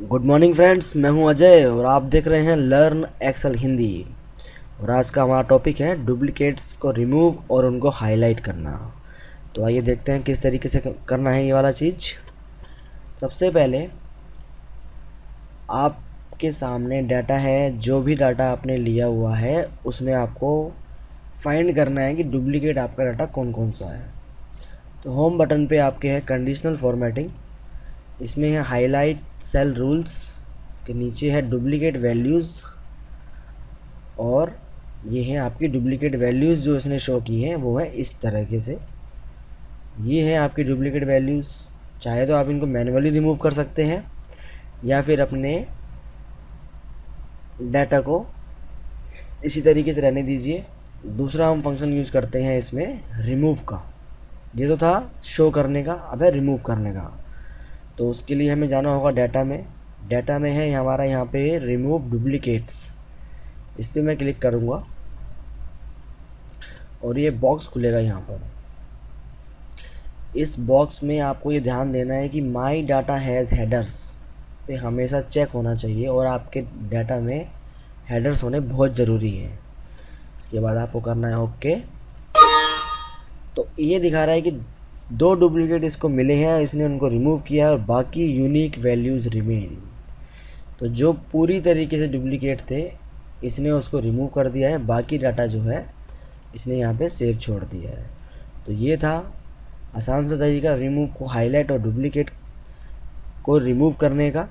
Good morning friends मैं हूँ अजय और आप देख रहे हैं लर्न एक्सेल हिंदी और आज का हमारा टॉपिक है डुप्लीकेट्स को रिमूव और उनको हाईलाइट करना। तो आइए देखते हैं किस तरीके से करना है ये वाला चीज़। सबसे पहले आपके सामने डाटा है, जो भी डाटा आपने लिया हुआ है, उसमें आपको फाइंड करना है कि डुप्लीकेट आपका डाटा कौन कौन सा है। तो होम बटन पे आपके है कंडीशनल फॉर्मेटिंग इसमें है हाईलाइट सेल रूल्स इसके नीचे है डुप्लीकेट वैल्यूज़ और ये है आपकी डुप्लीकेट वैल्यूज़ जो इसने शो की हैं, वो है इस तरीके से। ये है आपकी डुप्लीकेट वैल्यूज़ चाहे तो आप इनको मैनुअली रिमूव कर सकते हैं, या फिर अपने डाटा को इसी तरीके से रहने दीजिए। दूसरा हम फ़ंक्शन यूज़ करते हैं इसमें रिमूव का। ये तो था शो करने का, अब है रिमूव करने का। तो उसके लिए हमें जाना होगा डाटा में। डाटा में है हमारा यहाँ पे रिमूव डुप्लीकेट्स इस पर मैं क्लिक करूँगा। और ये बॉक्स खुलेगा यहाँ पर। इस बॉक्स में आपको ये ध्यान देना है कि माई डाटा हैज़ हेडर्स पे हमेशा चेक होना चाहिए और आपके डाटा में हेडर्स होने बहुत ज़रूरी है। इसके बाद आपको करना है ओके तो ये दिखा रहा है कि दो डुप्लीकेट इसको मिले हैं, इसने उनको रिमूव किया है और बाकी यूनिक वैल्यूज़ रिमेन तो जो पूरी तरीके से डुप्लीकेट थे, इसने उसको रिमूव कर दिया है, बाकी डाटा जो है, इसने यहाँ पे सेव छोड़ दिया है. तो ये था आसान सा तरीका रिमूव को हाईलाइट और डुप्लीकेट को रिमूव करने का.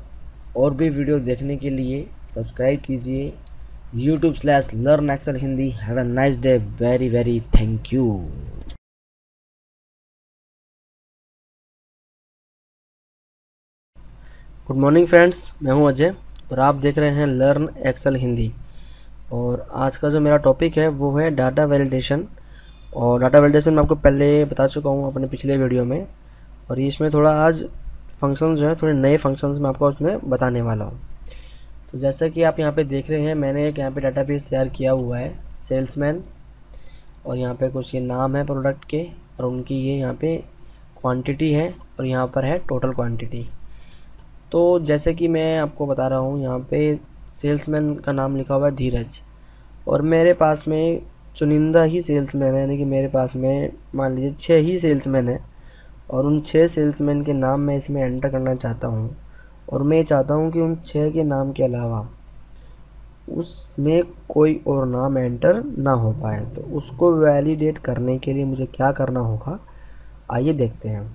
और भी वीडियो देखने के लिए सब्सक्राइब कीजिए. YouTube slash learn Excel Hindi have a nice day very very thank you good morning friends मैं हूँ अजय और आप देख रहे हैं लर्न एक्सेल हिंदी और आज का जो मेरा टॉपिक है, वो है डाटा वैलिडेशन और डाटा वैलिडेशन मैं आपको पहले बता चुका हूँ अपने पिछले वीडियो में। और इसमें थोड़ा आज फ़ंक्शन जो है, थोड़े नए फ़ंक्शन मैं आपको उसमें बताने वाला हूँ। तो जैसा कि आप यहाँ पर देख रहे हैं, मैंने एक यहाँ पे डाटाबेस तैयार किया हुआ है सेल्समैन और यहाँ पे कुछ ये नाम है प्रोडक्ट के, और उनकी ये यहाँ पे क्वांटिटी है, और यहाँ पर है टोटल क्वांटिटी तो जैसे कि मैं आपको बता रहा हूँ, यहाँ पे सेल्समैन का नाम लिखा हुआ है धीरज। और मेरे पास में चुनिंदा ही सेल्समैन है, यानी कि मेरे पास में मान लीजिए छः ही सेल्समैन है। और उन छः सेल्समैन के नाम मैं इसमें एंटर करना चाहता हूँ। और मैं चाहता हूँ कि उन छः के नाम के अलावा उसमें कोई और नाम एंटर ना हो पाए। तो उसको वैलिडेट करने के लिए मुझे क्या करना होगा, आइए देखते हैं।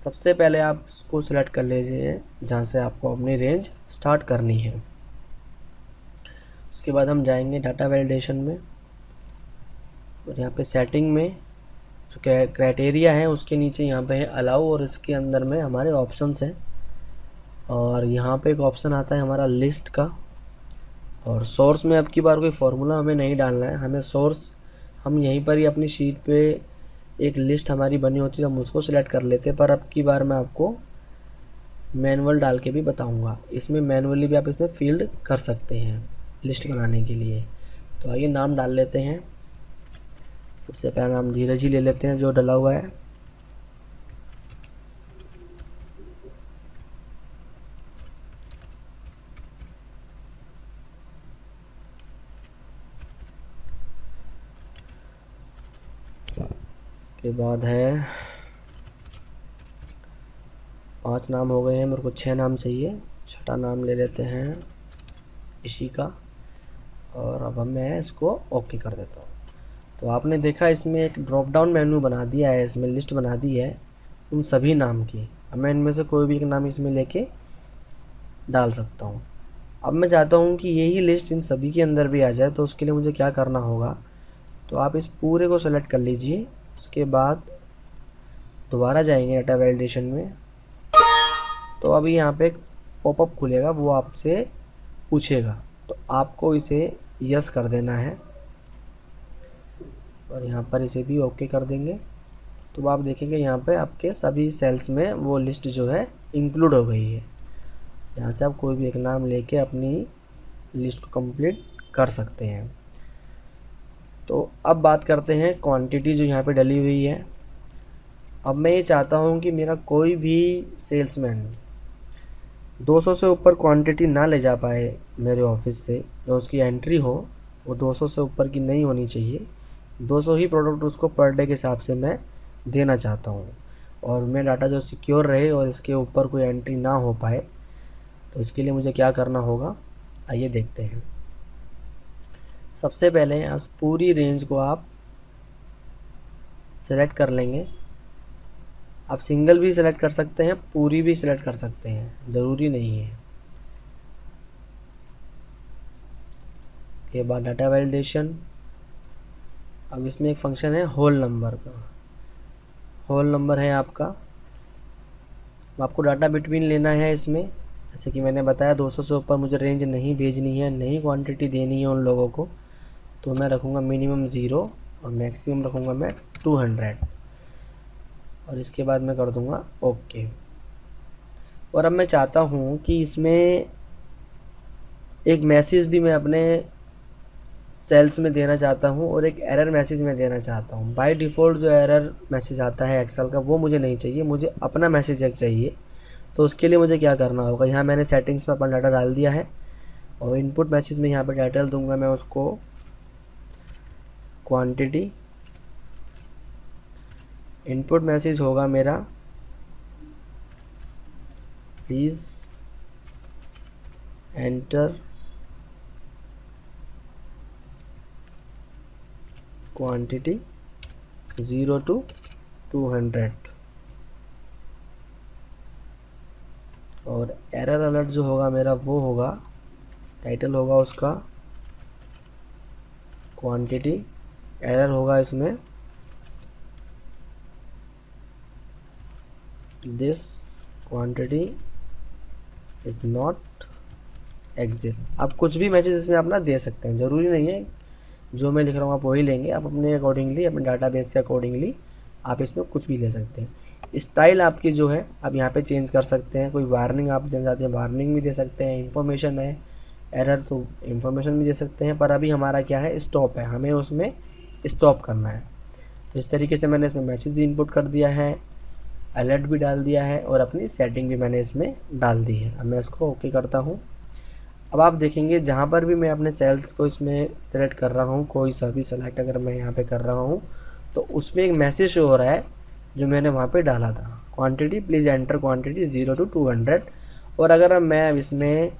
सबसे पहले आप उसको सिलेक्ट कर लीजिए, जहाँ से आपको अपनी रेंज स्टार्ट करनी है। उसके बाद हम जाएँगे डाटा वैलिडेशन में, और यहाँ पे सेटिंग में जो क्राइटेरिया है, उसके नीचे यहाँ पे है अलाउ और इसके अंदर में हमारे ऑप्शंस हैं। और यहाँ पे एक ऑप्शन आता है हमारा लिस्ट का, और सोर्स में अब की बार कोई फार्मूला हमें नहीं डालना है। हमें सोर्स हम यहीं पर ही अपनी शीट पे एक लिस्ट हमारी बनी होती है हम उसको सिलेक्ट कर लेते पर अब की बार मैं आपको मैनुअल डाल के भी बताऊँगा। इसमें मैनुअली भी आप इसमें फ़ील्ड कर सकते हैं लिस्ट बनाने के लिए। तो आइए नाम डाल लेते हैं। सबसे पहला नाम धीरज ही ले लेते हैं, जो डला हुआ है। के बाद है। पाँच नाम हो गए हैं, मेरे को छः नाम चाहिए। छठा नाम ले लेते हैं इसी का। और अब मैं इसको ओके कर देता हूँ। तो आपने देखा इसमें एक ड्रॉप डाउन मेन्यू बना दिया है, इसमें लिस्ट बना दी है उन सभी नाम की। अब मैं इनमें से कोई भी एक नाम इसमें लेके डाल सकता हूँ। अब मैं चाहता हूँ कि यही लिस्ट इन सभी के अंदर भी आ जाए तो उसके लिए मुझे क्या करना होगा? तो आप इस पूरे को सेलेक्ट कर लीजिए। उसके बाद दोबारा जाएँगे डाटा वैलिडेशन में। तो अभी यहाँ पे एक पॉपअप खुलेगा, वो आपसे पूछेगा। तो आपको इसे यस कर देना है। और यहाँ पर इसे भी ओके कर देंगे। तो आप देखेंगे यहाँ पे आपके सभी सेल्स में वो लिस्ट जो है इंक्लूड हो गई है। यहाँ से आप कोई भी एक नाम लेके अपनी लिस्ट को कंप्लीट कर सकते हैं। तो अब बात करते हैं क्वांटिटी जो यहाँ पे डली हुई है। अब मैं ये चाहता हूँ कि मेरा कोई भी सेल्समैन 200 से ऊपर क्वांटिटी ना ले जा पाए मेरे ऑफ़िस से जो उसकी एंट्री हो, वो 200 से ऊपर की नहीं होनी चाहिए। 200 ही प्रोडक्ट उसको पर डे के हिसाब से मैं देना चाहता हूँ और मैं डाटा जो सिक्योर रहे और इसके ऊपर कोई एंट्री ना हो पाए तो इसके लिए मुझे क्या करना होगा? आइए देखते हैं। सबसे पहले उस पूरी रेंज को आप सेलेक्ट कर लेंगे। आप सिंगल भी सेलेक्ट कर सकते हैं, पूरी भी सेलेक्ट कर सकते हैं, ज़रूरी नहीं है। के बाद डाटा वैलिडेशन अब इसमें एक फ़ंक्शन है होल नंबर का। होल नंबर है आपका। आपको डाटा बिटवीन लेना है इसमें। जैसे कि मैंने बताया 200 से ऊपर मुझे रेंज नहीं भेजनी है, नहीं क्वांटिटी देनी है उन लोगों को। तो मैं रखूँगा मिनिमम ज़ीरो और मैक्सिमम रखूँगा मैं 200 और इसके बाद मैं कर दूँगा ओके और अब मैं चाहता हूँ कि इसमें एक मैसेज भी मैं अपने सेल्स में देना चाहता हूँ और एक एरर मैसेज मैं देना चाहता हूँ. बाय डिफ़ॉल्ट जो एरर मैसेज आता है एक्सेल का, वो मुझे नहीं चाहिए, मुझे अपना मैसेज एक चाहिए. तो उसके लिए मुझे क्या करना होगा? यहाँ मैंने सेटिंग्स में अपना डाटा डाल दिया है और इनपुट मैसेज में यहाँ पर टाइटल दूँगा मैं उसको. क्वांटिटी इनपुट मैसेज होगा मेरा। Please enter quantity zero to two hundred और एरर अलर्ट जो होगा मेरा वो होगा टाइटल होगा उसका। क्वांटिटी एरर होगा इसमें। This quantity is not exit आप कुछ भी मैसेज इसमें अपना दे सकते हैं। ज़रूरी नहीं है। जो मैं लिख रहा हूँ, आप वही लेंगे। आप अपने अकॉर्डिंगली अपने डाटा बेस के अकॉर्डिंगली आप इसमें कुछ भी ले सकते हैं। स्टाइल आपकी जो है, आप यहाँ पे चेंज कर सकते हैं। कोई वार्निंग आप देना चाहते हैं वार्निंग भी दे सकते हैं। इन्फॉर्मेशन है। एरर तो इन्फॉर्मेशन भी दे सकते हैं। पर अभी हमारा क्या है? स्टॉप है। हमें उसमें स्टॉप करना है। तो इस तरीके से मैंने इसमें मैसेज भी इनपुट कर दिया है अलर्ट भी डाल दिया है और अपनी सेटिंग भी मैंने इसमें डाल दी है। अब मैं इसको ओके करता हूँ। अब आप देखेंगे, जहाँ पर भी मैं अपने सेल्स को इसमें सेलेक्ट कर रहा हूँ, कोई सा भी सेलेक्ट अगर मैं यहाँ पे कर रहा हूँ तो उसमें एक मैसेज शो हो रहा है, जो मैंने वहाँ पे डाला था। Quantity please enter quantity zero to two hundred और अगर मैं इसमें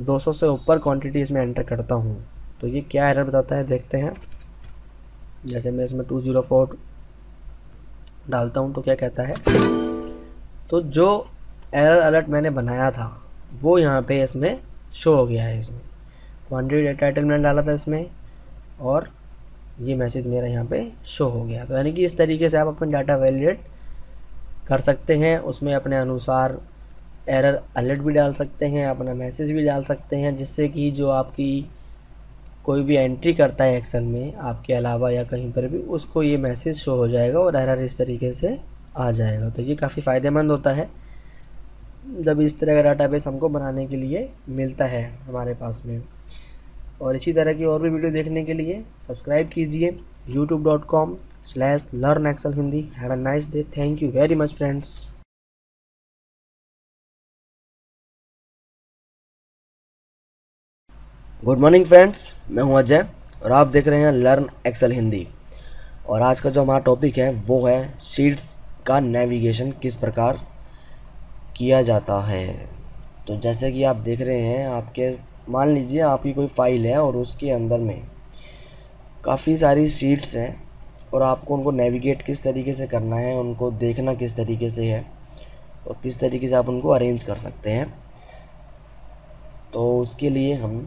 200 से ऊपर क्वांटिटी इसमें एंटर करता हूँ तो ये क्या एरर बताता है, देखते हैं। जैसे मैं इसमें टू ज़ीरो फोर डालता हूँ तो क्या कहता है? तो जो एरर अलर्ट मैंने बनाया था, वो यहाँ पे इसमें शो हो गया है इसमें। क्वान्टिटी टाइटल मैंने डाला था इसमें, और ये मैसेज मेरा यहाँ पे शो हो गया। तो यानी कि इस तरीके से आप अपना डाटा वैलिडेट कर सकते हैं, उसमें अपने अनुसार एरर अलर्ट भी डाल सकते हैं, अपना मैसेज भी डाल सकते हैं, जिससे कि जो आपकी कोई भी एंट्री करता है एक्सेल में, आपके अलावा या कहीं पर भी, उसको ये मैसेज शो हो जाएगा और एरर इस तरीके से आ जाएगा। तो ये काफ़ी फ़ायदेमंद होता है। जब इस तरह का डाटाबेस हमको बनाने के लिए मिलता है हमारे पास में। और इसी तरह की और भी वीडियो देखने के लिए सब्सक्राइब कीजिए YouTube dot com slash learn Excel Hindi. Have a nice day thank you very much friends good morning friends मैं हूँ अजय और आप देख रहे हैं लर्न एक्सल हिंदी और आज का जो हमारा टॉपिक है, वो है शीट्स का नेविगेशन किस प्रकार किया जाता है। तो जैसे कि आप देख रहे हैं, आपके, मान लीजिए आपकी कोई फ़ाइल है और उसके अंदर में काफ़ी सारी शीट्स हैं और आपको उनको नेविगेट किस तरीके से करना है, उनको देखना किस तरीके से है और किस तरीके से आप उनको अरेंज कर सकते हैं। तो उसके लिए हम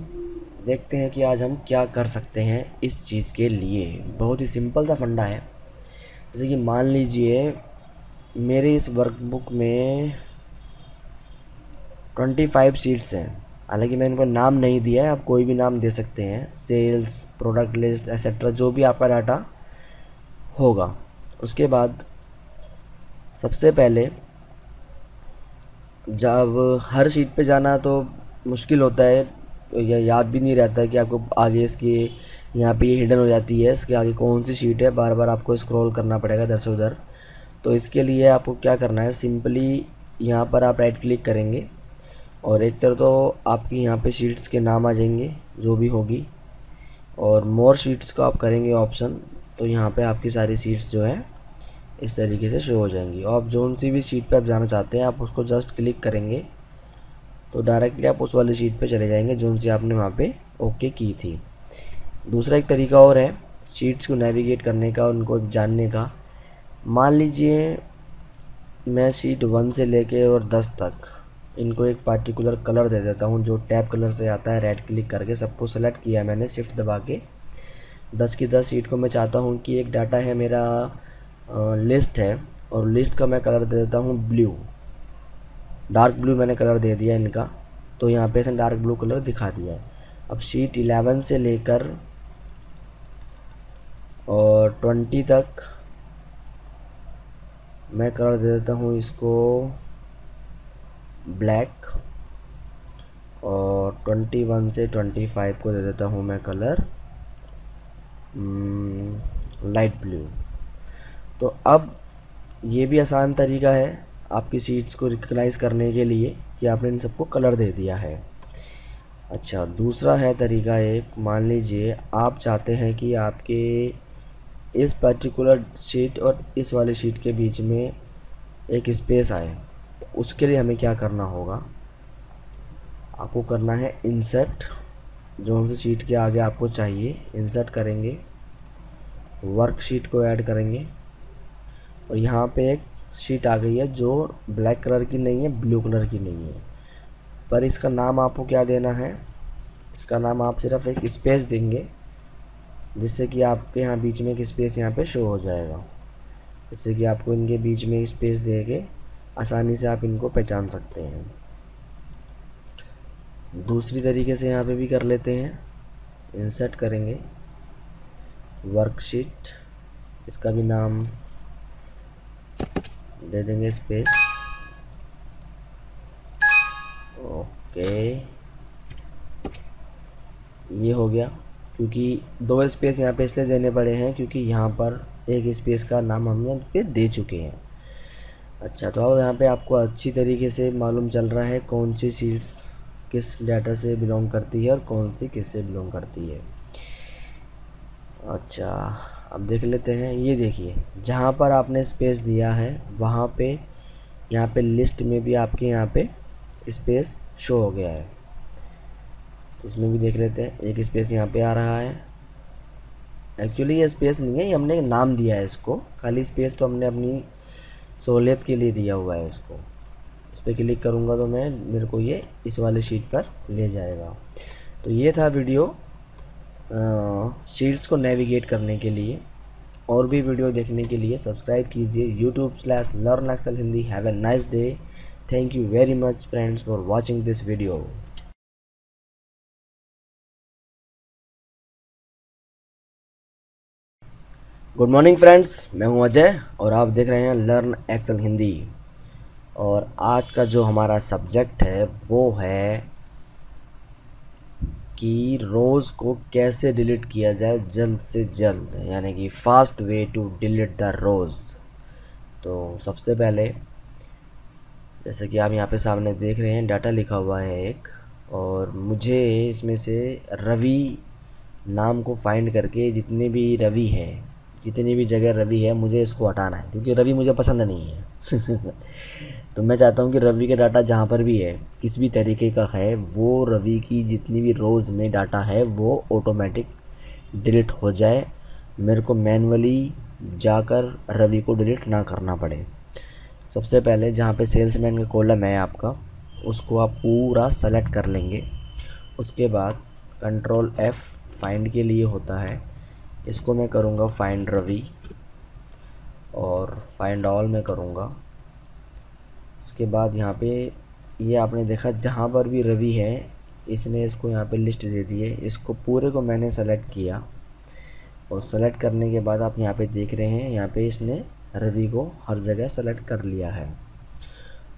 देखते हैं कि आज हम क्या कर सकते हैं इस चीज़ के लिए। बहुत ही सिंपल सा फंडा है। जैसे कि मान लीजिए, मेरे इस वर्कबुक में ट्वेंटी फाइव सीट्स हैं। हालाँकि मैंने इनको नाम नहीं दिया है, आप कोई भी नाम दे सकते हैं। सेल्स प्रोडक्ट लिस्ट एक्सेट्रा जो भी आपका डाटा होगा। उसके बाद सबसे पहले जब हर सीट पे जाना तो मुश्किल होता है या याद भी नहीं रहता कि आपको आगे इसकी यहाँ पे ये हिडन हो जाती है, इसके आगे कौन सी सीट है बार बार आपको स्क्रॉल करना पड़ेगा इधर से उधर। तो इसके लिए आपको क्या करना है सिंपली यहाँ पर आप राइट क्लिक करेंगे और एक तरह तो आपकी यहाँ पे शीट्स के नाम आ जाएँगे, जो भी होगी। और मोर शीट्स को आप करेंगे ऑप्शन तो यहाँ पे आपकी सारी सीट्स जो है, इस तरीके से शो हो जाएँगी। और आप जो सी भी शीट पे आप जाना चाहते हैं, आप उसको जस्ट क्लिक करेंगे। तो डायरेक्टली आप उस वाली शीट पे चले जाएँगे, जो सी आपने वहाँ पे ओके की थी। दूसरा एक तरीका और है शीट्स को नेविगेट करने का, उनको जानने का। मान लीजिए, मैं शीट वन से लेके और दस तक इनको एक पार्टिकुलर कलर दे देता हूँ, जो टैप कलर से आता है रेड क्लिक करके सबको सेलेक्ट किया मैंने शिफ्ट दबा के। दस की दस शीट को मैं चाहता हूँ कि एक डाटा है मेरा लिस्ट है, और लिस्ट का मैं कलर दे देता हूँ ब्लू डार्क ब्लू मैंने कलर दे दिया इनका तो यहाँ पे इसने डार्क ब्लू कलर दिखा दिया है। अब शीट इलेवन से लेकर और ट्वेंटी तक मैं कलर दे देता हूँ इसको ब्लैक और ट्वेंटी वन से ट्वेंटी फाइव को दे देता हूँ मैं कलर लाइट ब्लू तो अब ये भी आसान तरीका है आपकी सीट्स को रिकगनाइज करने के लिए कि आपने इन सबको कलर दे दिया है। अच्छा दूसरा है तरीका एक मान लीजिए आप चाहते हैं कि आपके इस पर्टिकुलर शीट और इस वाले शीट के बीच में एक स्पेस आए। तो उसके लिए हमें क्या करना होगा? आपको करना है इंसर्ट जो हमसे शीट के आगे आपको चाहिए इंसर्ट करेंगे। वर्कशीट को ऐड करेंगे। और यहाँ पे एक शीट आ गई है जो ब्लैक कलर की नहीं है ब्लू कलर की नहीं है। पर इसका नाम आपको क्या देना है? इसका नाम आप सिर्फ़ एक स्पेस देंगे, जिससे कि आपके यहाँ बीच में एक स्पेस यहाँ पे शो हो जाएगा। जिससे कि आपको इनके बीच में स्पेस दे के आसानी से आप इनको पहचान सकते हैं। दूसरी तरीके से यहाँ पे भी कर लेते हैं। इंसर्ट करेंगे। वर्कशीट इसका भी नाम दे देंगे स्पेस ओके ये हो गया, क्योंकि दो स्पेस यहाँ पे इसलिए देने पड़े हैं, क्योंकि यहाँ पर एक स्पेस का नाम हम यहाँ पे दे चुके हैं। अच्छा तो अब यहाँ पे आपको अच्छी तरीके से मालूम चल रहा है कौन सी सीट्स किस डाटा से बिलोंग करती है और कौन सी किस से बिलोंग करती है। अच्छा। अब देख लेते हैं। ये देखिए, जहाँ पर आपने स्पेस दिया है, वहाँ पे यहाँ पे लिस्ट में भी आपके यहाँ पे स्पेस शो हो गया है। इसमें भी देख लेते हैं। एक स्पेस यहाँ पे आ रहा है। एक्चुअली ये स्पेस नहीं है, ये हमने नाम दिया है इसको। खाली स्पेस तो हमने अपनी सहूलियत के लिए दिया हुआ है इसको। इस पर क्लिक करूँगा तो मैं, मेरे को ये इस वाले शीट पर ले जाएगा। तो ये था वीडियो शीट्स को नेविगेट करने के लिए और भी वीडियो देखने के लिए सब्सक्राइब कीजिए। YouTube slash learn Excel Hindi have a nice day thank you very much friends for watching this video good morning friends मैं हूँ अजय और आप देख रहे हैं लर्न एक्सल हिंदी और आज का जो हमारा सब्जेक्ट है, वो है कि रोज़ को कैसे डिलीट किया जाए जल्द से जल्द, यानी कि fast way to delete the rows तो सबसे पहले, जैसे कि आप यहाँ पे सामने देख रहे हैं, डाटा लिखा हुआ है एक, और मुझे इसमें से रवि नाम को फाइंड करके जितने भी रवि है, जितनी भी जगह रवि है, मुझे इसको हटाना है, क्योंकि रवि मुझे पसंद नहीं है। तो मैं चाहता हूँ कि रवि का डाटा जहाँ पर भी है, किस भी तरीके का है, वो रवि की जितनी भी रोज़ में डाटा है, वो ऑटोमेटिक डिलीट हो जाए। मेरे को मैनुअली जाकर रवि को डिलीट ना करना पड़े। सबसे पहले जहाँ पे सेल्समैन का कॉलम है आपका, उसको आप पूरा सेलेक्ट कर लेंगे। उसके बाद कंट्रोल एफ़ फाइंड के लिए होता है। इसको मैं करूँगा फाइंड रवि और फाइंड ऑल में करूँगा। उसके बाद यहाँ पे ये आपने देखा जहाँ पर भी रवि है, इसने इसको यहाँ पे लिस्ट दे दी है। इसको पूरे को मैंने सेलेक्ट किया और सेलेक्ट करने के बाद आप यहाँ पे देख रहे हैं, यहाँ पे इसने रवि को हर जगह सेलेक्ट कर लिया है।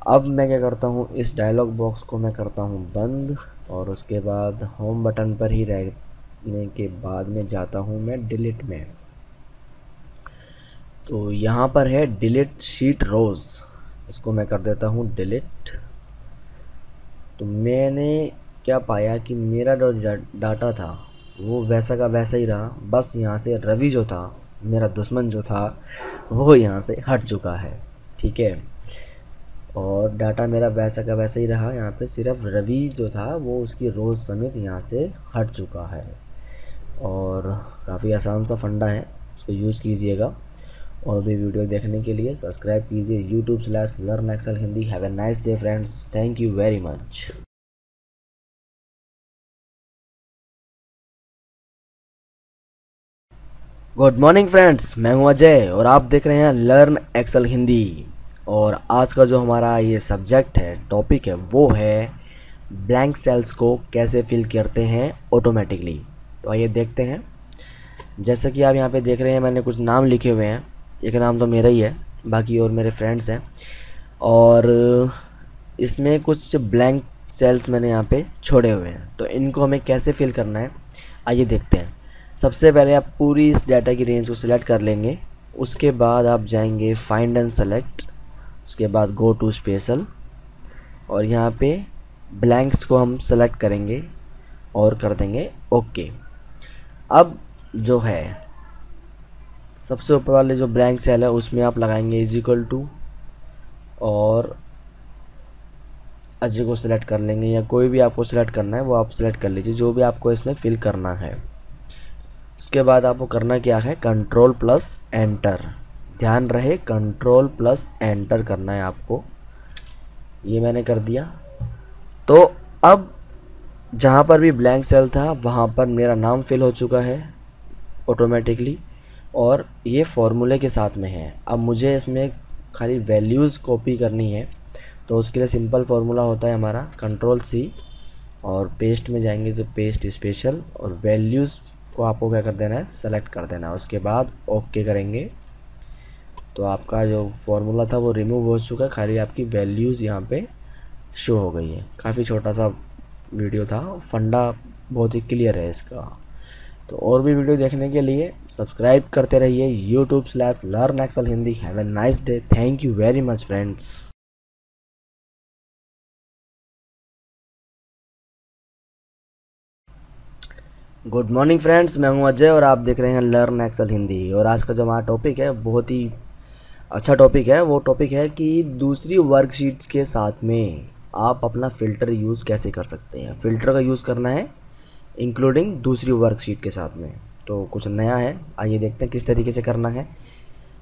अब मैं क्या करता हूँ, इस डायलॉग बॉक्स को मैं करता हूँ बंद और उसके बाद होम बटन पर ही रहने के बाद में जाता हूँ मैं डिलीट में। तो यहाँ पर है डिलीट शीट रोज़ इसको मैं कर देता हूँ डिलीट तो मैंने क्या पाया कि मेरा जो डाटा था, वो वैसा का वैसा ही रहा। बस यहाँ से रवि जो था, मेरा दुश्मन जो था, वो यहाँ से हट चुका है, ठीक है? और डाटा मेरा वैसा का वैसा ही रहा। यहाँ पे सिर्फ़ रवि जो था, वो उसकी रोज़ समेत यहाँ से हट चुका है। और काफ़ी आसान सा फंडा है, उसको यूज़ कीजिएगा। और भी वीडियो देखने के लिए सब्सक्राइब कीजिए YouTube slash learn Excel Hindi have a nice day friends thank you very much good morning friends मैं हूँ अजय और आप देख रहे हैं लर्न एक्सल हिंदी और आज का जो हमारा ये सब्जेक्ट है टॉपिक है, वो है ब्लैंक सेल्स को कैसे फिल करते हैं ऑटोमेटिकली तो आइए देखते हैं। जैसा कि आप यहाँ पे देख रहे हैं, मैंने कुछ नाम लिखे हुए हैं। एक नाम तो मेरा ही है, बाकी और मेरे फ्रेंड्स हैं। और इसमें कुछ ब्लैंक सेल्स मैंने यहाँ पे छोड़े हुए हैं। तो इनको हमें कैसे फिल करना है, आइए देखते हैं। सबसे पहले आप पूरी इस डाटा की रेंज को सिलेक्ट कर लेंगे। उसके बाद आप जाएँगे फाइंड एंड सेलेक्ट उसके बाद गो टू स्पेशल और यहाँ पे ब्लैंक्स को हम सेलेक्ट करेंगे और कर देंगे ओके अब जो है सबसे ऊपर वाले जो ब्लैंक सेल है, उसमें आप लगाएँगे इज़ इक्वल टू और अजय को सिलेक्ट कर लेंगे या कोई भी आपको सिलेक्ट करना है, वो आप सिलेक्ट कर लीजिए, जो भी आपको इसमें फिल करना है। उसके बाद आपको करना क्या है? कंट्रोल प्लस एंटर ध्यान रहे कंट्रोल प्लस एंटर करना है आपको। ये मैंने कर दिया। तो अब जहाँ पर भी ब्लैंक सेल था, वहाँ पर मेरा नाम फिल हो चुका है ऑटोमेटिकली और ये फॉर्मूले के साथ में है। अब मुझे इसमें खाली वैल्यूज़ कॉपी करनी है तो उसके लिए सिंपल फार्मूला होता है हमारा कंट्रोल सी और पेस्ट में जाएँगे तो पेस्ट स्पेशल और वैल्यूज़ को आपको क्या कर देना है? सेलेक्ट कर देना है। उसके बाद ओके करेंगे। तो आपका जो फार्मूला था वो रिमूव हो चुका है। खाली आपकी वैल्यूज़ यहाँ पे शो हो गई है। काफ़ी छोटा सा वीडियो था। फंडा बहुत ही क्लियर है इसका। तो और भी वीडियो देखने के लिए सब्सक्राइब करते रहिए YouTube slash learn Excel Hindi have a nice day thank you very much friends good morning friends मैं हूँ अजय और आप देख रहे हैं लर्न एक्सल हिंदी और आज का जो हमारा टॉपिक है, बहुत ही अच्छा टॉपिक है। वो टॉपिक है कि दूसरी वर्कशीट्स के साथ में आप अपना फ़िल्टर यूज़ कैसे कर सकते हैं? फ़िल्टर का यूज़ करना है इंक्लूडिंग दूसरी वर्कशीट के साथ में। तो कुछ नया है, आइए देखते हैं किस तरीके से करना है।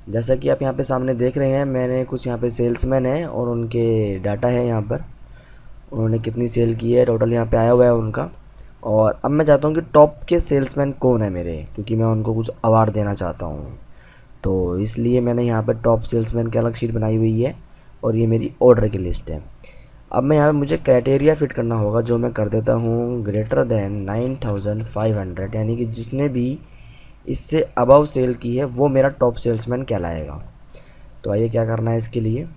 जैसा कि आप यहाँ पे सामने देख रहे हैं, मैंने कुछ यहाँ पे सेल्समैन है और उनके डाटा है यहाँ पर। उन्होंने कितनी सेल की है टोटल यहाँ पे आया हुआ है उनका। और अब मैं चाहता हूँ कि टॉप के सेल्समैन कौन है मेरे, क्योंकि मैं उनको कुछ अवार्ड देना चाहता हूँ। तो इसलिए मैंने यहाँ पर टॉप सेल्समैन की अलग शीट बनाई हुई है और ये मेरी ऑर्डर की लिस्ट है। अब मैं यहाँ मुझे क्राइटेरिया फिट करना होगा, जो मैं कर देता हूँ greater than nine thousand five hundred यानी कि जिसने भी इससे अबव सेल की है, वो मेरा टॉप सेल्समैन कहलाएगा। तो आइए क्या करना है इसके लिए?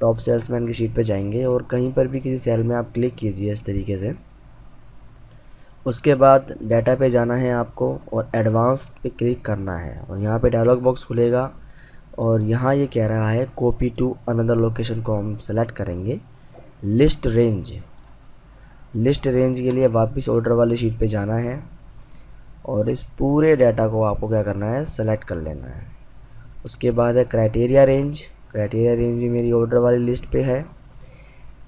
टॉप सेल्समैन की शीट पे जाएँगे और कहीं पर भी किसी सेल में आप क्लिक कीजिए इस तरीके से। उसके बाद डाटा पे जाना है आपको और एडवांस पे क्लिक करना है। और यहाँ पे डायलॉग बॉक्स खुलेगा और यहाँ ये कह रहा है कॉपी टू अनदर लोकेशन को हम सेलेक्ट करेंगे। List range. लिस्ट रेंज के लिए वापस ऑर्डर वाली शीट पे जाना है और इस पूरे डाटा को आपको क्या करना है सेलेक्ट कर लेना है। उसके बाद है क्राइटेरिया रेंज क्राइटेरिया रेंज भी मेरी ऑर्डर वाली लिस्ट पे है।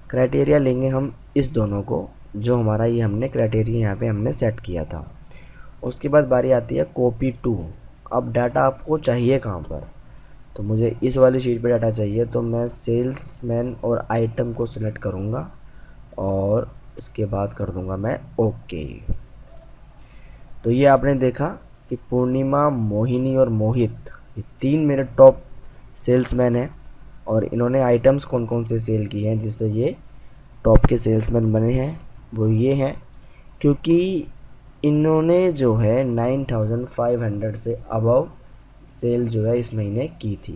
क्राइटेरिया लेंगे हम इस दोनों को, जो हमारा ये हमने क्राइटेरिया यहाँ पे हमने सेट किया था। उसके बाद बारी आती है कॉपी टू अब डाटा आपको चाहिए कहाँ पर? तो मुझे इस वाली शीट पे डाटा चाहिए तो मैं सेल्समैन और आइटम को सिलेक्ट करूँगा और इसके बाद कर दूँगा मैं ओके। तो ये आपने देखा कि पूर्णिमा, मोहिनी और मोहित, ये तीन मेरे टॉप सेल्समैन हैं और इन्होंने आइटम्स कौन कौन से सेल किए हैं जिससे ये टॉप के सेल्समैन बने हैं, वो ये हैं, क्योंकि इन्होंने जो है नाइन थाउज़ेंड फाइव हंड्रेड से अबव सेल जो है इस महीने की थी।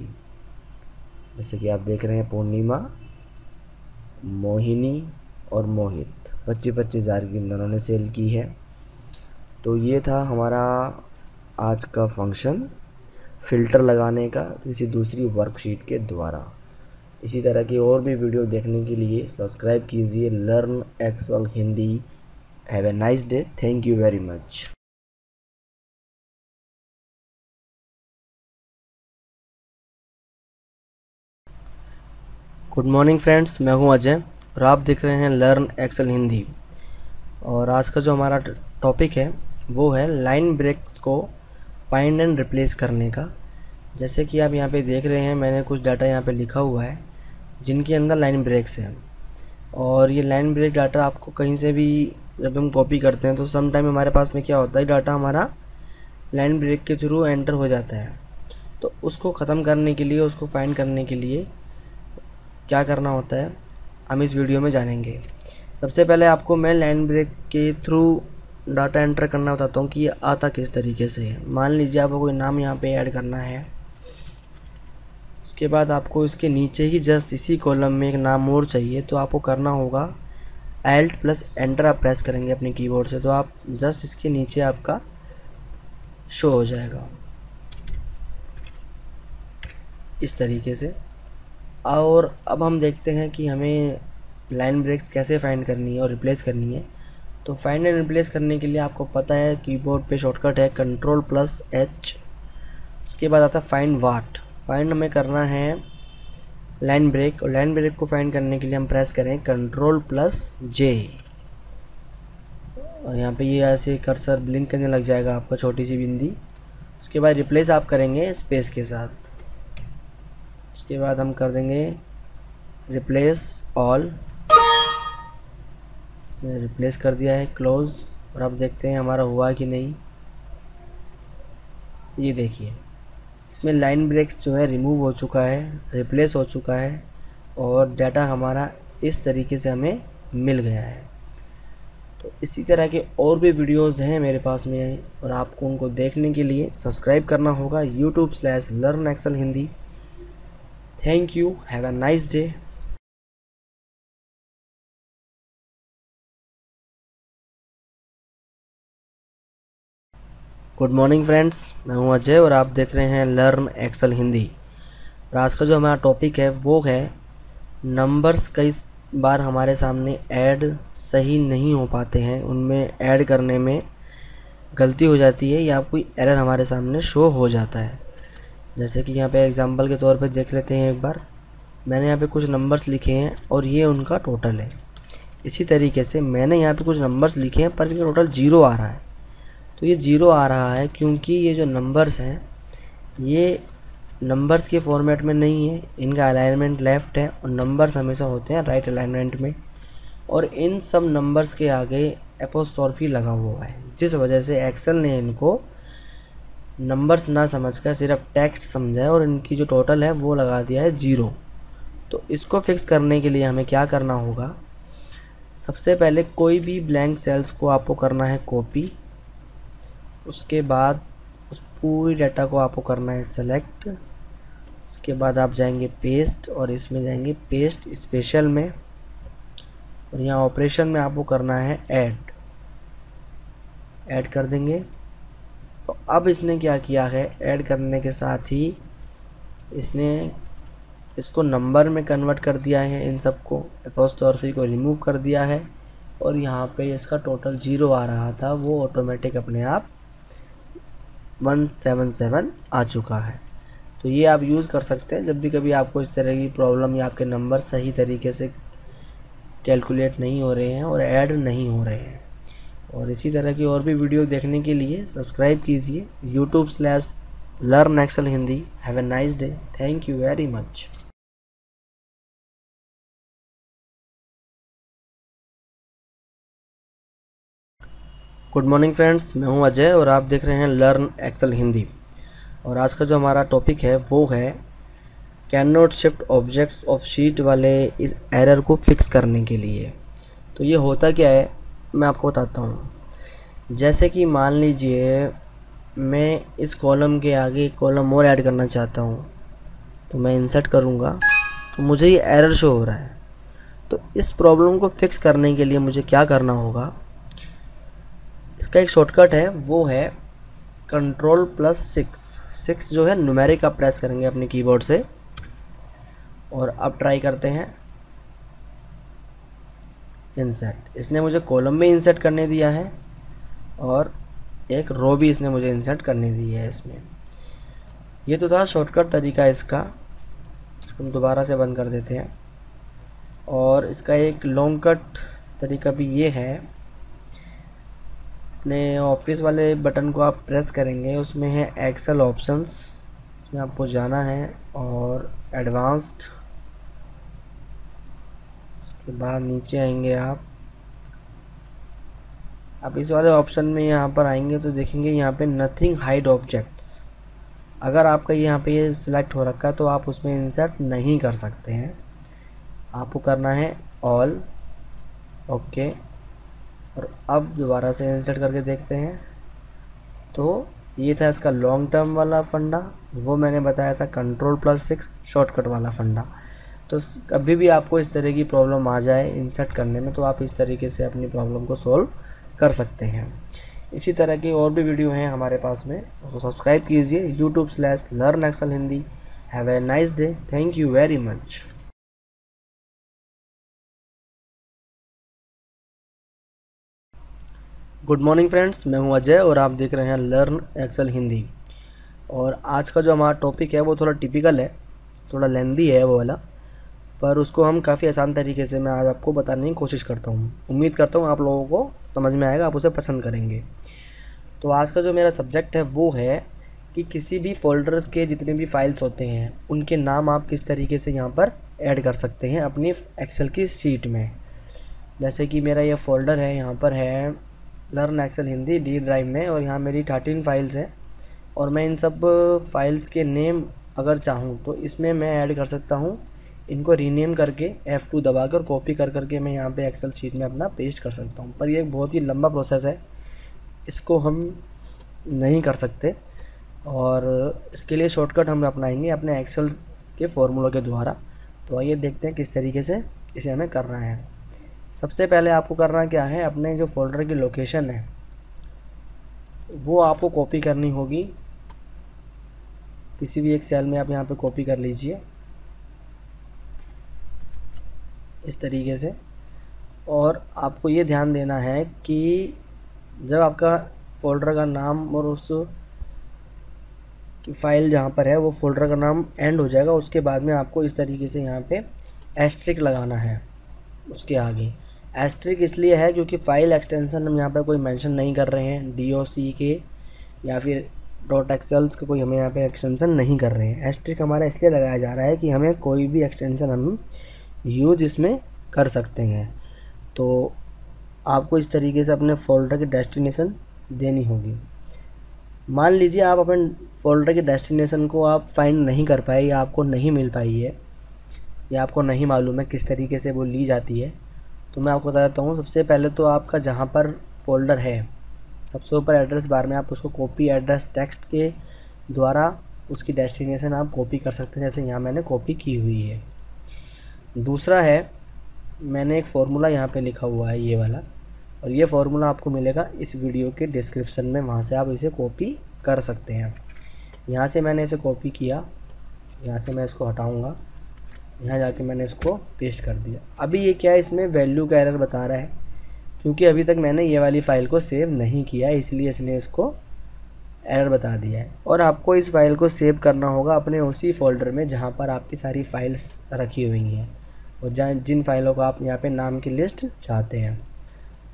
जैसे कि आप देख रहे हैं, पूर्णिमा, मोहिनी और मोहित। पच्चीस पच्चीस हज़ार की इन दोनों ने सेल की है। तो ये था हमारा आज का फ़ंक्शन, फ़िल्टर लगाने का, किसी दूसरी वर्कशीट के द्वारा। इसी तरह की और भी वीडियो देखने के लिए सब्सक्राइब कीजिए, learn Excel Hindi. Have a nice day. Thank you very much. Good morning friends मैं हूँ अजय और आप देख रहे हैं लर्न एक्सल हिंदी और आज का जो हमारा टॉपिक है, वो है लाइन ब्रेक्स को फाइंड एंड रिप्लेस करने का. जैसे कि आप यहाँ पे देख रहे हैं, मैंने कुछ डाटा यहाँ पे लिखा हुआ है, जिनके अंदर लाइन ब्रेक्स हैं. और ये लाइन ब्रेक डाटा आपको कहीं से भी जब हम कॉपी करते हैं तो सम टाइम हमारे पास में क्या होता है डाटा हमारा लाइन ब्रेक के थ्रू एंटर हो जाता है. तो उसको ख़त्म करने के लिए, उसको फाइंड करने के लिए क्या करना होता है, हम इस वीडियो में जानेंगे। सबसे पहले आपको मैं लाइन ब्रेक के थ्रू डाटा एंटर करना बताता हूँ कि ये आता किस तरीके से है। मान लीजिए आपको कोई नाम यहाँ पे ऐड करना है। उसके बाद आपको इसके नीचे ही जस्ट इसी कॉलम में एक नाम और चाहिए तो आपको करना होगा एल्ट प्लस एंटर आप प्रेस करेंगे अपने कीबोर्ड से तो आप जस्ट इसके नीचे आपका शो हो जाएगा। इस तरीके से। और अब हम देखते हैं कि हमें लाइन ब्रेक्स कैसे फाइंड करनी है और रिप्लेस करनी है। तो फाइंड एंड रिप्लेस करने के लिए आपको पता है कीबोर्ड पे शॉर्टकट है कंट्रोल प्लस एच उसके बाद आता है फाइंड वाट फाइंड हमें करना है लाइन ब्रेक और लाइन ब्रेक को फाइंड करने के लिए हम प्रेस करें कंट्रोल प्लस जे और यहाँ पे ये ऐसे कर्सर ब्लिंक करने लग जाएगा आपका छोटी सी बिंदी। उसके बाद रिप्लेस आप करेंगे स्पेस के साथ। उसके बाद हम कर देंगे रिप्लेस ऑल रिप्लेस कर दिया है क्लोज और अब देखते हैं हमारा हुआ कि नहीं। ये देखिए, इसमें लाइन ब्रेक्स जो है रिमूव हो चुका है रिप्लेस हो चुका है और डाटा हमारा इस तरीके से हमें मिल गया है। तो इसी तरह के और भी वीडियोस हैं मेरे पास में और आपको उनको देखने के लिए सब्सक्राइब करना होगा YouTube slash learn Excel Hindi. Thank you. Have a nice day. Good morning friends मैं हूँ अजय और आप देख रहे हैं लर्न एक्सल हिंदी और आज का जो हमारा टॉपिक है, वो है नंबर्स कई बार हमारे सामने ऐड सही नहीं हो पाते हैं उनमें ऐड करने में गलती हो जाती है या कोई एरर हमारे सामने शो हो जाता है जैसे कि यहाँ पे एग्जांपल के तौर पे देख लेते हैं एक बार। मैंने यहाँ पे कुछ नंबर्स लिखे हैं और ये उनका टोटल है। इसी तरीके से मैंने यहाँ पे कुछ नंबर्स लिखे हैं, पर टोटल ज़ीरो आ रहा है। तो ये ज़ीरो आ रहा है क्योंकि ये जो नंबर्स हैं, ये नंबर्स के फॉर्मेट में नहीं है। इनका अलाइनमेंट लेफ़्ट है और नंबर्स हमेशा होते हैं राइट अलाइनमेंट में। और इन सब नंबर्स के आगे एपोस्टॉर्फी लगा हुआ है, जिस वजह से एक्सेल ने इनको नंबर्स ना समझकर सिर्फ़ टेक्स्ट समझा है और इनकी जो टोटल है वो लगा दिया है ज़ीरो तो इसको फिक्स करने के लिए हमें क्या करना होगा? सबसे पहले कोई भी ब्लैंक सेल्स को आपको करना है कॉपी उसके बाद उस पूरी डाटा को आपको करना है सेलेक्ट उसके बाद आप जाएँगे पेस्ट और इसमें जाएँगे पेस्ट स्पेशल में. और यहाँ ऑपरेशन में आपको करना है ऐड ऐड कर देंगे. तो अब इसने क्या किया है? ऐड करने के साथ ही इसने इसको नंबर में कन्वर्ट कर दिया है इन सब सबको अपोस्टॉर्फी को रिमूव कर दिया है और यहाँ पे इसका टोटल ज़ीरो आ रहा था, वो ऑटोमेटिक अपने आप वन सेवन सेवन आ चुका है। तो ये आप यूज़ कर सकते हैं, जब भी कभी आपको इस तरह की प्रॉब्लम या आपके नंबर सही तरीके से कैलकुलेट नहीं हो रहे हैं और ऐड नहीं हो रहे हैं। और इसी तरह की और भी वीडियो देखने के लिए सब्सक्राइब कीजिए। YouTube slash learn Excel Hindi have a nice day thank you very much good morning friends मैं हूँ अजय और आप देख रहे हैं लर्न एक्सल हिंदी और आज का जो हमारा टॉपिक है, वो है cannot shift objects of sheet वाले इस एरर को फिक्स करने के लिए। तो ये होता क्या है? मैं आपको बताता हूँ। जैसे कि मान लीजिए, मैं इस कॉलम के आगे कॉलम और ऐड करना चाहता हूँ तो मैं इंसर्ट करूँगा तो मुझे ये एरर शो हो रहा है। तो इस प्रॉब्लम को फिक्स करने के लिए मुझे क्या करना होगा? इसका एक शॉर्टकट है, वो है कंट्रोल प्लस सिक्स सिक्स जो है नुमेरिक आप प्रेस करेंगे अपने कीबोर्ड से। और अब ट्राई करते हैं। इंसर्ट इसने मुझे कॉलम में इंसर्ट करने दिया है और एक रो भी इसने मुझे इंसर्ट करने दी है इसमें। ये तो था शॉर्टकट तरीका इसका। इसको हम दोबारा से बंद कर देते हैं। और इसका एक लॉन्ग कट तरीका भी ये है। अपने ऑफ़िस वाले बटन को आप प्रेस करेंगे, उसमें है एक्सेल ऑप्शंस इसमें आपको जाना है और एडवांस्ड उसके बाद नीचे आएँगे आप। अब इस वाले ऑप्शन में यहाँ पर आएँगे तो देखेंगे यहाँ पे नथिंग हाइड ऑब्जेक्ट्स अगर आपका यहाँ पे ये सिलेक्ट हो रखा है तो आप उसमें इंसर्ट नहीं कर सकते हैं। आपको करना है ऑल ओके और अब दोबारा से इंसर्ट करके देखते हैं। तो ये था इसका लॉन्ग टर्म वाला फंडा, वो मैंने बताया था कंट्रोल प्लस सिक्स शॉर्टकट वाला फंडा। तो कभी भी आपको इस तरह की प्रॉब्लम आ जाए इंसर्ट करने में तो आप इस तरीके से अपनी प्रॉब्लम को सॉल्व कर सकते हैं। इसी तरह की और भी वीडियो हैं हमारे पास में उसको सब्सक्राइब कीजिए। YouTube slash learn Excel Hindi have a nice day thank you very much good morning friends मैं हूँ अजय और आप देख रहे हैं लर्न एक्सल हिंदी और आज का जो हमारा टॉपिक है, वो थोड़ा टिपिकल है, थोड़ा लेंदी है वो वाला। पर उसको हम काफ़ी आसान तरीके से मैं आज आपको बताने की कोशिश करता हूँ। उम्मीद करता हूँ आप लोगों को समझ में आएगा, आप उसे पसंद करेंगे। तो आज का जो मेरा सब्जेक्ट है वो है कि किसी भी फोल्डर्स के जितने भी फाइल्स होते हैं, उनके नाम आप किस तरीके से यहाँ पर ऐड कर सकते हैं अपनी एक्सेल की सीट में। जैसे कि मेरा ये फ़ोल्डर है, यहाँ पर है learn Excel Hindi D drive में और यहाँ मेरी थर्टीन फाइल्स हैं। और मैं इन सब फाइल्स के नेम अगर चाहूँ तो इसमें मैं ऐड कर सकता हूँ इनको रीनेम करके F2 दबा कर कॉपी कर करके मैं यहाँ पे एक्सेल शीट में अपना पेस्ट कर सकता हूँ। पर ये एक बहुत ही लंबा प्रोसेस है। इसको हम नहीं कर सकते। और इसके लिए शॉर्टकट हम अपनाएँगे अपने एक्सेल के फॉर्मूलों के द्वारा। तो आइए देखते हैं किस तरीके से इसे हमें करना है। सबसे पहले आपको करना क्या है? अपने जो फोल्डर की लोकेशन है, वो आपको कॉपी करनी होगी। किसी भी एक सेल में आप यहाँ पे कॉपी कर लीजिए। इस तरीके से। और आपको ये ध्यान देना है कि जब आपका फोल्डर का नाम और उस की फ़ाइल जहाँ पर है, वो फोल्डर का नाम एंड हो जाएगा, उसके बाद में आपको इस तरीके से यहाँ पे एस्ट्रिक लगाना है उसके आगे। एस्ट्रिक इसलिए है क्योंकि फ़ाइल एक्सटेंशन हम यहाँ पर कोई मेंशन नहीं कर रहे हैं। डी के या फिर डॉट एक्सेल्स का कोई हमें यहाँ पे एक्सटेंशन नहीं कर रहे हैं। एस्ट्रिक हमारा इसलिए लगाया जा रहा है कि हमें कोई भी एक्सटेंशन हम यूज़ इसमें कर सकते हैं। तो आपको इस तरीके से अपने फोल्डर की डेस्टिनेशन देनी होगी। मान लीजिए आप अपने फोल्डर की डेस्टिनेशन को आप फाइंड नहीं कर पाए या आपको नहीं मिल पाई है, या आपको नहीं मालूम है किस तरीके से वो ली जाती है तो मैं आपको बता देता हूँ, सबसे पहले तो आपका जहाँ पर फोल्डर है, सबसे ऊपर एड्रेस बार में आप उसको कॉपी एड्रेस टेक्स्ट के द्वारा उसकी डेस्टिनेशन आप कॉपी कर सकते हैं, जैसे यहाँ मैंने कॉपी की हुई है। दूसरा है, मैंने एक फार्मूला यहाँ पे लिखा हुआ है, ये वाला। और ये फार्मूला आपको मिलेगा इस वीडियो के डिस्क्रिप्शन में, वहाँ से आप इसे कॉपी कर सकते हैं। यहाँ से मैंने इसे कॉपी किया, यहाँ से मैं इसको हटाऊँगा। यहाँ जाके मैंने इसको पेस्ट कर दिया। अभी ये क्या है इसमें वैल्यू का एरर बता रहा है? क्योंकि अभी तक मैंने ये वाली फ़ाइल को सेव नहीं किया इसलिए इसने इसको एरर बता दिया है। और आपको इस फ़ाइल को सेव करना होगा अपने उसी फोल्डर में जहाँ पर आपकी सारी फाइल्स रखी हुई हैं। और जहाँ जिन फाइलों को आप यहाँ पे नाम की लिस्ट चाहते हैं।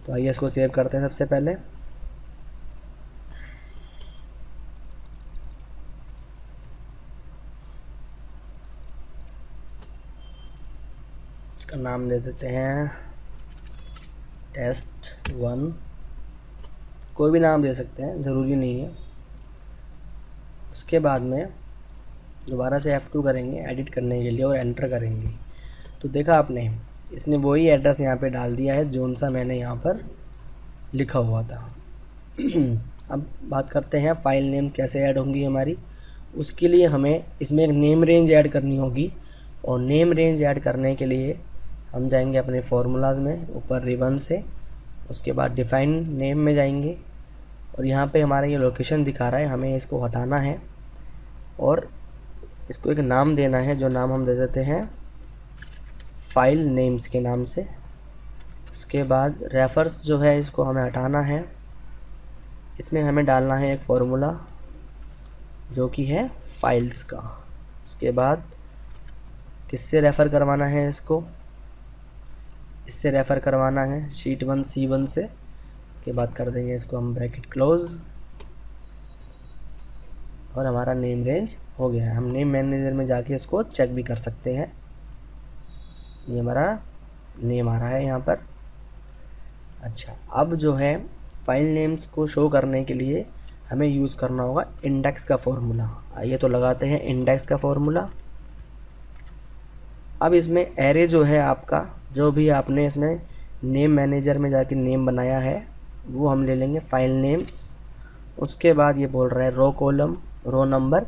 तो आइए इसको सेव करते हैं सबसे पहले। इसका नाम दे देते हैं। Test one. कोई भी नाम दे सकते हैं, ज़रूरी नहीं है। उसके बाद में दोबारा से F2 करेंगे एडिट करने के लिए और एंटर करेंगे। तो देखा आपने, इसने वही एड्रेस यहाँ पे डाल दिया है जोन सा मैंने यहाँ पर लिखा हुआ था। अब बात करते हैं फ़ाइल नेम कैसे ऐड होंगी हमारी। उसके लिए हमें इसमें एक नेम रेंज ऐड करनी होगी, और नेम रेंज ऐड करने के लिए हम जाएँगे अपने फार्मूलाज में, ऊपर रिबन से, उसके बाद डिफ़ाइन नेम में जाएँगे। और यहाँ पे हमारा ये लोकेशन दिखा रहा है, हमें इसको हटाना है, और इसको एक नाम देना है, जो नाम हम दे देते हैं फ़ाइल नेम्स के नाम से। उसके बाद रेफर्स जो है, इसको हमें हटाना है। इसमें हमें डालना है एक फॉर्मूला जो कि है फाइल्स का। उसके बाद किससे रेफ़र करवाना है इसको? इससे रेफ़र करवाना है शीट वन सी वन से। इसके बाद कर देंगे इसको हम ब्रैकेट क्लोज़ और हमारा नेम रेंज हो गया है। हम नेम मैनेजर में जाके इसको चेक भी कर सकते हैं। ये हमारा नेम आ रहा है यहाँ पर। अच्छा अब जो है फ़ाइल नेम्स को शो करने के लिए हमें यूज़ करना होगा इंडेक्स का फॉर्मूला आइए तो लगाते हैं इंडेक्स का फॉर्मूला अब इसमें एरे जो है आपका, जो भी आपने इसमें नेम मैनेजर में जाके नेम बनाया है, वो हम ले लेंगे फ़ाइल नेम्स उसके बाद ये बोल रहा है row column row number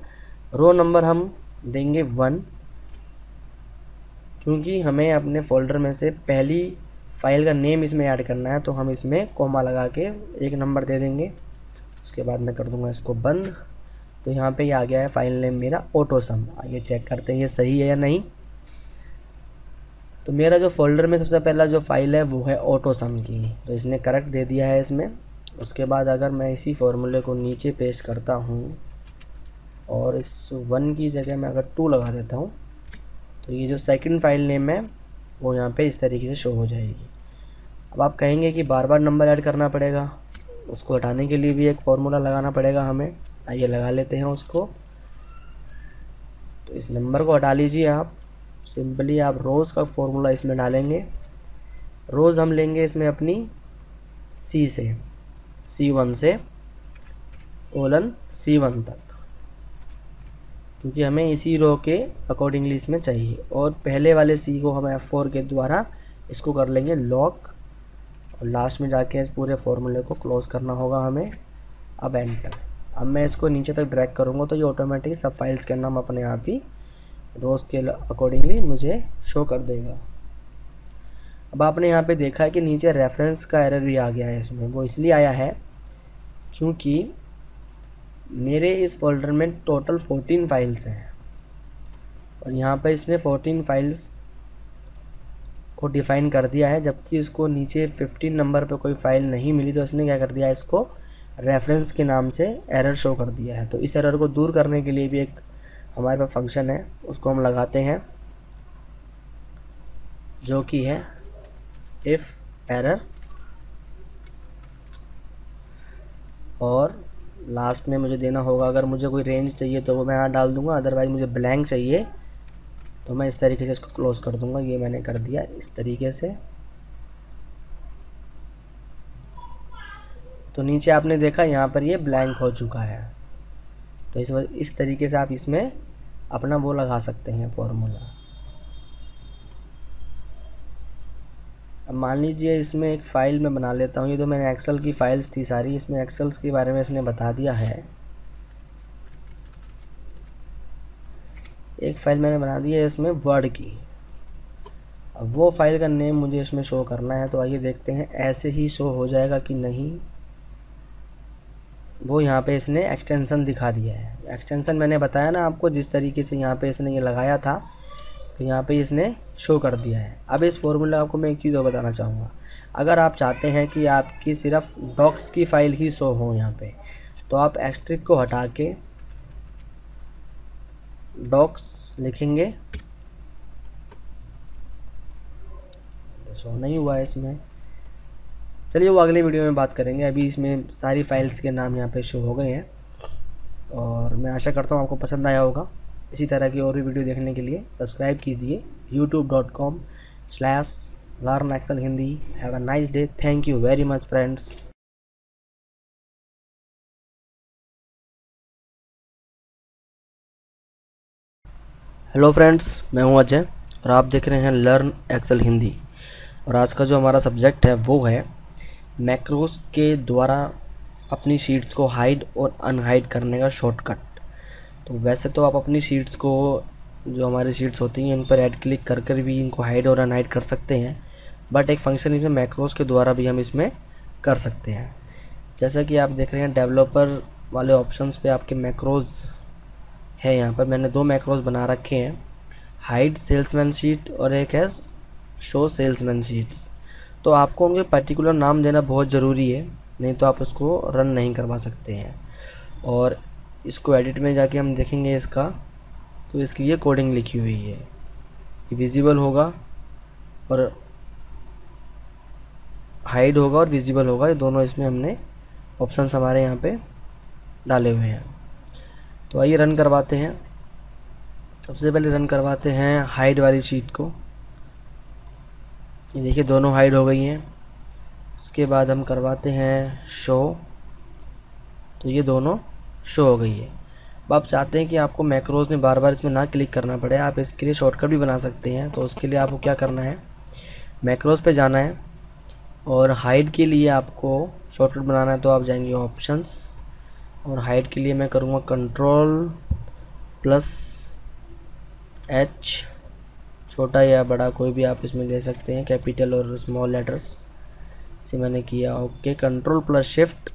row number हम देंगे वन क्योंकि हमें अपने फोल्डर में से पहली फ़ाइल का नेम इसमें ऐड करना है तो हम इसमें कोमा लगा के एक नंबर दे देंगे। उसके बाद मैं कर दूँगा इसको बंद। तो यहाँ पे ये आ गया है फ़ाइल नेम मेरा ऑटो सम आइए चेक करते हैं ये सही है या नहीं। तो मेरा जो फोल्डर में सबसे पहला जो फ़ाइल है, वो है ऑटो सम की। तो इसने करेक्ट दे दिया है इसमें। उसके बाद अगर मैं इसी फॉर्मूले को नीचे पेश करता हूँ, और इस वन की जगह मैं अगर टू लगा देता हूँ तो ये जो सेकंड फ़ाइल नेम है, वो यहाँ पे इस तरीके से शो हो जाएगी। अब आप कहेंगे कि बार बार नंबर ऐड करना पड़ेगा। उसको हटाने के लिए भी एक फार्मूला लगाना पड़ेगा हमें। आइए लगा लेते हैं उसको। तो इस नंबर को हटा लीजिए आप। सिंपली आप रोज़ का फॉर्मूला इसमें डालेंगे। रोज़ हम लेंगे इसमें अपनी सी से। सी वन से। ओलन सी वन तक। क्योंकि हमें इसी रो के अकॉर्डिंगली इसमें चाहिए। और पहले वाले सी को हम एफ़ फोर के द्वारा इसको कर लेंगे लॉक और लास्ट में जाके इस पूरे फॉर्मूले को क्लोज करना होगा हमें। अब एंटर अब मैं इसको नीचे तक ड्रैग करूँगा तो ये ऑटोमेटिक सब फाइल्स के नाम अपने आप ही रोज़ के अकॉर्डिंगली मुझे शो कर देगा। अब आपने यहाँ पे देखा है कि नीचे रेफरेंस का एरर भी आ गया है इसमें। वो इसलिए आया है क्योंकि मेरे इस फोल्डर में टोटल 14 फाइल्स हैं। और यहाँ पर इसने 14 फाइल्स को डिफ़ाइन कर दिया है, जबकि इसको नीचे 15 नंबर पे कोई फ़ाइल नहीं मिली तो इसने क्या कर दिया, इसको रेफरेंस के नाम से एरर शो कर दिया है। तो इस एरर को दूर करने के लिए भी एक हमारे पास फ़ंक्शन है, उसको हम लगाते हैं, जो कि है इफ़ एरर और लास्ट में मुझे देना होगा। अगर मुझे कोई रेंज चाहिए तो वो मैं यहाँ डाल दूँगा अदरवाइज़ मुझे ब्लैंक चाहिए तो मैं इस तरीके से इसको क्लोज़ कर दूँगा। ये मैंने कर दिया इस तरीके से। तो नीचे आपने देखा यहाँ पर ये ब्लैंक हो चुका है। तो इस इस तरीके से आप इसमें अपना वो लगा सकते हैं फॉर्मूला अब मान लीजिए इसमें एक फ़ाइल में बना लेता हूँ। ये तो मैंने एक्सेल की फ़ाइल्स थी सारी। इसमें एक्सेल्स के बारे में इसने बता दिया है। एक फ़ाइल मैंने बना दी है इसमें वर्ड की। अब वो फ़ाइल का नेम मुझे इसमें शो करना है। तो आइए देखते हैं, ऐसे ही शो हो जाएगा कि नहीं? वो यहाँ पे इसने एक्सटेंशन दिखा दिया है। एक्सटेंशन मैंने बताया ना आपको, जिस तरीके से यहाँ पे इसने ये लगाया था। तो यहाँ पे इसने शो कर दिया है। अब इस फॉर्मूला आपको मैं एक चीज़ और बताना चाहूँगा। अगर आप चाहते हैं कि आपकी सिर्फ़ डॉक्स की फ़ाइल ही शो हो यहाँ पे तो आप एक्स्ट्रिक को हटा के डॉक्स लिखेंगे। शो नहीं हुआ है इसमें। चलिए वो अगले वीडियो में बात करेंगे। अभी इसमें सारी फाइल्स के नाम यहाँ पे शो हो गए हैं। और मैं आशा करता हूँ आपको पसंद आया होगा। इसी तरह की और भी वीडियो देखने के लिए सब्सक्राइब कीजिए YouTube dot com slash learn Excel Hindi have a nice day thank you very much friends hello friends मैं हूँ अजय और आप देख रहे हैं लर्न एक्सल हिंदी और आज का जो हमारा सब्जेक्ट है, वो है मैक्रोस के द्वारा अपनी शीट्स को हाइड और अनहाइड करने का शॉर्टकट तो वैसे तो आप अपनी शीट्स को, जो हमारी शीट्स होती हैं इन पर ऐड क्लिक कर कर भी इनको हाइड और अनहाइड कर सकते हैं। बट एक फ़ंक्शन इसमें मैक्रोस के द्वारा भी हम इसमें कर सकते हैं। जैसा कि आप देख रहे हैं डेवलपर वाले ऑप्शंस पे आपके मैक्रोज है यहाँ पर। मैंने दो मैक्रोज बना रखे हैं। हाइड सेल्समैन शीट और एक है शो सेल्समैन शीट्स तो आपको उनके पर्टिकुलर नाम देना बहुत ज़रूरी है, नहीं तो आप उसको रन नहीं करवा सकते हैं। और इसको एडिट में जाके हम देखेंगे इसका तो इसकी ये कोडिंग लिखी हुई है। ये विजिबल होगा और हाइड होगा और विजिबल होगा। ये दोनों इसमें हमने ऑप्शन हमारे यहाँ पे डाले हुए हैं। तो आइए रन करवाते हैं। सबसे पहले रन करवाते हैं हाइड वाली शीट को। ये देखिए, दोनों हाइड हो गई हैं। उसके बाद हम करवाते हैं शो तो ये दोनों शो हो गई है। अब आप चाहते हैं कि आपको मैक्रोज में बार बार इसमें ना क्लिक करना पड़े, आप इसके लिए शॉर्टकट भी बना सकते हैं। तो उसके लिए आपको क्या करना है? मैक्रोज पे जाना है और हाइड के लिए आपको शॉर्टकट बनाना है तो आप जाएँगे ऑप्शंस और हाइड के लिए मैं करूँगा कंट्रोल प्लस एच छोटा या बड़ा कोई भी आप इसमें दे सकते हैं कैपिटल और स्मॉल लेटर्स से मैंने किया okay control plus shift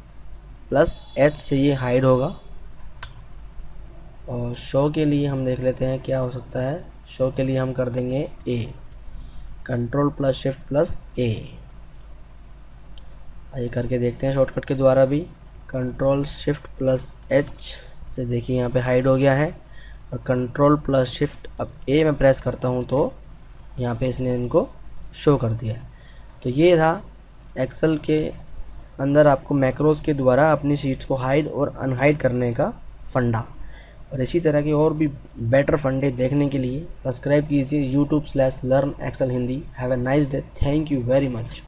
plus H से ये हाइड होगा। और शो के लिए हम देख लेते हैं क्या हो सकता है। शो के लिए हम कर देंगे A control plus shift plus A आइए करके देखते हैं शॉर्टकट के द्वारा भी। कंट्रोल शिफ्ट प्लस एच से देखिए यहाँ पे हाइड हो गया है। और कंट्रोल प्लस शिफ्ट अब ए में प्रेस करता हूँ तो यहाँ पे इसने इनको शो कर दिया तो ये था एक्सेल के अंदर आपको मैक्रोज के द्वारा अपनी सीट्स को हाइड और अनहाइड करने का फंडा। और इसी तरह के और भी बेटर फंडे देखने के लिए सब्सक्राइब कीजिए YouTube slash learn Excel Hindi. Have a nice day thank you very much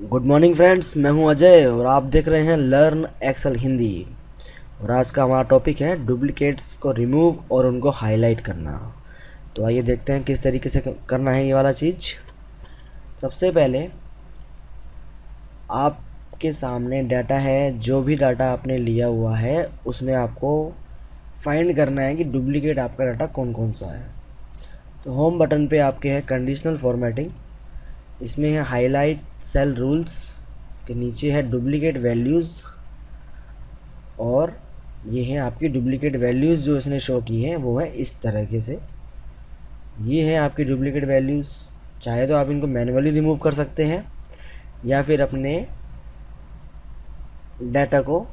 good morning friends मैं हूँ अजय और आप देख रहे हैं लर्न एक्सल हिंदी। और आज का हमारा टॉपिक है डुप्लीकेट्स को रिमूव और उनको हाईलाइट करना। तो आइए देखते हैं किस तरीके से करना है ये वाला चीज़। सबसे पहले आपके सामने डाटा है, जो भी डाटा आपने लिया हुआ है, उसमें आपको फाइंड करना है कि डुप्लीकेट आपका डाटा कौन कौन सा है। तो होम बटन पे आपके है कंडीशनल फॉर्मेटिंग, इसमें है हाईलाइट सेल रूल्स, इसके नीचे है डुप्लीकेट वैल्यूज़, और ये है आपकी डुप्लीकेट वैल्यूज़ जो इसने शो की हैं, वो है इस तरीके से। ये हैं आपकी डुप्लीकेट वैल्यूज़ चाहे तो आप इनको मैनुअली रिमूव कर सकते हैं, या फिर अपने डाटा को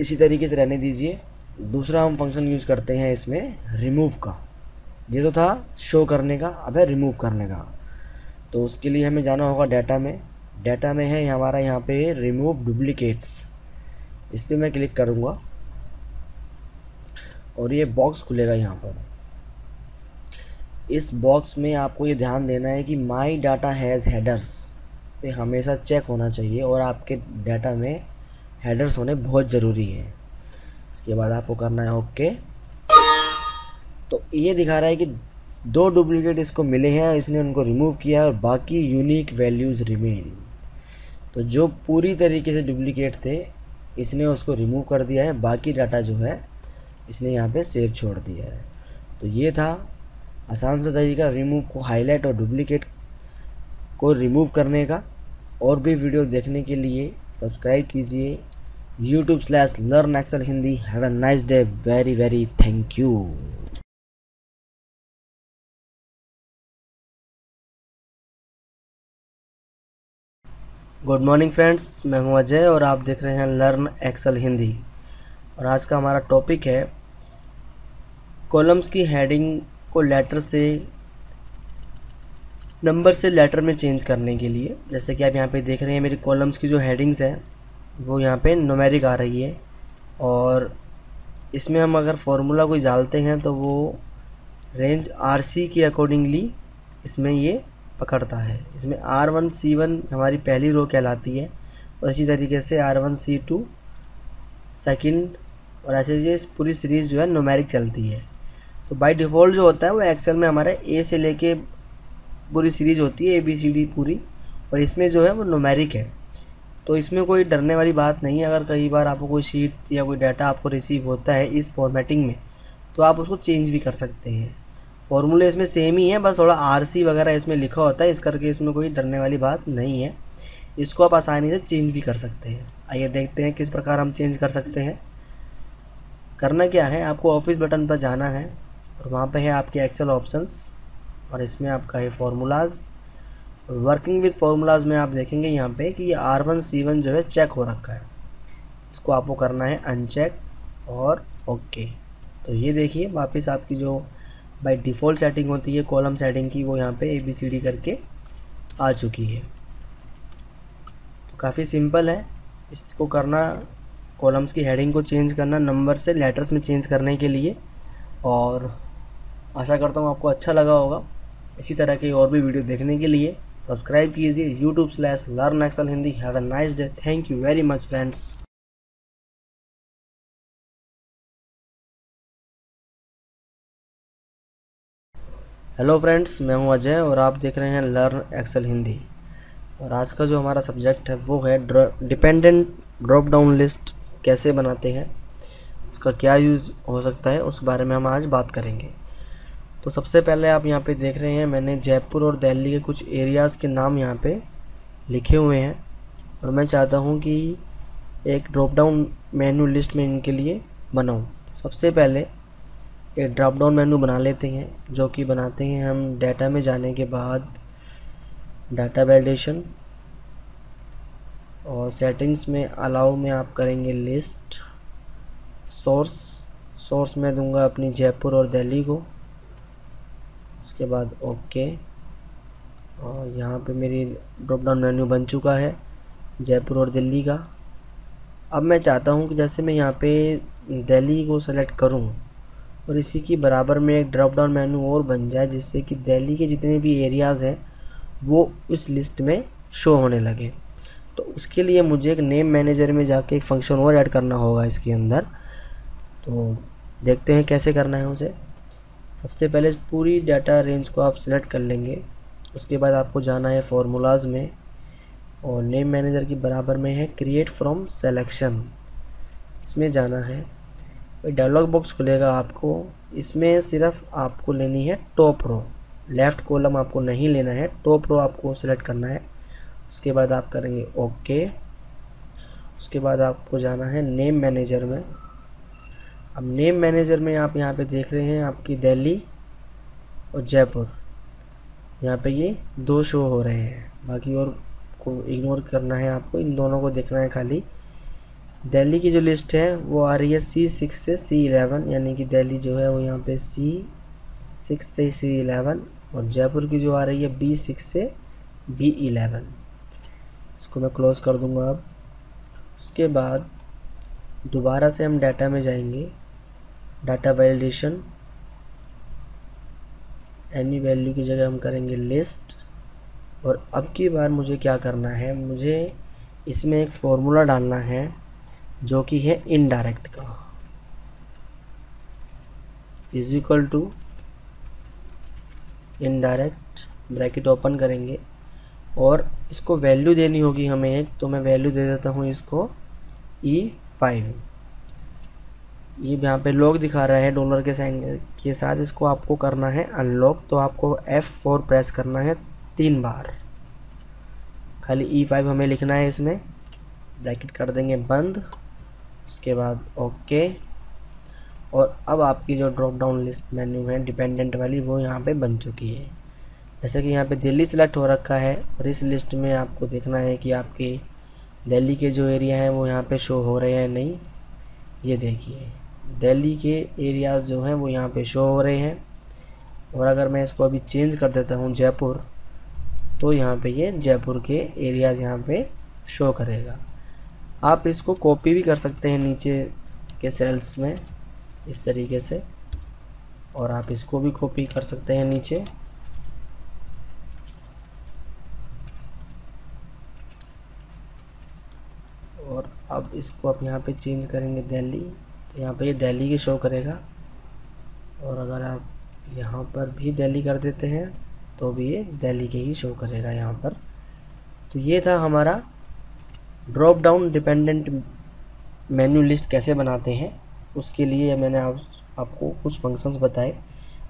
इसी तरीके से रहने दीजिए। दूसरा हम फ़ंक्शन यूज़ करते हैं इसमें रिमूव का। ये तो था शो करने का, अब है रिमूव करने का। तो उसके लिए हमें जाना होगा डाटा में। डाटा में है हमारा यहाँ पे रिमूव डुप्लीकेट्स इस पर मैं क्लिक करूँगा। और ये बॉक्स खुलेगा यहाँ पर। इस बॉक्स में आपको ये ध्यान देना है कि माई डाटा हैज़ हेडर्स पे हमेशा चेक होना चाहिए और आपके डाटा में हेडर्स होने बहुत ज़रूरी है। इसके बाद आपको करना है ओके तो ये दिखा रहा है कि दो डुप्लीकेट इसको मिले हैं, इसने उनको रिमूव किया और बाकी यूनिक वैल्यूज़ रिमेन तो जो पूरी तरीके से डुप्लीकेट थे, इसने उसको रिमूव कर दिया है, बाकी डाटा जो है, इसने यहाँ पे सेव छोड़ दिया है। तो ये था आसान सा तरीका रिमूव को हाईलाइट और डुप्लीकेट को रिमूव करने का। और भी वीडियो देखने के लिए सब्सक्राइब कीजिए। YouTube slash learn Excel Hindi have a nice day very very thank you good morning friends मैं हूँ अजय और आप देख रहे हैं लर्न एक्सल हिंदी और आज का हमारा टॉपिक है कॉलम्स की हेडिंग को लेटर से नंबर से लेटर में चेंज करने के लिए, जैसे कि आप यहाँ पे देख रहे हैं, मेरी कॉलम्स की जो हेडिंग्स हैं, वो यहाँ पे न्यूमेरिक आ रही है। और इसमें हम अगर फार्मूला कोई डालते हैं तो वो रेंज आर सी के अकॉर्डिंगली इसमें ये पकड़ता है। इसमें आर वन सी वन हमारी पहली रो कहलाती है, और इसी तरीके से R one C two second और ऐसे ये पूरी सीरीज़ जो है नोमेरिक चलती है। तो बाय डिफ़ॉल्ट जो होता है वो एक्सेल में हमारे ए से लेके पूरी सीरीज़ होती है ए बी सी डी पूरी, और इसमें जो है वो नोमेरिक है। तो इसमें कोई डरने वाली बात नहीं है, अगर कई बार आपको कोई शीट या कोई डाटा आपको रिसीव होता है इस फॉर्मेटिंग में तो आप उसको चेंज भी कर सकते हैं। फॉर्मूले इसमें सेम ही है, बस थोड़ा आर सी वगैरह इसमें लिखा होता है, इस करके इसमें कोई डरने वाली बात नहीं है। इसको आप आसानी से चेंज भी कर सकते हैं। आइए देखते हैं किस प्रकार हम चेंज कर सकते हैं। करना क्या है, आपको ऑफ़िस बटन पर जाना है। और वहाँ पे है आपके एक्सेल ऑप्शंस और इसमें आपका है फार्मूलाज वर्किंग विद फार्मूलाज में आप देखेंगे यहाँ पे कि ये आर वन सी वन जो है चेक हो रखा है। इसको आपको करना है अनचेक और ओके तो ये देखिए, वापस आपकी जो बाई डिफ़ॉल्ट सेटिंग होती है कॉलम सेटिंग की, वो यहाँ पे ए बी सी डी करके आ चुकी है। तो काफ़ी सिंपल है। इसको करना कॉलम्स की हेडिंग को चेंज करना नंबर से लेटर्स में चेंज करने के लिए। और आशा करता हूँ आपको अच्छा लगा होगा। इसी तरह के और भी वीडियो देखने के लिए सब्सक्राइब कीजिए। YouTube slash learn Excel Hindi have a nice day thank you very much friends hello friends मैं हूँ अजय और आप देख रहे हैं लर्न एक्सेल हिंदी और आज का जो हमारा सब्जेक्ट है, वो है डिपेंडेंट ड्रॉप डाउन लिस्ट कैसे बनाते हैं, उसका क्या यूज़ हो सकता है, उस बारे में हम आज बात करेंगे। तो सबसे पहले आप यहाँ पे देख रहे हैं, मैंने जयपुर और दिल्ली के कुछ एरियाज़ के नाम यहाँ पे लिखे हुए हैं। और मैं चाहता हूँ कि एक ड्रॉप डाउन मेन्यू लिस्ट में इनके लिए बनाऊँ। सबसे पहले एक ड्रॉप डाउन मेन्यू बना लेते हैं, जो कि बनाते हैं हम डाटा में जाने के बाद डाटा वैलिडेशन और सेटिंग्स में अलाउ में आप करेंगे लिस्ट सोर्स सोर्स में दूँगा अपनी जयपुर और दिल्ली को। उसके बाद ओके और यहाँ पे मेरी ड्रॉप डाउन मेन्यू बन चुका है, जयपुर और दिल्ली का। अब मैं चाहता हूँ कि जैसे मैं यहाँ पे दिल्ली को सेलेक्ट करूँ, और इसी की बराबर में एक ड्रॉप डाउन मेन्यू और बन जाए, जिससे कि दिल्ली के जितने भी एरियाज़ हैं, वो इस लिस्ट में शो होने लगे। तो उसके लिए मुझे एक नेम मैनेजर में जाके एक फ़ंक्शन और ऐड करना होगा इसके अंदर। तो देखते हैं कैसे करना है उसे। सबसे पहले पूरी डाटा रेंज को आप सिलेक्ट कर लेंगे। उसके बाद आपको जाना है फार्मूलाज में और नेम मैनेजर के बराबर में है क्रिएट फ्रॉम सेलेक्शन इसमें जाना है। डायलॉग बॉक्स खुलेगा आपको। इसमें सिर्फ़ आपको लेनी है टॉप रो लेफ़्ट कॉलम आपको नहीं लेना है। टॉप रो आपको सेलेक्ट करना है। उसके बाद आप करेंगे ओके उसके बाद आपको जाना है नेम मैनेजर में। अब नेम मैनेजर में आप यहाँ पे देख रहे हैं आपकी दिल्ली और जयपुर। यहाँ पे ये दो शो हो रहे हैं। बाकी और को इग्नोर करना है आपको, इन दोनों को देखना है खाली। दिल्ली की जो लिस्ट है, वो आ रही है सी सिक्स से सी इलेवन यानी कि दिल्ली जो है वो यहाँ पे सी सिक्स से सी इलेवन और जयपुर की जो आ रही है बी सिक्स से बी इलेवन इसको मैं क्लोज़ कर दूँगा अब। उसके बाद दोबारा से हम डाटा में जाएँगे। डाटा वैलिडेशन एनी वैल्यू की जगह हम करेंगे लिस्ट और अब की बार मुझे क्या करना है? मुझे इसमें एक फॉर्मूला डालना है, जो कि है इनडायरेक्ट का। Is equal to indirect bracket open करेंगे, और इसको वैल्यू देनी होगी हमें एक तो मैं वैल्यू दे देता हूँ इसको ई e फाइव ये यहाँ पे लॉक दिखा रहा है डॉलर के साइन के साथ, इसको आपको करना है अनलॉक तो आपको F4 प्रेस करना है तीन बार। खाली E5 हमें लिखना है इसमें। ब्रैकेट कर देंगे बंद। उसके बाद ओके और अब आपकी जो ड्रॉप डाउन लिस्ट मेन्यू है डिपेंडेंट वाली, वो यहाँ पे बन चुकी है। जैसे कि यहाँ पे दिल्ली सेलेक्ट हो रखा है, और इस लिस्ट में आपको देखना है कि आपके दिल्ली के जो एरिया हैं, वो यहाँ पे शो हो रहे हैं नहीं। ये देखिए। दिल्ली के एरियाज़ जो हैं, वो यहाँ पे शो हो रहे हैं। और अगर मैं इसको अभी चेंज कर देता हूँ जयपुर तो यहाँ पे ये जयपुर के एरियाज़ यहाँ पे शो करेगा। आप इसको कॉपी भी कर सकते हैं नीचे के सेल्स में, इस तरीके से। और आप इसको भी कॉपी कर सकते हैं नीचे। और अब इसको आप यहाँ पे चेंज करेंगे दिल्ली। यहाँ पे ये दिल्ली की शो करेगा। और अगर आप यहाँ पर भी दिल्ली कर देते हैं तो भी ये दिल्ली के ही शो करेगा यहाँ पर। तो ये था हमारा drop down dependent menu list कैसे बनाते हैं उसके लिए मैंने आप, आपको कुछ फ़ंक्शंस बताए।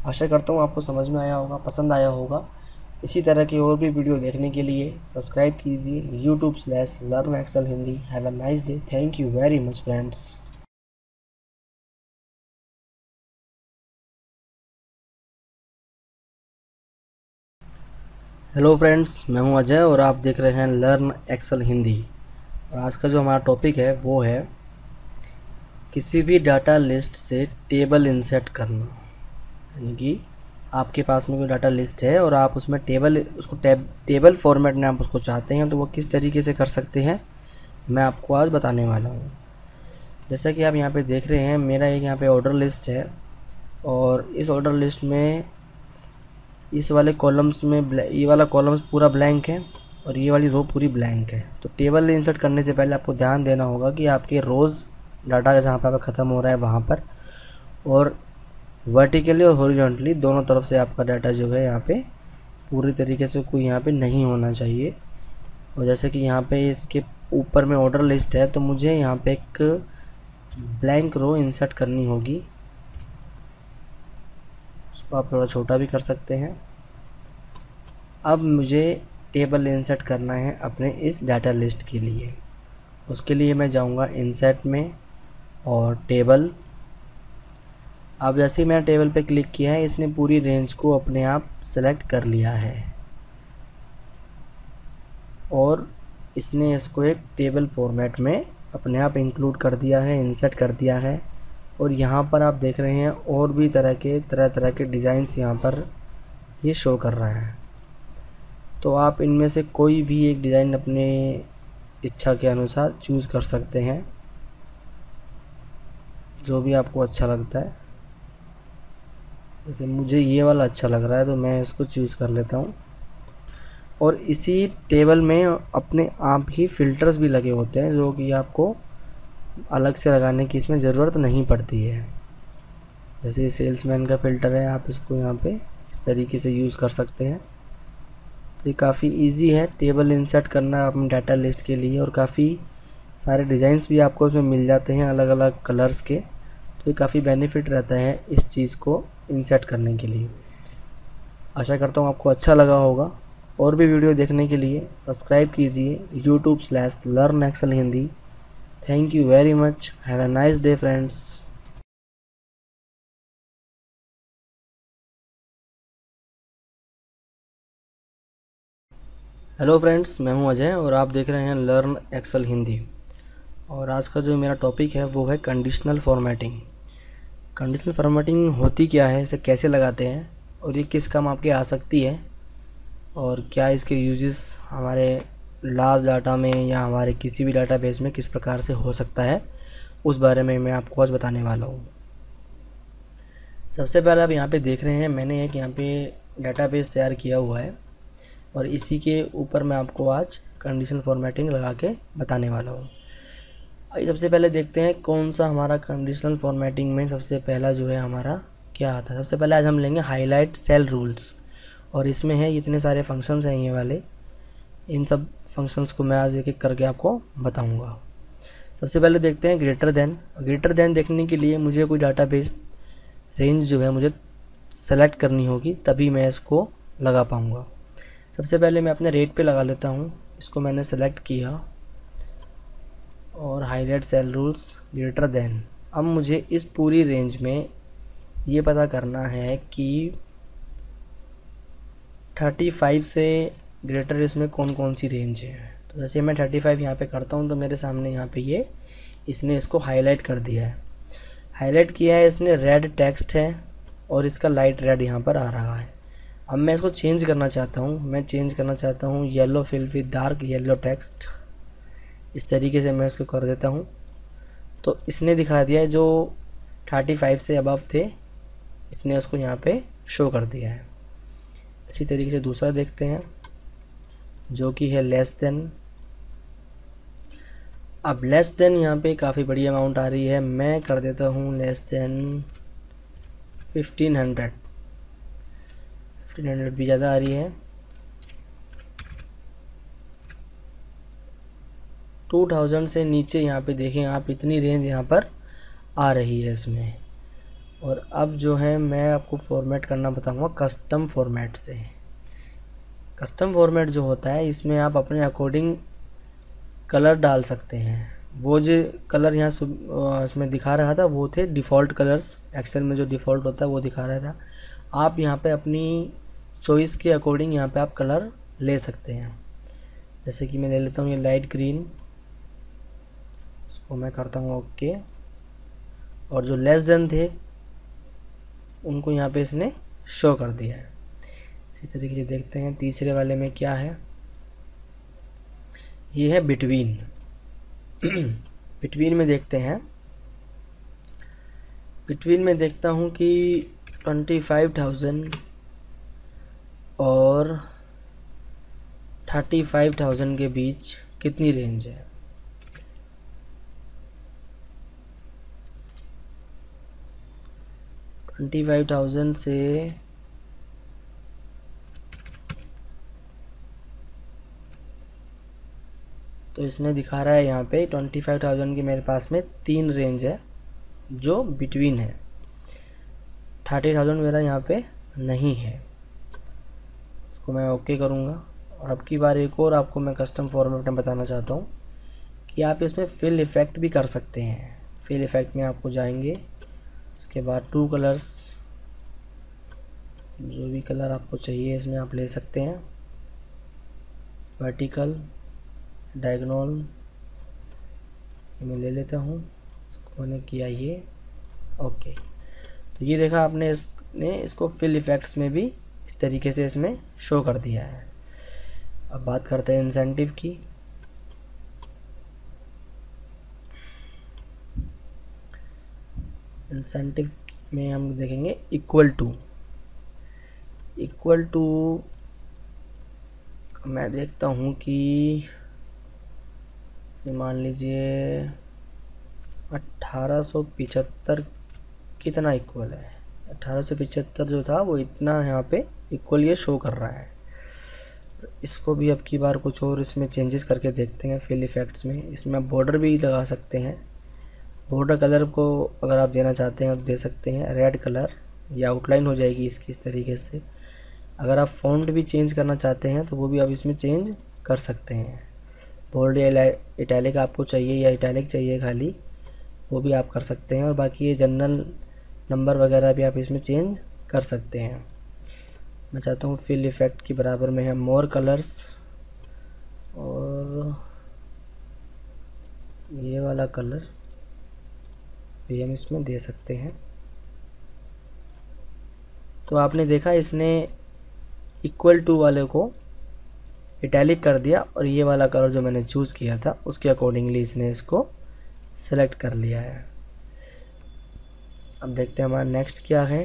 आशा करता हूँ आपको समझ में आया होगा पसंद आया होगा। इसी तरह की और भी वीडियो देखने के लिए सब्सक्राइब कीजिए YouTube slash learn Excel Hindi have a nice day thank you very much friends hello friends मैं हूँ अजय और आप देख रहे हैं लर्न एक्सेल हिंदी और आज का जो हमारा टॉपिक है, वो है किसी भी डाटा लिस्ट से टेबल इंसर्ट करना। यानी कि आपके पास में कोई डाटा लिस्ट है और आप उसमें टेबल उसको टेब टेबल फॉर्मेट में आप उसको चाहते हैं तो वो किस तरीके से कर सकते हैं, मैं आपको आज बताने वाला हूँ। जैसा कि आप यहाँ पर देख रहे हैं, मेरा एक यहाँ पर ऑर्डर लिस्ट है और इस ऑर्डर लिस्ट में इस वाले कॉलम्स में ये वाला कॉलम्स पूरा ब्लैंक है और ये वाली रो पूरी ब्लैंक है। तो टेबल इंसर्ट करने से पहले आपको ध्यान देना होगा कि आपके रोज़ डाटा जहाँ पर ख़त्म हो रहा है वहाँ पर और वर्टिकली और हॉरिजॉन्टली दोनों तरफ़ से आपका डाटा जो है यहाँ पे पूरी तरीके से कोई यहाँ पे नहीं होना चाहिए। और जैसे कि यहाँ पे इसके ऊपर में ऑर्डर लिस्ट है तो मुझे यहाँ पे एक ब्लैंक रो इंसर्ट करनी होगी। उसको आप थोड़ा छोटा भी कर सकते हैं। अब मुझे टेबल इंसर्ट करना है अपने इस डाटा लिस्ट के लिए। उसके लिए मैं जाऊँगा इंसर्ट में और टेबल। अब जैसे ही मैंने टेबल पे क्लिक किया है, इसने पूरी रेंज को अपने आप सेलेक्ट कर लिया है। और इसने इसको एक टेबल फॉर्मेट में अपने आप इंक्लूड कर दिया है इंसर्ट कर दिया है। और यहाँ पर आप देख रहे हैं और भी तरह के तरह तरह के डिज़ाइंस यहाँ पर ये शो कर रहे हैं। तो आप इनमें से कोई भी एक डिज़ाइन अपने इच्छा के अनुसार चूज़ कर सकते हैं। जो भी आपको अच्छा लगता है। जैसे मुझे ये वाला अच्छा लग रहा है तो मैं इसको चूज़ कर लेता हूँ। और इसी टेबल में अपने आप ही फ़िल्टर्स भी लगे होते हैं, जो कि आपको अलग से लगाने की इसमें ज़रूरत नहीं पड़ती है। जैसे सेल्समैन का फ़िल्टर है, आप इसको यहाँ पे इस तरीके से यूज़ कर सकते हैं। तो ये काफ़ी इजी है टेबल इंसर्ट करना अपने डाटा लिस्ट के लिए और काफ़ी सारे डिज़ाइंस भी आपको इसमें मिल जाते हैं अलग अलग कलर्स के। तो ये काफ़ी बेनिफिट रहता है इस चीज़ को इंसर्ट करने के लिए। आशा करता हूँ आपको अच्छा लगा होगा। और भी वीडियो देखने के लिए सब्सक्राइब कीजिए YouTube slash learn Excel Hindi. Thank you very much have a nice day friends hello friends मैं हूँ अजय और आप देख रहे हैं लर्न एक्सल हिंदी और आज का जो मेरा टॉपिक है, वो है कंडीशनल फॉर्मेटिंग कंडीशनल फॉर्मेटिंग होती क्या है? इसे कैसे लगाते हैं? और ये किस काम आपके आ सकती है? और क्या इसके यूजेस हमारे लास्ट डाटा में या हमारे किसी भी डाटाबेस में किस प्रकार से हो सकता है, उस बारे में मैं आपको आज बताने वाला हूँ। सबसे पहले आप यहाँ पे देख रहे हैं, मैंने एक यहाँ पे डाटाबेस तैयार किया हुआ है और इसी के ऊपर मैं आपको आज कंडीशन फॉर्मेटिंग लगा के बताने वाला हूँ। सबसे पहले देखते हैं कौन सा हमारा कंडीशनल फॉर्मेटिंग में सबसे पहला जो है हमारा क्या आता है। सबसे पहले आज हम लेंगे हाईलाइट सेल रूल्स और इसमें है इतने सारे फ़ंक्शंस हैं ये वाले। इन सब फ़ंक्शंस को मैं आज एक एक करके आपको बताऊँगा। सबसे पहले देखते हैं ग्रेटर देन ग्रेटर देन देखने के लिए मुझे कोई डाटाबेस रेंज जो है मुझे सेलेक्ट करनी होगी, तभी मैं इसको लगा पाऊँगा। सबसे पहले मैं अपने रेट पे लगा लेता हूँ। इसको मैंने सेलेक्ट किया और highlight cell rules greater than अब मुझे इस पूरी रेंज में ये पता करना है कि 35 से ग्रेटर इसमें कौन कौन सी रेंज है? तो जैसे मैं 35 फाइव यहाँ पर करता हूँ तो मेरे सामने यहाँ पे ये, इसने इसको हाईलाइट कर दिया है। हाईलाइट किया है, इसने रेड टेक्स्ट है और इसका लाइट रेड यहाँ पर आ रहा है। अब मैं इसको चेंज करना चाहता हूँ, मैं चेंज करना चाहता हूँ yellow fill with dark yellow text इस तरीके से मैं इसको कर देता हूँ। तो इसने दिखा दिया है जो 35 से अबव थे, इसने उसको यहाँ पे शो कर दिया है। इसी तरीके से दूसरा देखते हैं। जो कि है लेस देन अब लेस देन यहाँ पे काफ़ी बड़ी अमाउंट आ रही है। मैं कर देता हूँ less than fifteen hundred fifteen hundred भी ज़्यादा आ रही है। टू थाउज़ेंड से नीचे यहाँ पे देखें आप, इतनी रेंज यहाँ पर आ रही है इसमें। और अब जो है मैं आपको फॉर्मेट करना बताऊँगा कस्टम फॉर्मेट से। कस्टम फॉर्मेट जो होता है, इसमें आप अपने अकॉर्डिंग कलर डाल सकते हैं। वो जो कलर यहाँ इसमें दिखा रहा था, वो थे डिफ़ॉल्ट कलर्स एक्सेल में जो डिफ़ॉल्ट होता है, वो दिखा रहा था। आप यहाँ पे अपनी चॉइस के अकॉर्डिंग यहाँ पे आप कलर ले सकते हैं। जैसे कि मैं ले लेता हूँ ये लाइट ग्रीन इसको मैं करता हूँ ओके और जो लेस देन थे, उनको यहाँ पे इसने शो कर दिया है। इसी तरीके से देखते हैं, तीसरे वाले में क्या है? ये है बिटवीन बिटवीन में देखते हैं। बिटवीन में देखता हूँ कि ट्वेंटी फाइव थाउज़ेंड और थर्टी फाइव थाउज़ेंड के बीच कितनी रेंज है? ट्वेंटी फाइव थाउज़ेंड से तो इसने दिखा रहा है यहाँ पे ट्वेंटी फाइव थाउज़ेंड की मेरे पास में तीन रेंज है, जो बिटवीन है। थर्टी थाउज़ेंड मेरा यहाँ पे नहीं है। इसको मैं ओके करूँगा। और अब की बार एक और आपको मैं कस्टम फॉर्मेट में बताना चाहता हूँ कि आप इसमें फिल इफ़ेक्ट भी कर सकते हैं। फिल इफ़ेक्ट में आपको जाएँगे। उसके बाद टू कलर्स जो भी कलर आपको चाहिए, इसमें आप ले सकते हैं। वर्टिकल डायगोनल मैं ले लेता हूँ। मैंने किया ये। ओके तो ये देखा आपने इसने इसको फिल इफ़ेक्ट्स में भी इस तरीके से इसमें शो कर दिया है। अब बात करते हैं इंसेंटिव की। इंसेंटिव में हम देखेंगे इक्वल टू इक्वल टू मैं देखता हूँ कि मान लीजिए अट्ठारह कितना इक्वल है? अट्ठारह जो था, वो इतना यहाँ पे इक्वल ये शो कर रहा है। इसको भी अब की बार कुछ और इसमें चेंजेस करके देखते हैं फिल इफ़ेक्ट्स में। इसमें बॉर्डर भी लगा सकते हैं। बॉर्डर कलर को अगर आप देना चाहते हैं तो दे सकते हैं। रेड कलर या आउटलाइन हो जाएगी इसकी इस तरीके से। अगर आप फ़ॉन्ट भी चेंज करना चाहते हैं तो वो भी आप इसमें चेंज कर सकते हैं। बोल्ड या इटैलिक आपको चाहिए या इटैलिक चाहिए खाली, वो भी आप कर सकते हैं और बाकी ये जनरल नंबर वगैरह भी आप इसमें चेंज कर सकते हैं। मैं चाहता हूँ फिल इफ़ेक्ट के बराबर में है मोर कलर्स और ये वाला कलर भी हम इसमें दे सकते हैं। तो आपने देखा इसने इक्वल टू वाले को इटैलिक कर दिया और ये वाला कलर जो मैंने चूज़ किया था, उसके अकॉर्डिंगली इसने इसको सेलेक्ट कर लिया है। अब देखते हैं हमारा नेक्स्ट क्या है?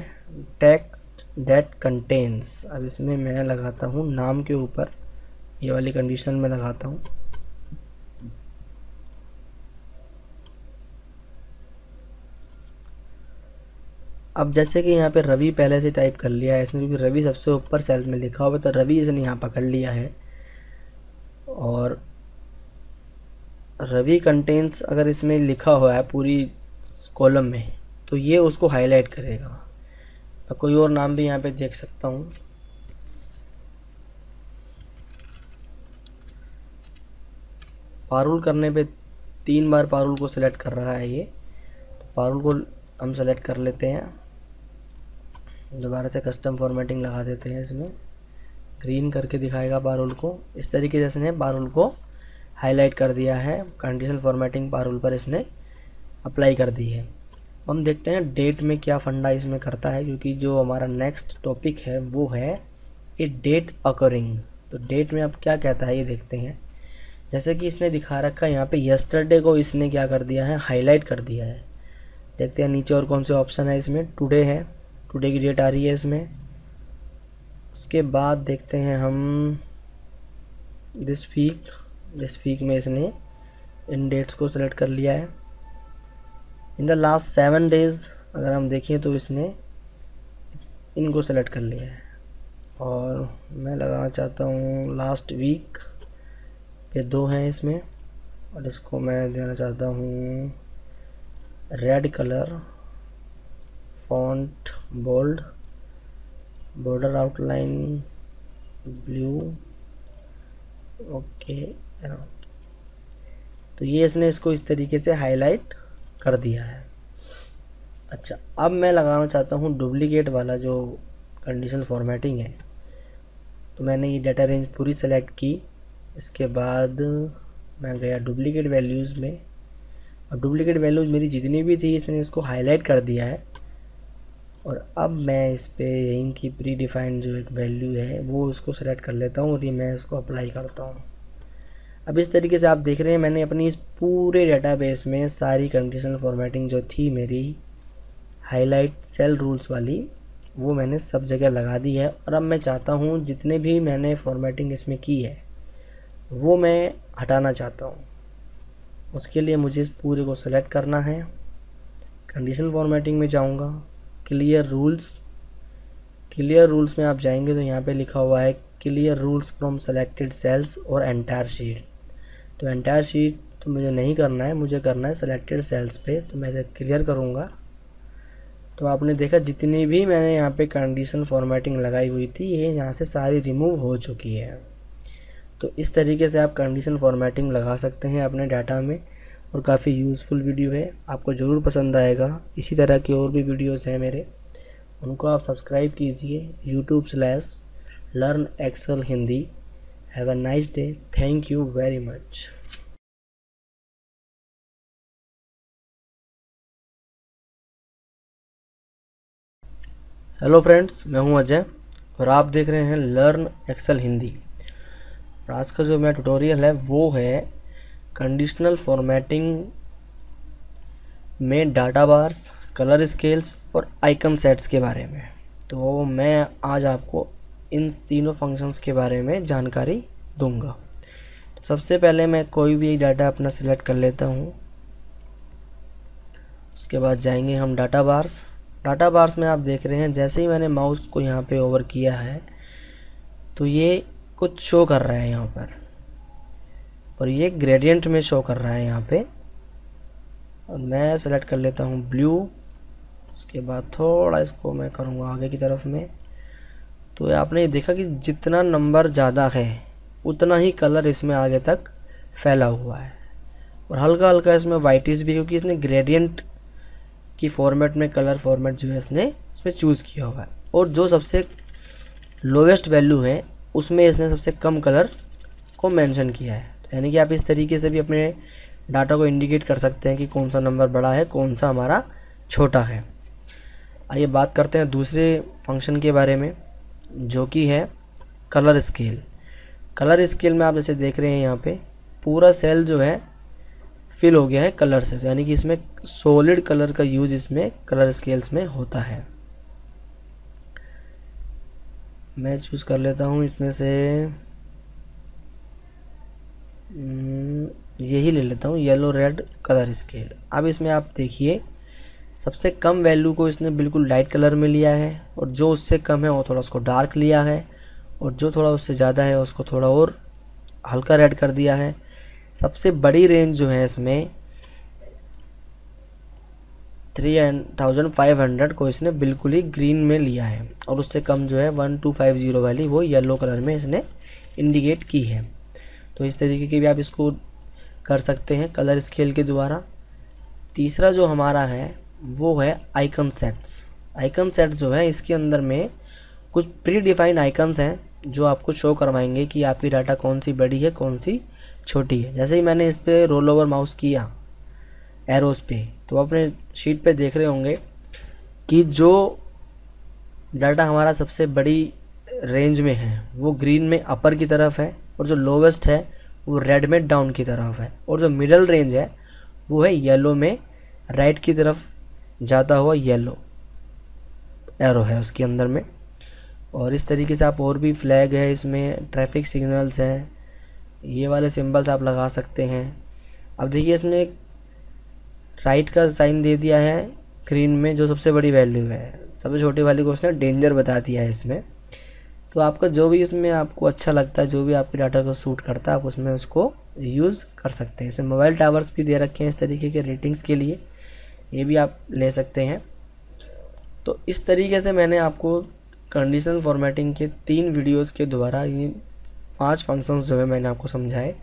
टेक्स्ट डेट कंटेन्स अब इसमें मैं लगाता हूँ, नाम के ऊपर ये वाली कंडीशन में लगाता हूँ। अब जैसे कि यहाँ पे रवि पहले से टाइप कर लिया है, इसने क्योंकि रवि सबसे ऊपर सेल में लिखा हुआ है तो रवि इसने यहाँ पकड़ लिया है। और रवि कंटेंट्स अगर इसमें लिखा हुआ है पूरी कॉलम में तो ये उसको हाईलाइट करेगा। मैं कोई और नाम भी यहाँ पे देख सकता हूँ। पारुल करने पे तीन बार पारुल को सिलेक्ट कर रहा है ये। तो पारुल को हम सेलेक्ट कर लेते हैं। दोबारा से कस्टम फॉर्मेटिंग लगा देते हैं इसमें। ग्रीन करके दिखाएगा बारुल को। इस तरीके से इसने बारुल को हाईलाइट कर दिया है। कंडीशनल फॉर्मेटिंग बारुल पर इसने अप्लाई कर दी है। हम देखते हैं डेट में क्या फंडा इसमें करता है, क्योंकि जो हमारा नेक्स्ट टॉपिक है, वो है ए डेट अकरिंग तो डेट में अब क्या कहता है, ये देखते हैं। जैसे कि इसने दिखा रखा है, यहाँ पे यस्टरडे को इसने क्या कर दिया है हाईलाइट कर दिया है। देखते हैं नीचे और कौन से ऑप्शन है इसमें। टुडे है। टुडे की डेट आ रही है इसमें। उसके बाद देखते हैं हम दिस वीक दिस वीक में इसने इन डेट्स को सेलेक्ट कर लिया है। In the last seven days अगर हम देखें तो इसने इनको सेलेक्ट कर लिया है। और मैं लगाना चाहता हूँ लास्ट वीक ये दो हैं इसमें, और इसको मैं देना चाहता हूँ red colour font bold border outline, blue okay तो ये इसने इसको इस तरीके से हाईलाइट कर दिया है। अच्छा अब मैं लगाना चाहता हूँ डुप्लीकेट वाला जो कंडीशन फॉर्मेटिंग है। तो मैंने ये डाटा रेंज पूरी सेलेक्ट की। इसके बाद मैं गया डुप्लीकेट वैल्यूज़ में। और डुप्लीकेट वैल्यूज़ मेरी जितनी भी थी, इसने इसको हाईलाइट कर दिया है। और अब मैं इस पर यहीं की प्री डिफाइंड जो एक वैल्यू है, वो इसको सेलेक्ट कर लेता हूँ और ये मैं इसको अप्लाई करता हूँ। अब इस तरीके से आप देख रहे हैं, मैंने अपनी इस पूरे डेटाबेस में सारी कंडीशनल फॉर्मेटिंग जो थी मेरी हाईलाइट सेल रूल्स वाली, वो मैंने सब जगह लगा दी है। और अब मैं चाहता हूँ, जितने भी मैंने फॉर्मेटिंग इसमें की है, वो मैं हटाना चाहता हूँ। उसके लिए मुझे इस पूरे को सेलेक्ट करना है। कंडीशनल फॉर्मेटिंग में जाऊँगा। क्लियर रूल्स क्लियर रूल्स में आप जाएँगे तो यहाँ पे लिखा हुआ है clear rules from selected cells और एंटायर शीट। तो एंटायर शीट तो मुझे नहीं करना है, मुझे करना है सेलेक्टेड सेल्स पे तो मैं इसे क्लियर करूँगा। तो आपने देखा जितनी भी मैंने यहाँ पे कंडीशन फॉर्मेटिंग लगाई हुई थी, ये यहाँ से सारी रिमूव हो चुकी है। तो इस तरीके से आप कंडीशन फॉर्मेटिंग लगा सकते हैं अपने डाटा में। और काफ़ी यूज़फुल वीडियो है। आपको ज़रूर पसंद आएगा। इसी तरह की और भी वीडियोज़ हैं मेरे। उनको आप सब्सक्राइब कीजिए। YouTube slash learn Excel Hindi have a nice day thank you very much hello friends Ajay हूँ अजय और आप देख रहे हैं लर्न एक्सेल हिंदी आज का जो मेरा ट्यूटोरियल है वो है कंडीशनल फॉर्मेटिंग में डाटा बार्स कलर स्केल्स और आइकन सेट्स के बारे में। तो मैं आज आपको इन तीनों फ़ंक्शंस के बारे में जानकारी दूँगा। तो सबसे पहले मैं कोई भी डाटा अपना सिलेक्ट कर लेता हूँ। उसके बाद जाएँगे हम डाटा बार्स डाटा बार्स में आप देख रहे हैं, जैसे ही मैंने माउस को यहाँ पे ओवर किया है तो ये कुछ शो कर रहा है यहाँ पर। और ये ग्रेडियंट में शो कर रहा है यहाँ पे। और मैं सेलेक्ट कर लेता हूँ ब्लू उसके बाद थोड़ा इसको मैं करूँगा आगे की तरफ़ में। तो आपने ये देखा कि जितना नंबर ज़्यादा है, उतना ही कलर इसमें आगे तक फैला हुआ है। और हल्का हल्का इसमें वाइटिस भी, क्योंकि इसने ग्रेडियंट की फॉर्मेट में कलर फॉर्मेट जो है इसने इसमें चूज़ किया हुआ है। और जो सबसे लोवेस्ट वैल्यू है, उसमें इसने सबसे कम कलर को मेंशन किया है। यानी कि आप इस तरीके से भी अपने डाटा को इंडिकेट कर सकते हैं कि कौन सा नंबर बड़ा है, कौन सा हमारा छोटा है। आइए बात करते हैं दूसरे फ़ंक्शन के बारे में, जो कि है कलर स्केल कलर स्केल में आप जैसे देख रहे हैं यहाँ पे, पूरा सेल जो है फिल हो गया है कलर से। यानी कि इसमें सॉलिड कलर का यूज़ इसमें कलर स्केल्स में होता है। मैं चूज़ कर लेता हूँ इसमें से यही ले लेता हूँ येलो रेड कलर स्केल अब इसमें आप देखिए, सबसे कम वैल्यू को इसने बिल्कुल लाइट कलर में लिया है, और जो उससे कम है, वो थोड़ा उसको डार्क लिया है, और जो थोड़ा उससे ज़्यादा है, उसको थोड़ा और हल्का रेड कर दिया है. सबसे बड़ी रेंज जो है इसमें थ्री थाउज़ेंड फाइव हंड्रेड को इसने बिल्कुल ही ग्रीन में लिया है. और उससे कम जो है वन टू फाइव ज़ीरो वाली वो येलो कलर में इसने इंडिकेट की है. तो इस तरीके की भी आप इसको कर सकते हैं कलर स्केल के द्वारा। तीसरा जो हमारा है, वो है आइकन सेट्स। आइकन सेट जो है, इसके अंदर में कुछ प्री डिफाइंड आइकन्स हैं जो आपको शो करवाएँगे कि आपकी डाटा कौन सी बड़ी है, कौन सी छोटी है। जैसे ही मैंने इस पर रोल ओवर माउस किया एरोस पे तो अपने शीट पे देख रहे होंगे कि जो डाटा हमारा सबसे बड़ी रेंज में है, वो ग्रीन में अपर की तरफ़ है। और जो लोवेस्ट है, वो रेड में डाउन की तरफ़ है। और जो मिडल रेंज है, वो है येलो में राइट की तरफ़ जाता हुआ येलो एरो है उसके अंदर में। और इस तरीके से आप और भी फ्लैग है, इसमें ट्रैफ़िक सिग्नल्स हैं, ये वाले सिंबल्स आप लगा सकते हैं। अब देखिए, इसमें राइट का साइन दे दिया है ग्रीन में, जो सबसे बड़ी वैल्यू है। सबसे छोटी वाली को उसने डेंजर बता दिया है इसमें। तो आपका जो भी इसमें आपको अच्छा लगता है, जो भी आपके डाटा को सूट करता है, आप उसमें उसको यूज़ कर सकते हैं। इसमें मोबाइल टावर्स भी दे रखे हैं इस तरीके के रेटिंग्स के लिए। ये भी आप ले सकते हैं। तो इस तरीके से मैंने आपको कंडीशन फॉर्मेटिंग के तीन वीडियोस के द्वारा ये पाँच फ़ंक्शंस जो है मैंने आपको समझाए।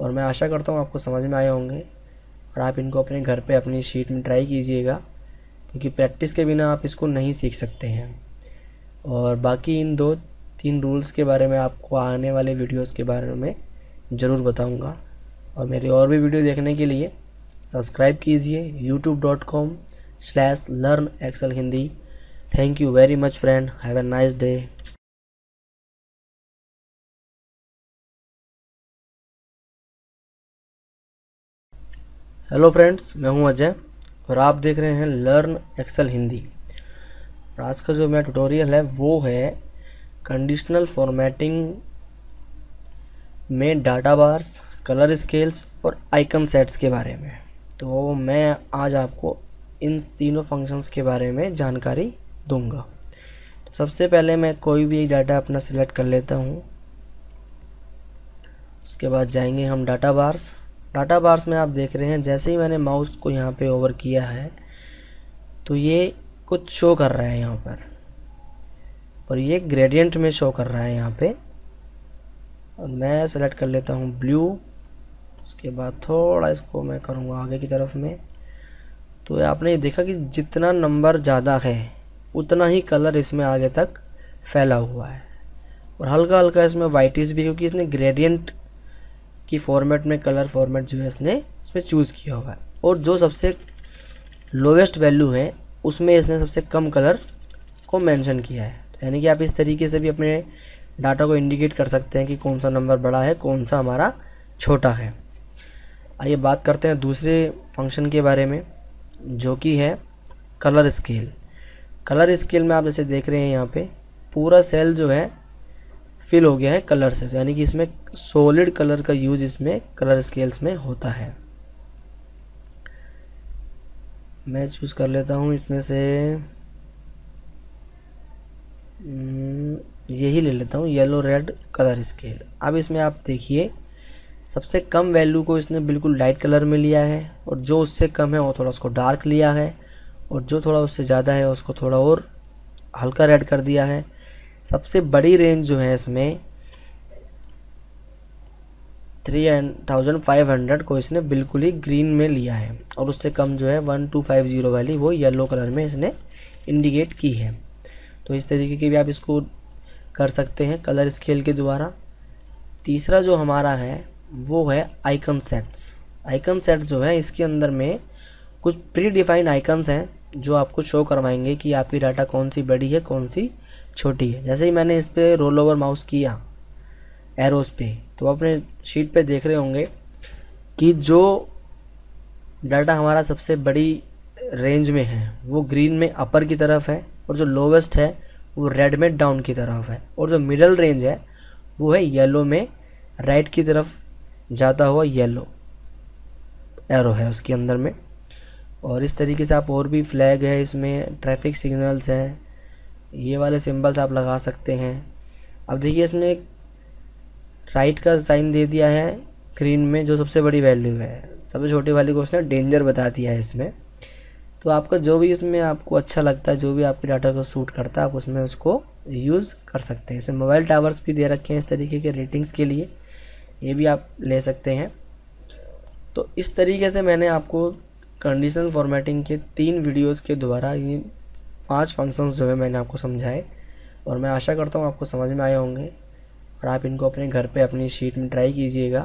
और मैं आशा करता हूँ आपको समझ में आए होंगे। और आप इनको अपने घर पे अपनी शीट में ट्राई कीजिएगा, क्योंकि प्रैक्टिस के बिना आप इसको नहीं सीख सकते हैं। और बाकी इन दो तीन रूल्स के बारे में आपको आने वाले वीडियोस के बारे में ज़रूर बताऊँगा। और मेरी और भी वीडियो देखने के लिए सब्सक्राइब कीजिए YouTube dot com slash learn Excel Hindi thank you very much friend have a nice day hello friends मैं हूँ अजय और आप देख रहे हैं लर्न एक्सल हिंदी आज का जो मेरा ट्यूटोरियल है, वो है कंडीशनल फॉर्मेटिंग में डाटा बार्स कलर स्केल्स और आइकन सेट्स के बारे में। तो मैं आज आपको इन तीनों फ़ंक्शंस के बारे में जानकारी दूँगा। तो सबसे पहले मैं कोई भी डाटा अपना सिलेक्ट कर लेता हूँ। उसके बाद जाएँगे हम डाटा बार्स डाटा बार्स में आप देख रहे हैं, जैसे ही मैंने माउस को यहाँ पे ओवर किया है तो ये कुछ शो कर रहा है यहाँ पर। और ये ग्रेडियंट में शो कर रहा है यहाँ पे। और मैं सेलेक्ट कर लेता हूँ ब्लू उसके बाद थोड़ा इसको मैं करूँगा आगे की तरफ़ में। तो आपने ये देखा कि जितना नंबर ज़्यादा है, उतना ही कलर इसमें आगे तक फैला हुआ है। और हल्का हल्का इसमें वाइटिस भी, क्योंकि इसने ग्रेडियंट की फॉर्मेट में कलर फॉर्मेट जो है इसने इसमें चूज़ किया हुआ है। और जो सबसे लोवेस्ट वैल्यू है, उसमें इसने सबसे कम कलर को मेंशन किया है। यानी कि आप इस तरीके से भी अपने डाटा को इंडिकेट कर सकते हैं कि कौन सा नंबर बड़ा है, कौन सा हमारा छोटा है। आइए बात करते हैं दूसरे फ़ंक्शन के बारे में, जो कि है कलर स्केल कलर स्केल में आप जैसे देख रहे हैं यहाँ पे, पूरा सेल जो है फिल हो गया है कलर से। यानी कि इसमें सॉलिड कलर का यूज़ इसमें कलर स्केल्स में होता है। मैं चूज़ कर लेता हूँ इसमें से। यही ले लेता हूँ येलो रेड कलर स्केल अब इसमें आप देखिए, सबसे कम वैल्यू को इसने बिल्कुल लाइट कलर में लिया है, और जो उससे कम है, वो थोड़ा उसको डार्क लिया है, और जो थोड़ा उससे ज़्यादा है, उसको थोड़ा और हल्का रेड कर दिया है. सबसे बड़ी रेंज जो है इसमें थ्री थाउज़ेंड फाइव हंड्रेड को इसने बिल्कुल ही ग्रीन में लिया है, और उससे कम जो है वन टू फाइव ज़ीरो वाली वो येलो कलर में इसने इंडिकेट की है. तो इस तरीके की भी आप इसको कर सकते हैं कलर स्केल के द्वारा। तीसरा जो हमारा है, वो है आइकन सेट्स। आइकन सेट जो है, इसके अंदर में कुछ प्री डिफाइंड आइकन्स हैं जो आपको शो करवाएँगे कि आपकी डाटा कौन सी बड़ी है, कौन सी छोटी है। जैसे ही मैंने इस पर रोल ओवर माउस किया एरोस पे तो अपने शीट पे देख रहे होंगे कि जो डाटा हमारा सबसे बड़ी रेंज में है, वो ग्रीन में अपर की तरफ़ है। और जो लोवेस्ट है, वो रेड में डाउन की तरफ़ है। और जो मिडल रेंज है, वो है येलो में राइट की तरफ़ जाता हुआ येलो एरो है उसके अंदर में। और इस तरीके से आप और भी फ्लैग है, इसमें ट्रैफ़िक सिग्नल्स हैं, ये वाले सिंबल्स आप लगा सकते हैं। अब देखिए, इसमें एक राइट का साइन दे दिया है ग्रीन में, जो सबसे बड़ी वैल्यू है। सबसे छोटी वाली को उसने डेंजर बता दिया है इसमें। तो आपका जो भी इसमें आपको अच्छा लगता है, जो भी आपके डाटा को सूट करता है, आप उसमें उसको यूज़ कर सकते हैं। इसमें मोबाइल टावर्स भी दे रखे हैं इस तरीके के रेटिंग्स के लिए। ये भी आप ले सकते हैं। तो इस तरीके से मैंने आपको कंडीशन फॉर्मेटिंग के तीन वीडियोस के द्वारा ये पाँच फ़ंक्शंस जो है मैंने आपको समझाए। और मैं आशा करता हूँ आपको समझ में आए होंगे। और आप इनको अपने घर पे अपनी शीट में ट्राई कीजिएगा,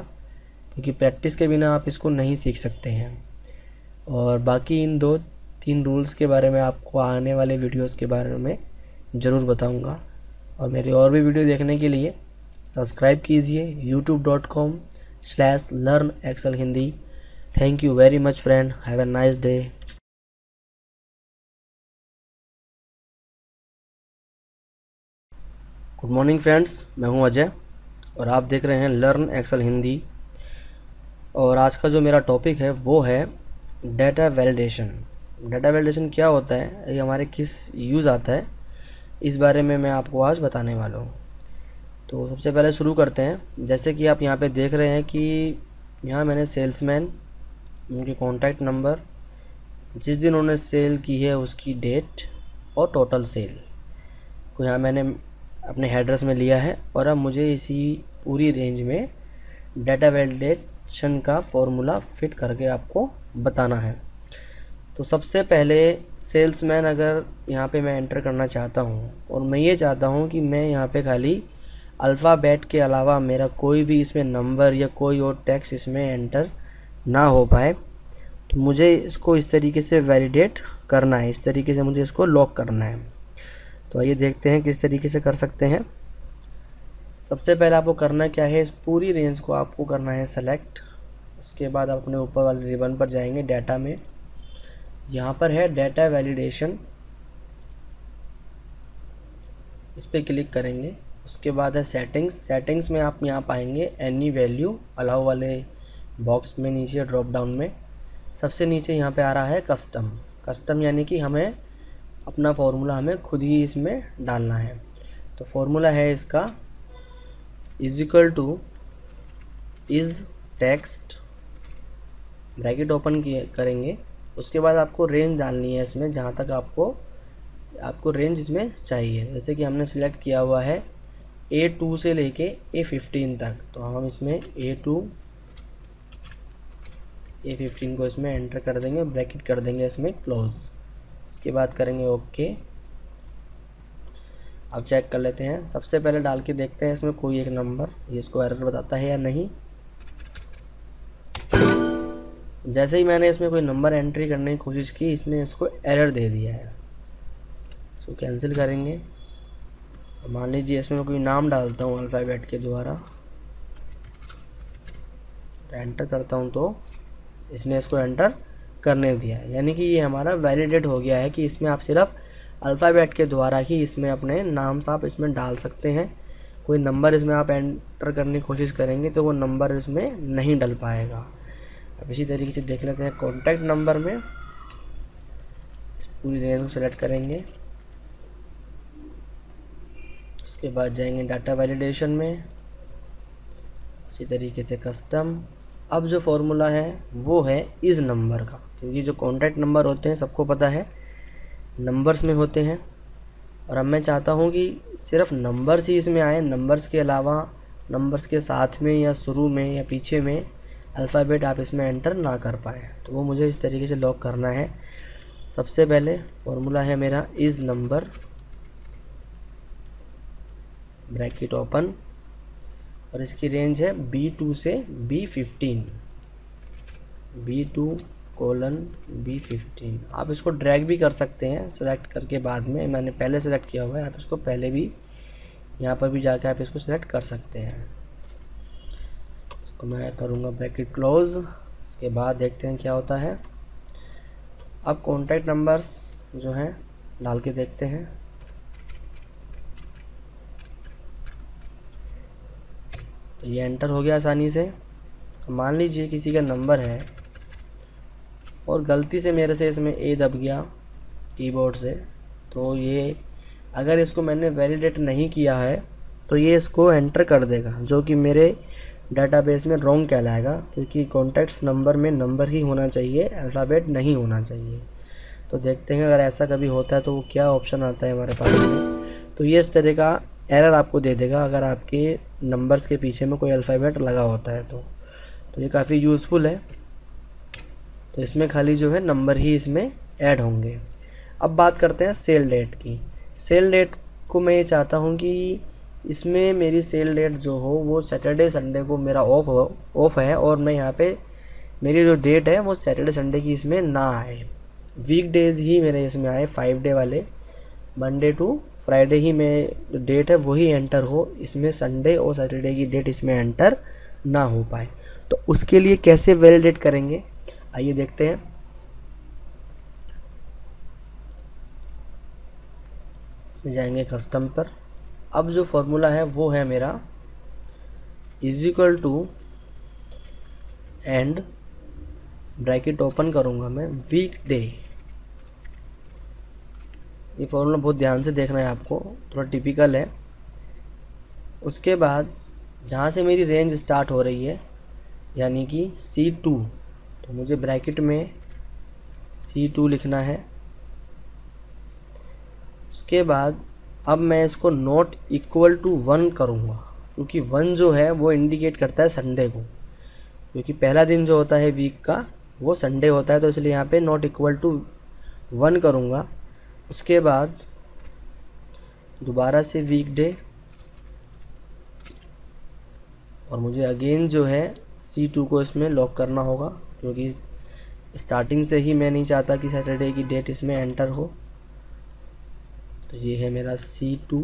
क्योंकि प्रैक्टिस के बिना आप इसको नहीं सीख सकते हैं। और बाकी इन दो तीन रूल्स के बारे में आपको आने वाले वीडियोस के बारे में ज़रूर बताऊँगा। और मेरी और भी वीडियो देखने के लिए सब्सक्राइब कीजिए YouTube dot com slash learn Excel Hindi thank you very much friend have a nice day good morning friends मैं हूँ अजय और आप देख रहे हैं लर्न एक्सल हिंदी और आज का जो मेरा टॉपिक है, वो है डेटा वैलिडेशन डेटा वैलिडेशन क्या होता है? ये हमारे किस यूज़ आता है? इस बारे में मैं आपको आज बताने वाला हूँ। तो सबसे पहले शुरू करते हैं। जैसे कि आप यहाँ पे देख रहे हैं कि यहाँ मैंने सेल्समैन उनके कॉन्टैक्ट नंबर जिस दिन उन्होंने सेल की है उसकी डेट और टोटल सेल को यहाँ मैंने अपने हेड्रेस में लिया है और अब मुझे इसी पूरी रेंज में डाटा वैलिडेशन का फॉर्मूला फिट करके आपको बताना है। तो सबसे पहले सेल्समैन अगर यहाँ पे मैं एंटर करना चाहता हूँ और मैं ये चाहता हूँ कि मैं यहाँ पे खाली अल्फ़ाबेट के अलावा मेरा कोई भी इसमें नंबर या कोई और टेक्स्ट इसमें एंटर ना हो पाए तो मुझे इसको इस तरीके से वैलिडेट करना है, इस तरीके से मुझे इसको लॉक करना है। तो आइए देखते हैं किस तरीके से कर सकते हैं। सबसे पहले आपको करना क्या है, इस पूरी रेंज को आपको करना है सेलेक्ट उसके बाद आप अपने ऊपर वाले रिबन पर जाएँगे डाटा में। यहाँ पर है डाटा वैलिडेशन इस पर क्लिक करेंगे। उसके बाद है सेटिंग्स सेटिंग्स में आप यहाँ पाएँगे एनी वैल्यू अलाउ वाले बॉक्स में नीचे ड्रॉप डाउन में। सबसे नीचे यहाँ पे आ रहा है कस्टम कस्टम यानी कि हमें अपना फॉर्मूला हमें खुद ही इसमें डालना है। तो फॉर्मूला है इसका is equal to is text bracket open करेंगे। उसके बाद आपको रेंज डालनी है इसमें, जहाँ तक आपको आपको रेंज इसमें चाहिए। जैसे कि हमने सिलेक्ट किया हुआ है ए टू से लेके ए फिफ्टीन तक तो हम इसमें ए टू ए फिफ्टीन को इसमें एंटर कर देंगे ब्रैकेट कर देंगे इसमें क्लोज इसके बाद करेंगे ओके अब चेक कर लेते हैं। सबसे पहले डाल के देखते हैं इसमें कोई एक नंबर ये इसको एरर बताता है या नहीं। जैसे ही मैंने इसमें कोई नंबर एंट्री करने की कोशिश की, इसने इसको एरर दे दिया है। सो कैंसिल करेंगे। मान लीजिए इसमें कोई नाम डालता हूँ अल्फ़ाबेट के द्वारा। एंटर करता हूँ तो इसने इसको एंटर करने दिया है। यानी कि ये हमारा वैलिडेट हो गया है कि इसमें आप सिर्फ़ अल्फ़ाबेट के द्वारा ही इसमें अपने नाम आप इसमें डाल सकते हैं। कोई नंबर इसमें आप एंटर करने की कोशिश करेंगे तो वो नंबर इसमें नहीं डल पाएगा। अब इसी तरीके से देख लेते हैं कॉन्टैक्ट नंबर में। पूरी रेंज को सेलेक्ट करेंगे। उसके बाद जाएँगे डाटा वैलिडेशन में। इसी तरीके से कस्टम अब जो फॉर्मूला है, वो है इस नंबर का। क्योंकि जो कॉन्टैक्ट नंबर होते हैं, सबको पता है नंबर्स में होते हैं। और अब मैं चाहता हूँ कि सिर्फ़ नंबर्स ही इसमें आए नंबर्स के अलावा नंबर्स के साथ में या शुरू में या पीछे में अल्फ़ाबेट आप इसमें एंटर ना कर पाए। तो वो मुझे इस तरीके से लॉक करना है। सबसे पहले फॉर्मूला है मेरा इज़ नंबर, ब्रैकेट ओपन, और इसकी रेंज है बी टू से B fifteen. B two colon B fifteen. आप इसको ड्रैग भी कर सकते हैं, सेलेक्ट करके बाद में। मैंने पहले सेलेक्ट किया हुआ है, आप इसको पहले भी यहाँ पर भी जाके आप इसको सेलेक्ट कर सकते हैं। इसको मैं करूँगा ब्रैकेट क्लोज इसके बाद देखते हैं क्या होता है। अब कॉन्टैक्ट नंबर्स जो हैं, डाल के देखते हैं। तो ये एंटर हो गया आसानी से। तो मान लीजिए किसी का नंबर है, और गलती से मेरे से इसमें ए दब गया कीबोर्ड से तो ये, अगर इसको मैंने वैलिडेट नहीं किया है तो ये इसको एंटर कर देगा, जो कि मेरे डाटाबेस में रॉन्ग कहलाएगा, क्योंकि कॉन्टैक्ट्स नंबर में नंबर ही होना चाहिए अल्फ़ाबेट नहीं होना चाहिए। तो देखते हैं, अगर ऐसा कभी होता है तो वो क्या ऑप्शन आता है हमारे पास में? तो ये इस तरह का एरर आपको दे देगा, अगर आपके नंबर्स के पीछे में कोई अल्फ़ाबेट लगा होता है तो। तो ये काफ़ी यूज़फुल है। तो इसमें खाली जो है नंबर ही इसमें ऐड होंगे। अब बात करते हैं सेल डेट की। सेल डेट को मैं ये चाहता हूँ कि इसमें मेरी सेल डेट जो हो, वो सैटरडे संडे को मेरा ऑफ़ हो ऑफ़ है और मैं यहाँ पे मेरी जो डेट है, वो सैटरडे संडे की इसमें ना आए। वीक डेज़ ही मेरे इसमें आए फाइव डे वाले। मंडे टू फ्राइडे ही में जो डेट है, वही एंटर हो। इसमें संडे और सैटरडे की डेट इसमें एंटर ना हो पाए। तो उसके लिए कैसे वैलिडेट करेंगे? आइए देखते हैं। जाएँगे कस्टम पर। अब जो फॉर्मूला है, वो है मेरा is equal to and bracket open करूँगा मैं वीक डे ये फॉर्मूला बहुत ध्यान से देखना है आपको, थोड़ा टिपिकल है। उसके बाद जहाँ से मेरी रेंज स्टार्ट हो रही है, यानी कि सी टू तो मुझे ब्रैकेट में सी टू लिखना है। उसके बाद अब मैं इसको नॉट इक्वल टू वन करूँगा, क्योंकि वन जो है वो इंडिकेट करता है संडे को। क्योंकि पहला दिन जो होता है वीक का, वो संडे होता है तो इसलिए यहाँ पे नॉट इक्वल टू वन करूँगा। उसके बाद दोबारा से वीक डे और मुझे अगेन जो है सी टू को इसमें लॉक करना होगा, क्योंकि स्टार्टिंग से ही मैं नहीं चाहता कि सैटरडे की डेट इसमें एंटर हो। तो ये है मेरा सी टू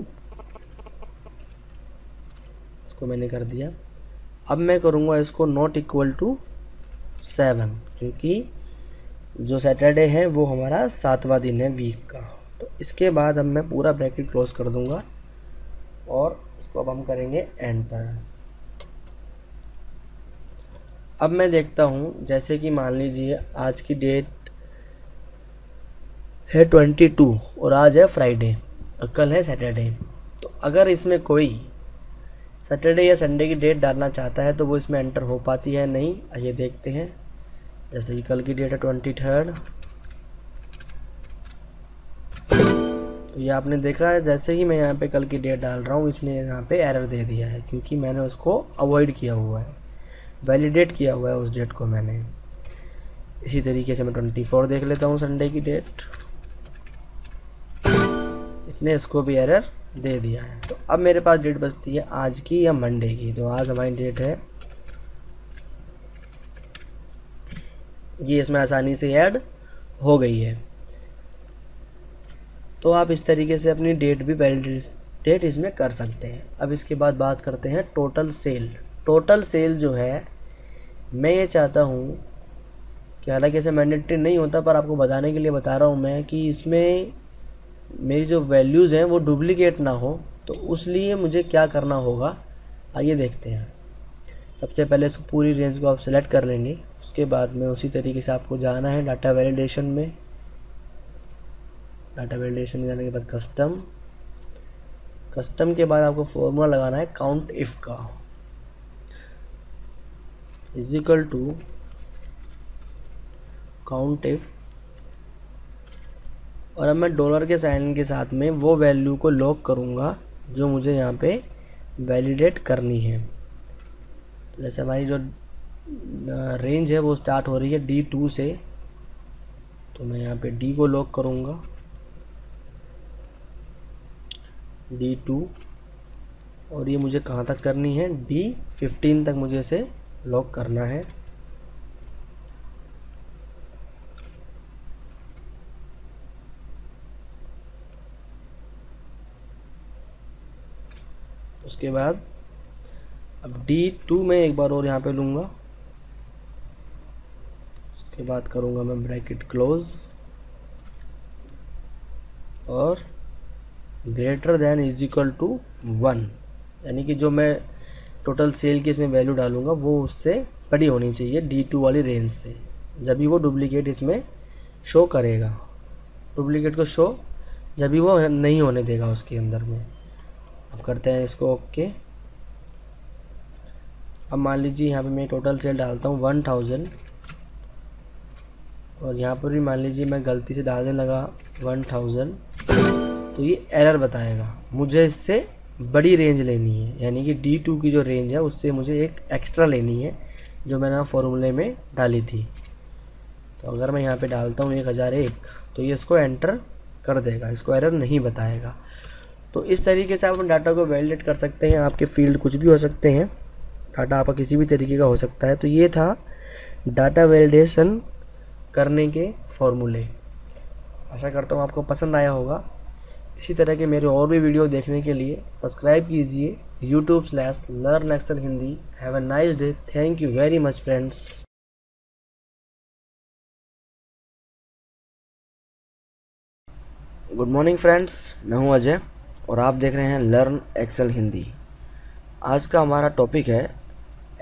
इसको मैंने कर दिया। अब मैं करूँगा इसको नॉट इक्वल टू सेवन क्योंकि जो सैटरडे है, वो हमारा सातवां दिन है वीक का। तो इसके बाद अब मैं पूरा ब्रैकेट क्लोज कर दूँगा और इसको अब हम करेंगे एंटर अब मैं देखता हूँ, जैसे कि मान लीजिए आज की डेट है ट्वेंटी टू और आज है फ्राइडे और कल है सैटरडे। तो अगर इसमें कोई सैटरडे या संडे की डेट डालना चाहता है तो वो इसमें एंटर हो पाती है, नहीं? आइए देखते हैं। जैसे कि कल की डेट है ट्वेंटी थर्ड। तो ये आपने देखा है, जैसे ही मैं यहाँ पे कल की डेट डाल रहा हूँ, इसने यहाँ पे एरर दे दिया है, क्योंकि मैंने उसको अवॉइड किया हुआ है, वैलिडेट किया हुआ है उस डेट को मैंने। इसी तरीके से मैं ट्वेंटी फोर देख लेता हूँ संडे की डेट। इसने इसको भी एरर दे दिया है। तो अब मेरे पास डेट बचती है आज की या मंडे की। तो आज हमारी डेट है। ये इसमें आसानी से ऐड हो गई है। तो आप इस तरीके से अपनी डेट भी डेट इसमें कर सकते हैं। अब इसके बाद बात करते हैं टोटल सेल टोटल सेल जो है, मैं ये चाहता हूँ कि हालाँकि ऐसे मैंडेटरी नहीं होता, पर आपको बताने के लिए बता रहा हूँ मैं कि इसमें मेरी जो वैल्यूज़ हैं वो डुप्लीकेट ना हो तो उस लिए मुझे क्या करना होगा? आइए देखते हैं। सबसे पहले इसको पूरी रेंज को आप सेलेक्ट कर लेंगे। उसके बाद में उसी तरीके से आपको जाना है डाटा वैलिडेशन में। डाटा वैलिडेशन में जाने के बाद कस्टम कस्टम के बाद आपको फॉर्मूला लगाना है काउंट इफ़ का। Is equal to count if और अब मैं डॉलर के साइन के साथ में वो वैल्यू को लॉक करूँगा, जो मुझे यहाँ पे वैलिडेट करनी है। जैसे हमारी जो रेंज है वो स्टार्ट हो रही है डी टू से तो मैं यहाँ पे डी को लॉक करूँगा। डी टू और ये मुझे कहाँ तक करनी है? डी फिफ्टीन तक मुझे इसे लॉक करना है। उसके बाद अब डी टू में एक बार और यहाँ पे लूँगा। उसके बाद करूँगा मैं ब्रैकेट क्लोज। और greater than is equal to one. यानी कि जो मैं टोटल सेल की इसमें वैल्यू डालूँगा, वो उससे बड़ी होनी चाहिए डी टू वाली रेंज से। जब भी वो डुप्लीकेट इसमें शो करेगा, डुप्लीकेट को शो, जब भी वो नहीं होने देगा उसके अंदर में। अब करते हैं इसको ओके। अब मान लीजिए यहाँ पे मैं टोटल सेल डालता हूँ वन थाउज़ेंड और यहाँ पर भी मान लीजिए मैं गलती से डालने लगा वन थाउज़ेंड तो ये एरर बताएगा। मुझे इससे बड़ी रेंज लेनी है। यानी कि डी टू की जो रेंज है, उससे मुझे एक एक्स्ट्रा लेनी है, जो मैंने फॉर्मूले में डाली थी। तो अगर मैं यहाँ पे डालता हूँ एक हज़ार एक तो ये इसको एंटर कर देगा। इसको एरर नहीं बताएगा। तो इस तरीके से आप डाटा को वैलिडेट कर सकते हैं, आपके फ़ील्ड कुछ भी हो सकते हैं। डाटा आपका किसी भी तरीके का हो सकता है। तो ये था डाटा वैलिडेशन करने के फॉर्मूले आशा करता हूँ आपको पसंद आया होगा। इसी तरह के मेरे और भी वीडियो देखने के लिए सब्सक्राइब कीजिए। YouTube slash learn Excel Hindi have a nice day thank you very much friends good morning friends Ajay हूँ अजय। और आप देख रहे हैं लर्न एक्सल हिंदी आज का हमारा टॉपिक है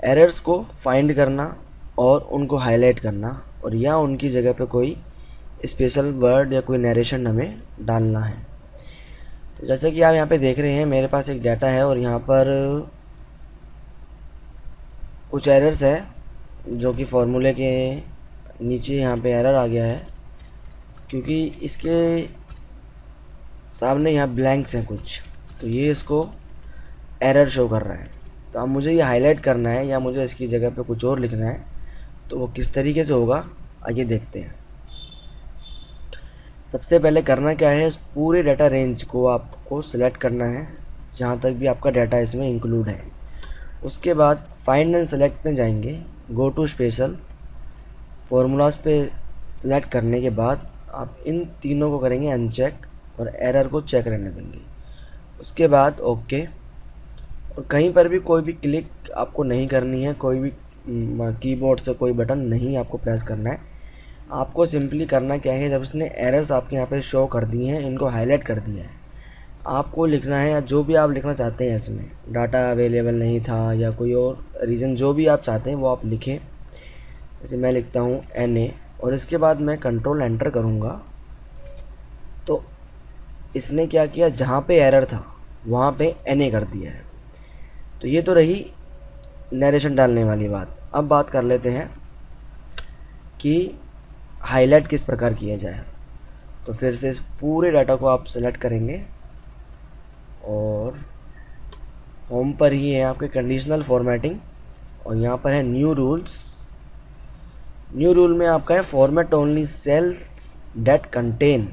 एरर्स को फाइंड करना और उनको हाईलाइट करना और या उनकी जगह पे कोई स्पेशल वर्ड या कोई नरेशन हमें डालना है। तो जैसे कि आप यहाँ पे देख रहे हैं, मेरे पास एक डाटा है और यहाँ पर कुछ एरर्स है जो कि फॉर्मूले के नीचे यहाँ पे एरर आ गया है। क्योंकि इसके सामने यहाँ ब्लैंक्स हैं कुछ। तो ये इसको एरर शो कर रहा है। तो अब मुझे ये हाईलाइट करना है या मुझे इसकी जगह पे कुछ और लिखना है तो वो किस तरीके से होगा, आइए देखते हैं। सबसे पहले करना क्या है, इस पूरे डाटा रेंज को आपको सिलेक्ट करना है, जहाँ तक भी आपका डाटा इसमें इंक्लूड है। उसके बाद फाइंड एंड सेलेक्ट में जाएँगे। गो टू स्पेशल फॉर्मूलाज पे सिलेक्ट करने के बाद आप इन तीनों को करेंगे अनचेक और एरर को चेक रहने देंगे। उसके बाद ओके और कहीं पर भी कोई भी क्लिक आपको नहीं करनी है, कोई भी कीबोर्ड से कोई बटन नहीं आपको प्रेस करना है। आपको सिंपली करना क्या है, जब इसने एरर्स आपके यहाँ पे शो कर दिए हैं, इनको हाईलाइट कर दिया है। आपको लिखना है या जो भी आप लिखना चाहते हैं इसमें डाटा अवेलेबल नहीं था या कोई और रीज़न जो भी आप चाहते हैं, वो आप लिखें। जैसे मैं लिखता हूँ एन ए और इसके बाद मैं कंट्रोल एंटर करूँगा। इसने क्या किया? जहाँ पे एरर था, वहाँ पे एन ए कर दिया है। तो ये तो रही नरेशन डालने वाली बात। अब बात कर लेते हैं कि हाईलाइट किस प्रकार किया जाए। तो फिर से इस पूरे डाटा को आप सेलेक्ट करेंगे और होम पर ही है आपके कंडीशनल फॉर्मेटिंग और यहाँ पर है न्यू रूल्स न्यू रूल में आपका है format only cells that contain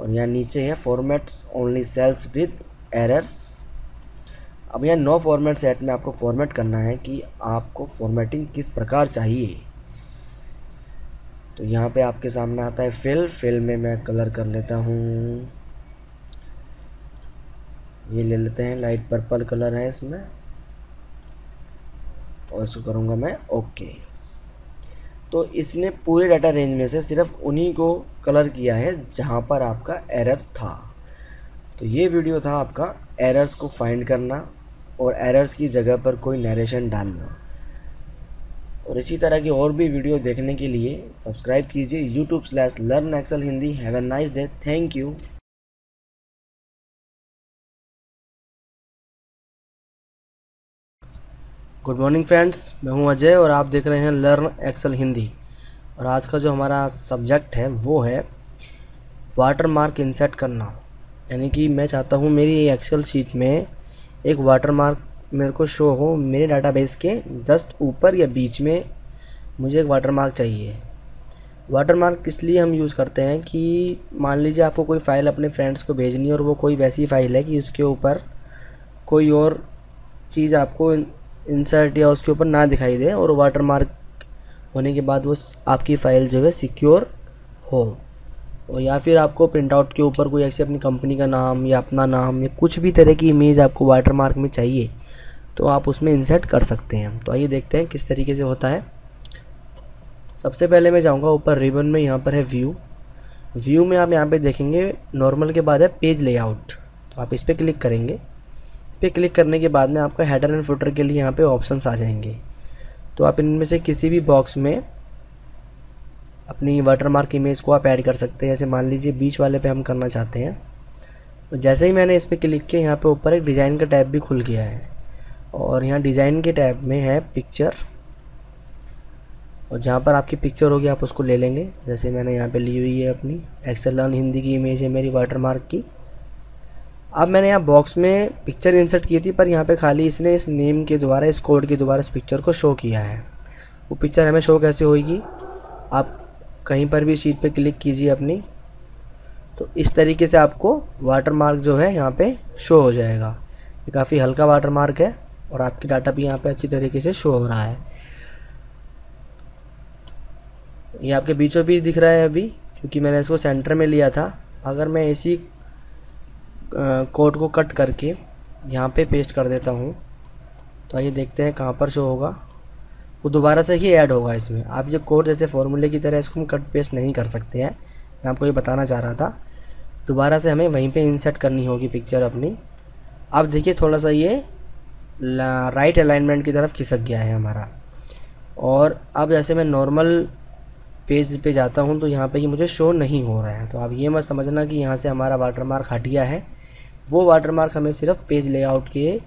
और यहाँ नीचे है formats only cells with errors अब यहाँ नो फॉर्मेट सेट में आपको फॉर्मेट करना है कि आपको फॉर्मेटिंग किस प्रकार चाहिए। तो यहाँ पे आपके सामने आता है फिल फिल में मैं कलर कर लेता हूँ। ये ले लेते हैं लाइट पर्पल कलर है इसमें। और इसको करूँगा मैं ओके तो इसने पूरे डाटा रेंज में से सिर्फ़ उन्हीं को कलर किया है जहाँ पर आपका एरर था। तो ये वीडियो था आपका एरर्स को फाइंड करना और एरर्स की जगह पर कोई नरेशन डालना। और इसी तरह की और भी वीडियो देखने के लिए सब्सक्राइब कीजिए YouTube slash learn Excel Hindi have a nice day thank you good morning friends मैं हूँ अजय और आप देख रहे हैं लर्न एक्सल हिंदी और आज का जो हमारा सब्जेक्ट है, वो है वाटर मार्क इंसर्ट करना। यानी कि मैं चाहता हूँ मेरी एक्सेल शीट में एक वाटर मार्क मेरे को शो हो, मेरे डाटाबेस के जस्ट ऊपर या बीच में मुझे एक वाटर मार्क चाहिए। वाटर मार्क किस लिए हम यूज़ करते हैं कि मान लीजिए आपको कोई फ़ाइल अपने फ्रेंड्स को भेजनी है और वो कोई वैसी फ़ाइल है कि उसके ऊपर कोई और चीज़ आपको इंसर्ट या उसके ऊपर ना दिखाई दे और वाटर मार्क होने के बाद वो आपकी फ़ाइल जो है सिक्योर हो। और या फिर आपको प्रिंट आउट के ऊपर कोई ऐसे अपनी कंपनी का नाम या अपना नाम या कुछ भी तरह की इमेज आपको वाटर मार्क में चाहिए तो आप उसमें इंसर्ट कर सकते हैं। तो आइए देखते हैं किस तरीके से होता है। सबसे पहले मैं जाऊँगा ऊपर रिबन में, यहाँ पर है व्यू व्यू में आप यहाँ पे देखेंगे नॉर्मल के बाद है पेज लेआउट तो आप इस पर क्लिक करेंगे। पे क्लिक करने के बाद में आपका हेडर एंड फुटर के लिए यहाँ पे ऑप्शंस आ जाएँगे। तो आप इनमें से किसी भी बॉक्स में अपनी वाटरमार्क इमेज को आप ऐड कर सकते हैं। जैसे मान लीजिए बीच वाले पे हम करना चाहते हैं। तो जैसे ही मैंने इस पर क्लिक किया, यहाँ पे ऊपर एक डिज़ाइन का टैब भी खुल गया है। और यहाँ डिज़ाइन के टैब में है पिक्चर और जहाँ पर आपकी पिक्चर होगी, आप उसको ले लेंगे। जैसे मैंने यहाँ पे ली हुई है अपनी एक्सेल हिंदी की इमेज है मेरी वाटरमार्क की। अब मैंने यहाँ बॉक्स में पिक्चर इंसर्ट की थी, पर यहाँ पे खाली इसने इस नेम के द्वारा, इस कोड के द्वारा इस पिक्चर को शो किया है। वो पिक्चर हमें शो कैसे होगी आप कहीं पर भी शीट पे क्लिक कीजिए अपनी तो इस तरीके से आपको वाटर मार्क जो है यहाँ पे शो हो जाएगा। ये काफ़ी हल्का वाटर मार्क है, और आपकी डाटा भी यहाँ पे अच्छी तरीके से शो हो रहा है। ये आपके बीचों बीच दिख रहा है अभी, क्योंकि मैंने इसको सेंटर में लिया था। अगर मैं इसी कोड को कट करके यहाँ पे पेस्ट कर देता हूँ। तो आइए देखते हैं कहाँ पर शो होगा। वो दोबारा से ही ऐड होगा इसमें। आप ये कोड जैसे फॉर्मूले की तरह इसको हम कट पेस्ट नहीं कर सकते हैं। मैं आपको ये बताना चाह रहा था। दोबारा से हमें वहीं पे इंसर्ट करनी होगी पिक्चर अपनी। अब देखिए थोड़ा सा ये राइट अलाइनमेंट की तरफ़ खिसक गया है हमारा। और अब जैसे मैं नॉर्मल पेज पे जाता हूँ तो यहाँ पे ये मुझे शो नहीं हो रहा है। तो आप ये मत समझना कि यहाँ से हमारा वाटर मार्क हट गया है। वो वाटर मार्क हमें सिर्फ़ पेज लेआउट के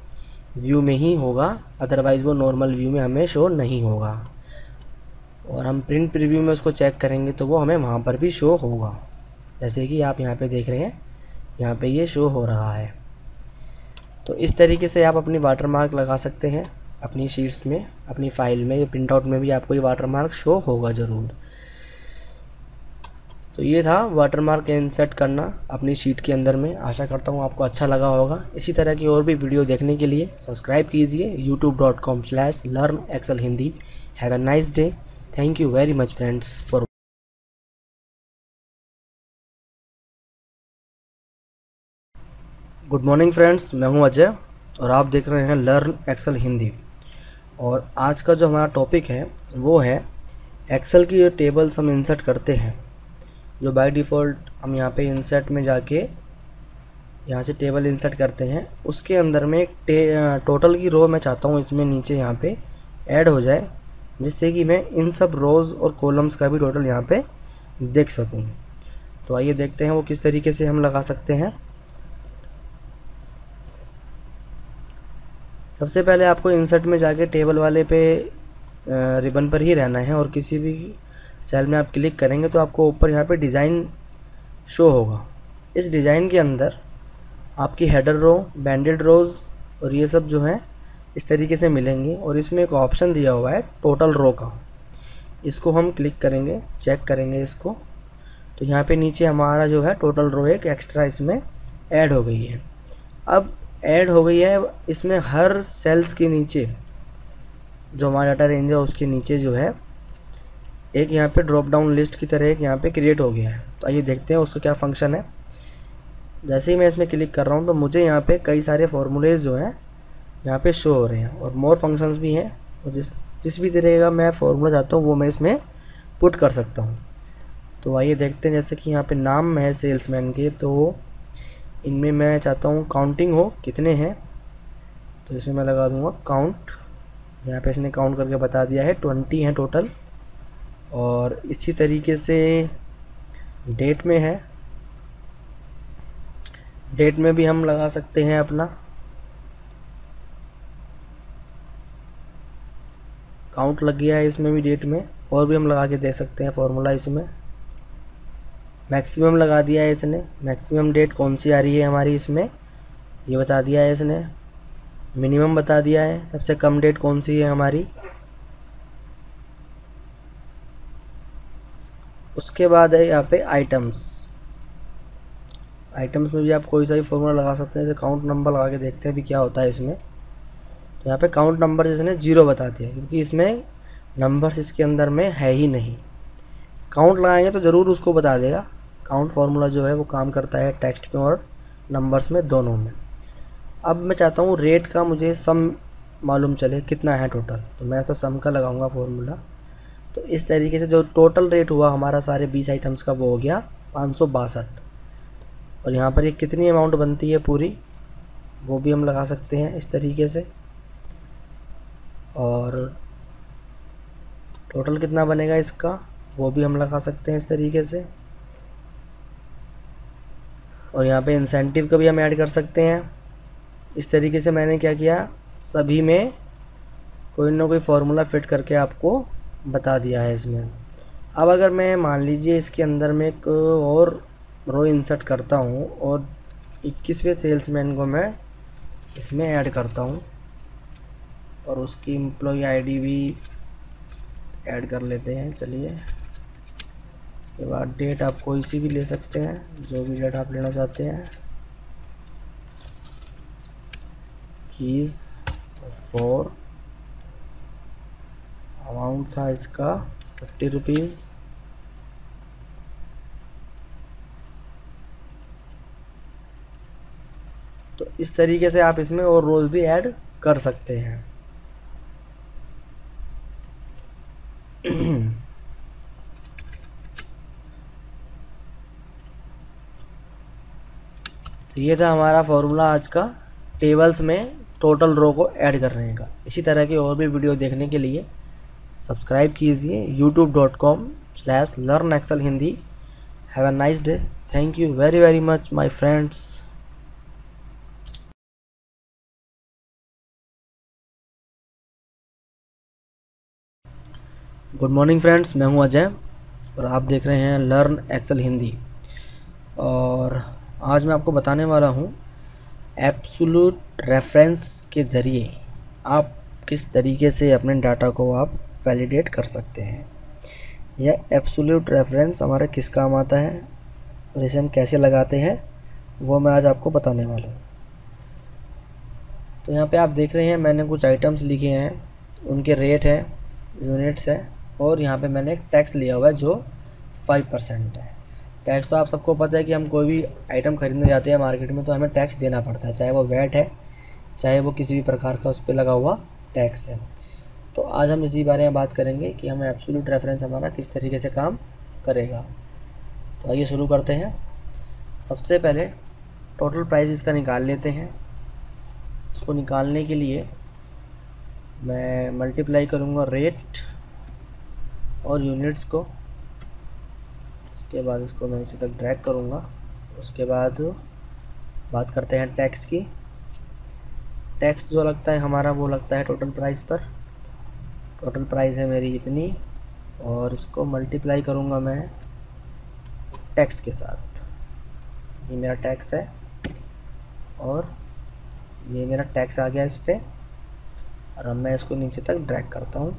व्यू में ही होगा अदरवाइज़ वो नॉर्मल व्यू में हमें शो नहीं होगा। और हम प्रिंट प्रीव्यू में उसको चेक करेंगे तो वो हमें वहाँ पर भी शो होगा। जैसे कि आप यहाँ पे देख रहे हैं, यहाँ पे ये शो हो रहा है। तो इस तरीके से आप अपनी वाटर मार्क लगा सकते हैं, अपनी शीट्स में, अपनी फ़ाइल में, या प्रिंट आउट में भी आपको ये वाटर मार्क शो होगा ज़रूर। तो ये था वाटरमार्क इंसर्ट करना अपनी शीट के अंदर में। आशा करता हूँ आपको अच्छा लगा होगा। इसी तरह की और भी वीडियो देखने के लिए सब्सक्राइब कीजिए YouTube dot com slash learn Excel Hindi have a nice day thank you very much friends for good morning friends मैं हूँ अजय और आप देख रहे हैं लर्न एक्सेल हिंदी और आज का जो हमारा टॉपिक है, वो है एक्सेल की जो टेबल्स हम इंसर्ट करते हैं। जो बाय डिफ़ॉल्ट हम यहाँ पे इंसर्ट में जाके यहाँ से टेबल इंसर्ट करते हैं, उसके अंदर में टोटल की रो मैं चाहता हूँ इसमें नीचे यहाँ पे ऐड हो जाए, जिससे कि मैं इन सब रोज़ और कॉलम्स का भी टोटल यहाँ पे देख सकूँ। तो आइए देखते हैं वो किस तरीके से हम लगा सकते हैं। सबसे पहले आपको इंसर्ट में जाके टेबल वाले पे रिबन पर ही रहना है और किसी भी सेल में आप क्लिक करेंगे तो आपको ऊपर यहाँ पे डिज़ाइन शो होगा। इस डिज़ाइन के अंदर आपकी हेडर रो, बैंडेड रोज़ और ये सब जो है, इस तरीके से मिलेंगे और इसमें एक ऑप्शन दिया हुआ है टोटल रो का। इसको हम क्लिक करेंगे, चेक करेंगे इसको। तो यहाँ पे नीचे हमारा जो है टोटल रो एक एक्स्ट्रा इसमें ऐड हो गई है। अब ऐड हो गई है, इसमें हर सेल्स के नीचे, जो हमारा डाटा रेंज है, उसके नीचे जो है एक यहाँ पे ड्रॉप डाउन लिस्ट की तरह एक यहाँ पे क्रिएट हो गया है। तो आइए देखते हैं उसका क्या फ़ंक्शन है। जैसे ही मैं इसमें क्लिक कर रहा हूँ तो मुझे यहाँ पे कई सारे फॉर्मूलेज जो हैं, यहाँ पे शो हो रहे हैं और मोर फ़ंक्शंस भी हैं। और जिस जिस भी तरह का मैं फॉर्मूला चाहता हूँ, वो मैं इसमें पुट कर सकता हूँ। तो आइए देखते हैं, जैसे कि यहाँ पे नाम है सेल्समैन के तो इनमें मैं चाहता हूँ काउंटिंग हो, कितने हैं? तो इसे मैं लगा दूँगा काउंट यहाँ पे इसने काउंट करके बता दिया है ट्वेंटी हैं टोटल और इसी तरीके से डेट में है। डेट में भी हम लगा सकते हैं अपना। काउंट लग गया है इसमें भी डेट में, और भी हम लगा के दे सकते हैं फॉर्मूला इसमें। मैक्सिमम लगा दिया है इसने। मैक्सिमम डेट कौन सी आ रही है हमारी इसमें? ये बता दिया है इसने। मिनिमम बता दिया है। सबसे कम डेट कौन सी है हमारी? उसके बाद है यहाँ पे आइटम्स आइटम्स में भी आप कोई सा भी फॉर्मूला लगा सकते हैं, जैसे काउंट नंबर लगा के देखते हैं अभी क्या होता है इसमें। तो यहाँ पे काउंट नंबर जैसे जिसने ज़ीरो बता दिया, क्योंकि इसमें नंबर्स इसके अंदर में है ही नहीं। काउंट लगाएँगे तो ज़रूर उसको बता देगा। काउंट फार्मूला जो है वो काम करता है टेक्स्ट में और नंबर्स में दोनों में। अब मैं चाहता हूँ रेट का मुझे सम मालूम चले कितना है टोटल तो मैं तो सम का लगाऊँगा फॉर्मूला तो इस तरीके से जो टोटल रेट हुआ हमारा सारे बीस आइटम्स का वो हो गया पाँच सौ बासठ। और यहाँ पर ये कितनी अमाउंट बनती है पूरी, वो भी हम लगा सकते हैं इस तरीके से। और टोटल कितना बनेगा इसका, वो भी हम लगा सकते हैं इस तरीके से। और यहाँ पे इंसेंटिव का भी हम ऐड कर सकते हैं। इस तरीके से मैंने क्या किया, सभी में कोई ना कोई फार्मूला फिट करके आपको बता दिया है इसमें। अब अगर मैं मान लीजिए इसके अंदर में एक और रो इंसर्ट करता हूँ और इक्कीसवें सेल्समैन को मैं इसमें ऐड करता हूँ और उसकी एम्प्लॉय आईडी भी ऐड कर लेते हैं। चलिए, इसके बाद डेट आप कोई सी भी ले सकते हैं, जो भी डेट आप लेना चाहते हैं। कीज़ फोर अमाउंट था इसका फिफ्टी रुपीज़। तो इस तरीके से आप इसमें और रोज़ भी ऐड कर सकते हैं। ये था हमारा फॉर्मूला आज का टेबल्स में टोटल रो को ऐड करने का। इसी तरह की और भी वीडियो देखने के लिए सब्सक्राइब कीजिए YouTube dot com slash learn Excel Hindi have a nice day thank you very very much my friends good morning friends मैं हूँ अजय और आप देख रहे हैं लर्न एक्सल हिंदी और आज मैं आपको बताने वाला हूँ एप्सुलूट रेफरेंस के ज़रिए आप किस तरीके से अपने डाटा को आप वैलिडेट कर सकते हैं। यह एब्सोल्यूट रेफरेंस हमारा किस काम आता है? और इसे हम कैसे लगाते हैं? वो मैं आज आपको बताने वाला हूँ। तो यहाँ पे आप देख रहे हैं, मैंने कुछ आइटम्स लिखे हैं, उनके रेट है यूनिट्स है, और यहाँ पे मैंने एक टैक्स लिया हुआ है जो फाइव परसेंट है। टैक्स तो आप सबको पता है कि हम कोई भी आइटम खरीदने जाते हैं मार्केट में तो हमें टैक्स देना पड़ता है, चाहे वो वैट है, चाहे वो किसी भी प्रकार का उस पर लगा हुआ टैक्स है। तो आज हम इसी बारे में बात करेंगे कि हमें एब्सोल्यूट रेफरेंस हमारा किस तरीके से काम करेगा। तो आइए शुरू करते हैं। सबसे पहले टोटल प्राइस इसका निकाल लेते हैं। इसको निकालने के लिए मैं मल्टीप्लाई करूँगा रेट और यूनिट्स को। उसके बाद इसको मैं इसी तक ड्रैग करूँगा। उसके बाद बात करते हैं टैक्स की। टैक्स जो लगता है हमारा वो लगता है टोटल प्राइस पर। टोटल प्राइस है मेरी इतनी, और इसको मल्टीप्लाई करूँगा मैं टैक्स के साथ। ये मेरा टैक्स है, और ये मेरा टैक्स आ गया इस पर और अब मैं इसको नीचे तक ड्रैग करता हूँ।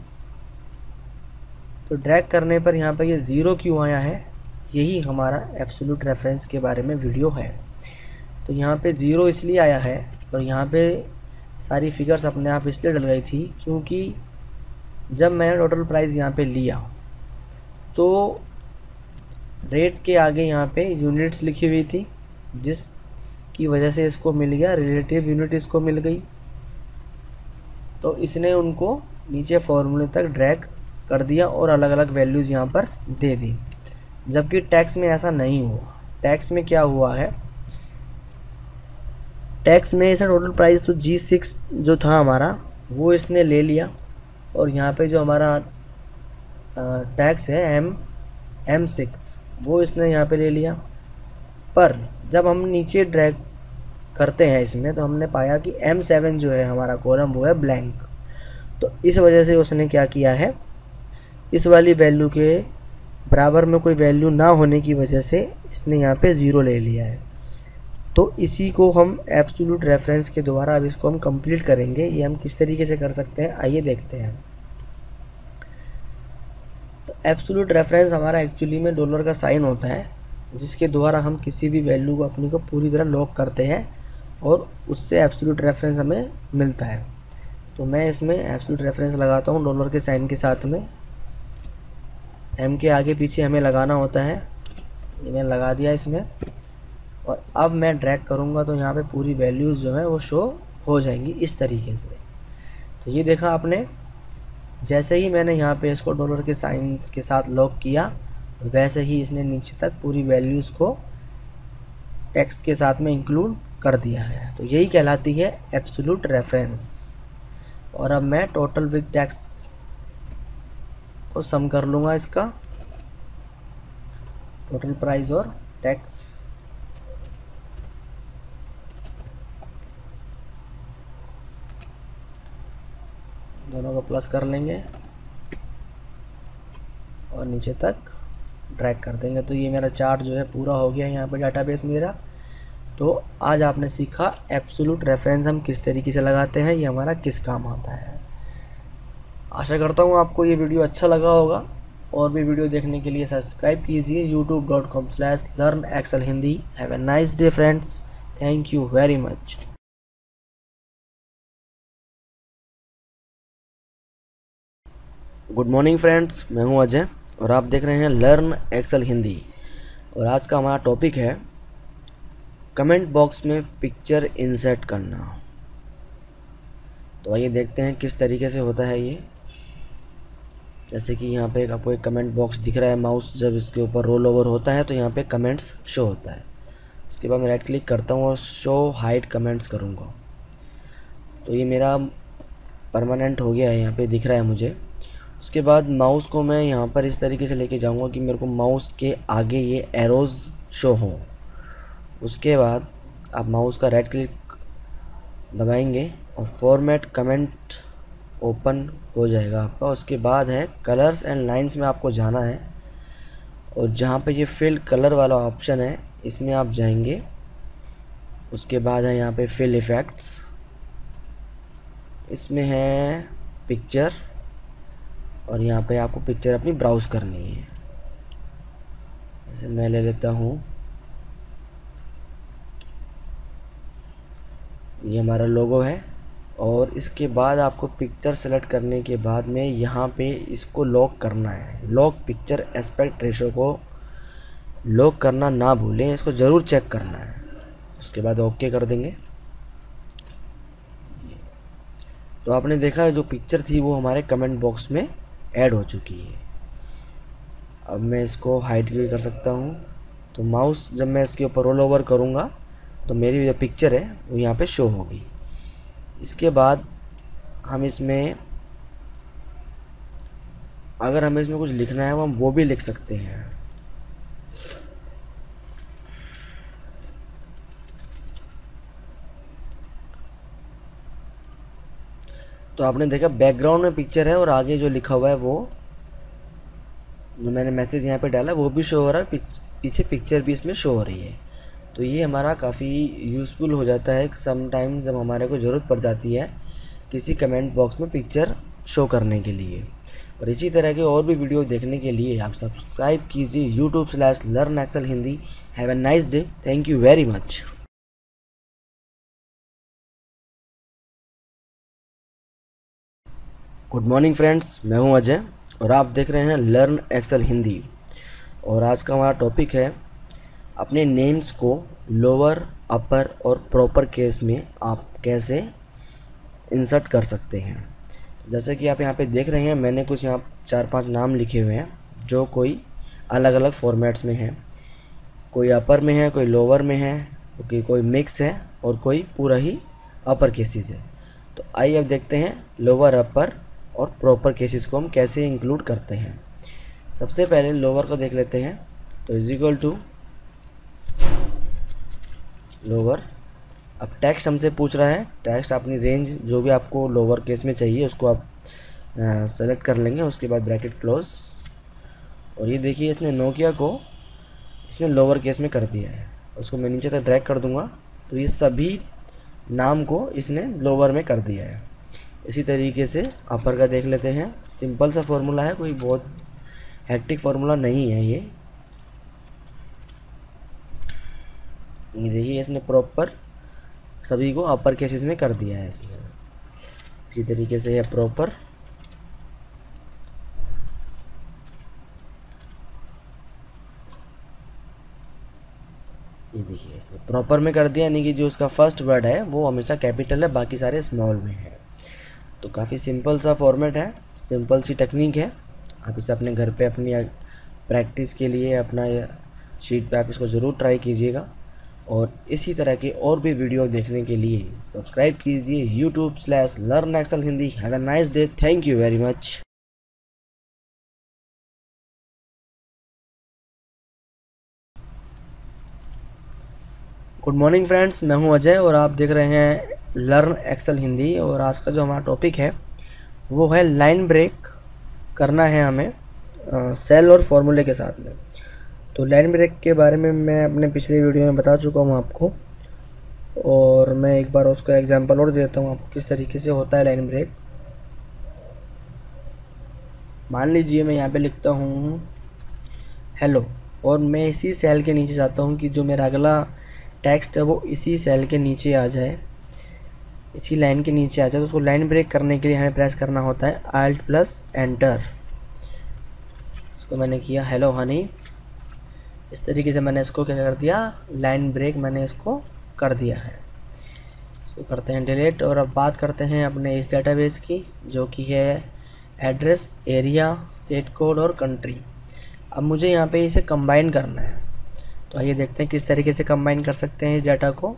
तो ड्रैग करने पर यहाँ पर ये ज़ीरो क्यों आया है? यही हमारा एब्सोल्यूट रेफरेंस के बारे में वीडियो है। तो यहाँ पे ज़ीरो इसलिए आया है, और यहाँ पे सारी फिगर्स अपने आप इसलिए डल गई थी, क्योंकि जब मैंने टोटल प्राइस यहाँ पे लिया तो रेट के आगे यहाँ पे यूनिट्स लिखी हुई थी, जिस की वजह से इसको मिल गया रिलेटिव यूनिट इसको मिल गई। तो इसने उनको नीचे फॉर्मूले तक ड्रैग कर दिया और अलग अलग वैल्यूज़ यहाँ पर दे दी। जबकि टैक्स में ऐसा नहीं हुआ। टैक्स में क्या हुआ है? टैक्स में ऐसा टोटल प्राइस तो जी सिक्स जो था हमारा, वो इसने ले लिया। और यहाँ पे जो हमारा टैक्स है एम एम सिक्स वो इसने यहाँ पे ले लिया। पर जब हम नीचे ड्रैग करते हैं इसमें तो हमने पाया कि एम सेवन जो है, हमारा कॉलम वो है ब्लैंक तो इस वजह से उसने क्या किया है? इस वाली वैल्यू के बराबर में कोई वैल्यू ना होने की वजह से इसने यहाँ पे ज़ीरो ले लिया है। तो इसी को हम एब्सोल्यूट रेफरेंस के द्वारा अब इसको हम कंप्लीट करेंगे। ये हम किस तरीके से कर सकते हैं? आइए देखते हैं। तो एब्सोल्यूट रेफरेंस हमारा एक्चुअली में डॉलर का साइन होता है, जिसके द्वारा हम किसी भी वैल्यू को अपनी को पूरी तरह लॉक करते हैं और उससे एब्सोल्यूट रेफरेंस हमें मिलता है। तो मैं इसमें एब्सोल्यूट रेफरेंस लगाता हूँ डॉलर के साइन के साथ में। एम के आगे पीछे हमें लगाना होता है। मैंने लगा दिया इसमें। और अब मैं ड्रैग करूँगा तो यहाँ पे पूरी वैल्यूज़ जो है वो शो हो जाएँगी इस तरीके से। तो ये देखा आपने, जैसे ही मैंने यहाँ पे इसको डॉलर के साइन के साथ लॉक किया, वैसे ही इसने नीचे तक पूरी वैल्यूज़ को टैक्स के साथ में इंक्लूड कर दिया है। तो यही कहलाती है एब्सोल्यूट रेफरेंस और अब मैं टोटल विद टैक्स को सम कर लूँगा इसका। टोटल प्राइस और टैक्स दोनों को प्लस कर लेंगे। और नीचे तक ड्रैग कर देंगे। तो ये मेरा चार्ट जो है पूरा हो गया यहाँ पर डाटाबेस मेरा। तो आज आपने सीखा एब्सोल्यूट रेफरेंस हम किस तरीके से लगाते हैं, ये हमारा किस काम आता है। आशा करता हूँ आपको ये वीडियो अच्छा लगा होगा। और भी वीडियो देखने के लिए सब्सक्राइब कीजिए YouTube dot com slash learn Excel Hindi have a nice day friends thank you very much good morning friends मैं हूँ अजय और आप देख रहे हैं लर्न एक्सल हिंदी और आज का हमारा टॉपिक है कमेंट बॉक्स में पिक्चर इंसर्ट करना। तो आइए देखते हैं किस तरीके से होता है ये। जैसे कि यहाँ पे आपको एक कमेंट बॉक्स दिख रहा है माउस जब इसके ऊपर रोल ओवर होता है तो यहाँ पे कमेंट्स शो होता है। उसके बाद मैं राइट क्लिक करता हूँ और शो हाइड कमेंट्स करूँगा। तो ये मेरा परमानेंट हो गया है, यहाँ पे दिख रहा है मुझे। उसके बाद माउस को मैं यहाँ पर इस तरीके से लेके जाऊँगा कि मेरे को माउस के आगे ये एरोज़ शो हों। उसके बाद आप माउस का राइट क्लिक दबाएँगे और फॉर्मेट कमेंट ओपन हो जाएगा आपका। उसके बाद है कलर्स एंड लाइंस में आपको जाना है और जहाँ पे ये फिल कलर वाला ऑप्शन है, इसमें आप जाएँगे। उसके बाद है यहाँ पे फिल इफ़ेक्ट्स इसमें है पिक्चर और यहाँ पे आपको पिक्चर अपनी ब्राउज़ करनी है। जैसे मैं ले लेता हूँ। ये हमारा लोगो है और इसके बाद आपको पिक्चर सेलेक्ट करने के बाद में यहाँ पे इसको लॉक करना है। लॉक पिक्चर एस्पेक्ट रेशो को लॉक करना ना भूलें, इसको ज़रूर चेक करना है। उसके बाद ओके कर देंगे। तो आपने देखा जो पिक्चर थी वो हमारे कमेंट बॉक्स में ऐड हो चुकी है। अब मैं इसको हाइड भी कर सकता हूँ। तो माउस जब मैं इसके ऊपर रोल ओवर करूँगा तो मेरी जो पिक्चर है, वो यहाँ पे शो होगी इसके बाद हम इसमें, अगर हमें इसमें कुछ लिखना है वो हम वो भी लिख सकते हैं। तो आपने देखा बैकग्राउंड में पिक्चर है और आगे जो लिखा हुआ है वो, जो मैंने मैसेज यहाँ पे डाला, वो भी शो हो रहा है पीछे पिक्चर भी इसमें शो हो रही है। तो ये हमारा काफ़ी यूज़फुल हो जाता है समटाइम जब हमारे को ज़रूरत पड़ जाती है किसी कमेंट बॉक्स में पिक्चर शो करने के लिए। और इसी तरह के और भी वीडियो देखने के लिए आप सब्सक्राइब कीजिए YouTube slash learn Excel Hindi have a nice day thank you very much good morning friends मैं हूँ अजय और आप देख रहे हैं लर्न एक्सल हिंदी और आज का हमारा टॉपिक है अपने नेम्स को लोअर अपर और प्रॉपर केस में आप कैसे इंसर्ट कर सकते हैं। जैसे कि आप यहाँ पे देख रहे हैं, मैंने कुछ यहाँ चार पाँच नाम लिखे हुए हैं, जो कोई अलग अलग फॉर्मेट्स में हैं। कोई अपर में है, कोई लोअर में है, क्योंकि कोई मिक्स है और कोई पूरा ही अपर केसेस है। तो आइए अब देखते हैं लोअर अपर और प्रॉपर केसेस को हम कैसे इंक्लूड करते हैं? सबसे पहले लोअर को देख लेते हैं। तो इज़ इक्वल टू लोअर अब टेक्स्ट हमसे पूछ रहा है। टेक्स्ट अपनी रेंज जो भी आपको लोअर केस में चाहिए, उसको आप सेलेक्ट कर लेंगे। उसके बाद ब्रैकेट क्लोज और ये देखिए, इसने नोकिया को, इसने लोअर केस में कर दिया है। उसको मैं नीचे तक ड्रैग कर दूँगा। तो ये सभी नाम को इसने लोअर में कर दिया है। इसी तरीके से अपर का देख लेते हैं। सिंपल सा फॉर्मूला है, कोई बहुत हैक्टिक फार्मूला नहीं है ये। ये देखिए, इसने प्रॉपर सभी को अपर केसेस में कर दिया है इसने। इसी तरीके से है प्रॉपर ये देखिए, इसने प्रॉपर में कर दिया, यानी कि जो उसका फ़र्स्ट वर्ड है, वो हमेशा कैपिटल है, बाकी सारे स्मॉल में है। तो काफ़ी सिंपल सा फॉर्मेट है सिंपल सी टेक्निक है। आप इसे अपने घर पे अपनी प्रैक्टिस के लिए अपना शीट पे आप इसको ज़रूर ट्राई कीजिएगा। और इसी तरह के और भी वीडियो देखने के लिए सब्सक्राइब कीजिए YouTube slash learn Excel Hindi have a nice day thank you very much good morning friends मैं हूँ अजय और आप देख रहे हैं लर्न एक्सल हिंदी और आज का जो हमारा टॉपिक है, वो है लाइन ब्रेक करना है हमें सेल और फॉर्मूले के साथ में। तो लाइन ब्रेक के बारे में मैं अपने पिछले वीडियो में बता चुका हूँ आपको, और मैं एक बार उसका एग्जांपल और देता हूँ आपको किस तरीके से होता है लाइन ब्रेक। मान लीजिए मैं यहाँ पे लिखता हूँ, हेलो, और मैं इसी सेल के नीचे चाहता हूँ कि जो मेरा अगला टेक्स्ट है वो इसी सेल के नीचे आ जाए। इसी लाइन के नीचे आ जाए तो उसको लाइन ब्रेक करने के लिए हमें प्रेस करना होता है आल्ट प्लस एंटर इसको मैंने किया हेलो हनी इस तरीके से मैंने इसको क्या कर दिया, लाइन ब्रेक मैंने इसको कर दिया है। इसको करते हैं डिलीट और अब बात करते हैं अपने इस डेटाबेस की, जो कि है एड्रेस एरिया स्टेट कोड और कंट्री अब मुझे यहाँ पे इसे कंबाइन करना है। तो आइए देखते हैं किस तरीके से कंबाइन कर सकते हैं इस डाटा को।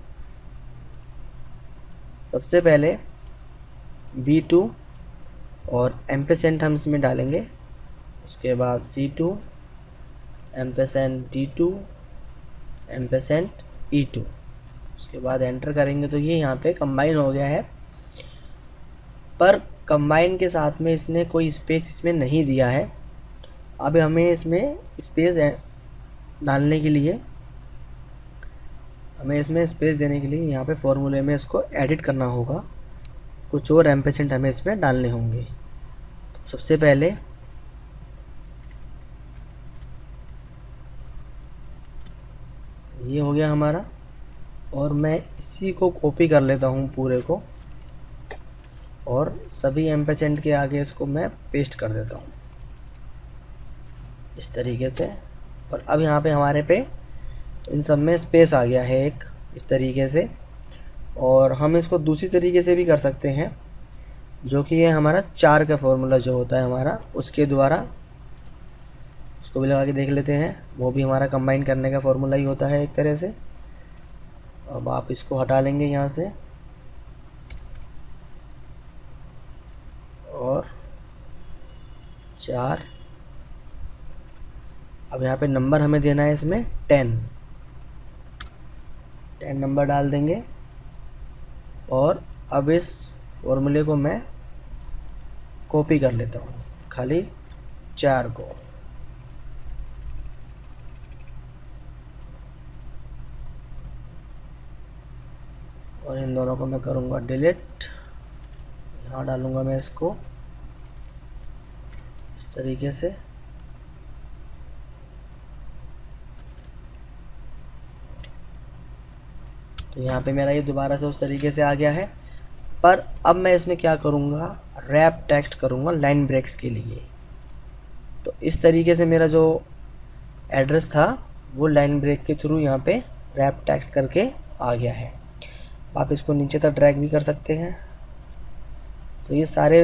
सबसे पहले बी टू और एम हम इसमें डालेंगे। उसके बाद C two ampersand D two ampersand E two उसके बाद एंटर करेंगे तो ये यहाँ पे कंबाइन हो गया है। पर कंबाइन के साथ में इसने कोई स्पेस इसमें नहीं दिया है। अब हमें इसमें स्पेस डालने के लिए हमें इसमें स्पेस देने के लिए यहाँ पे फॉर्मूले में इसको एडिट करना होगा। कुछ और एम्पेसेंट हमें इसमें डालने होंगे। तो सबसे पहले ये हो गया हमारा। और मैं इसी को कॉपी कर लेता हूँ पूरे को। और सभी एम्पेसेंट के आगे इसको मैं पेस्ट कर देता हूँ। इस तरीके से। और अब यहाँ पे हमारे पे इन सब में स्पेस आ गया है एक, इस तरीके से। और हम इसको दूसरी तरीके से भी कर सकते हैं, जो कि ये हमारा चार का फॉर्मूला जो होता है हमारा, उसके द्वारा उसको भी लगा के देख लेते हैं। वो भी हमारा कंबाइन करने का फॉर्मूला ही होता है एक तरह से। अब आप इसको हटा लेंगे यहाँ से। और चार। अब यहाँ पे नंबर हमें देना है इसमें टेन टेन नंबर डाल देंगे। और अब इस फॉर्मूले को मैं कॉपी कर लेता हूँ। खाली चार को। और इन दोनों को मैं करूँगा डिलीट यहाँ डालूँगा मैं इसको। इस तरीके से। तो यहाँ पे मेरा ये दोबारा से उस तरीके से आ गया है। पर अब मैं इसमें क्या करूँगा? रैप टेक्स्ट करूँगा लाइन ब्रेक्स के लिए। तो इस तरीके से मेरा जो एड्रेस था, वो लाइन ब्रेक के थ्रू यहाँ पे रैप टेक्स्ट करके आ गया है। आप इसको नीचे तक ड्रैग भी कर सकते हैं। तो ये सारे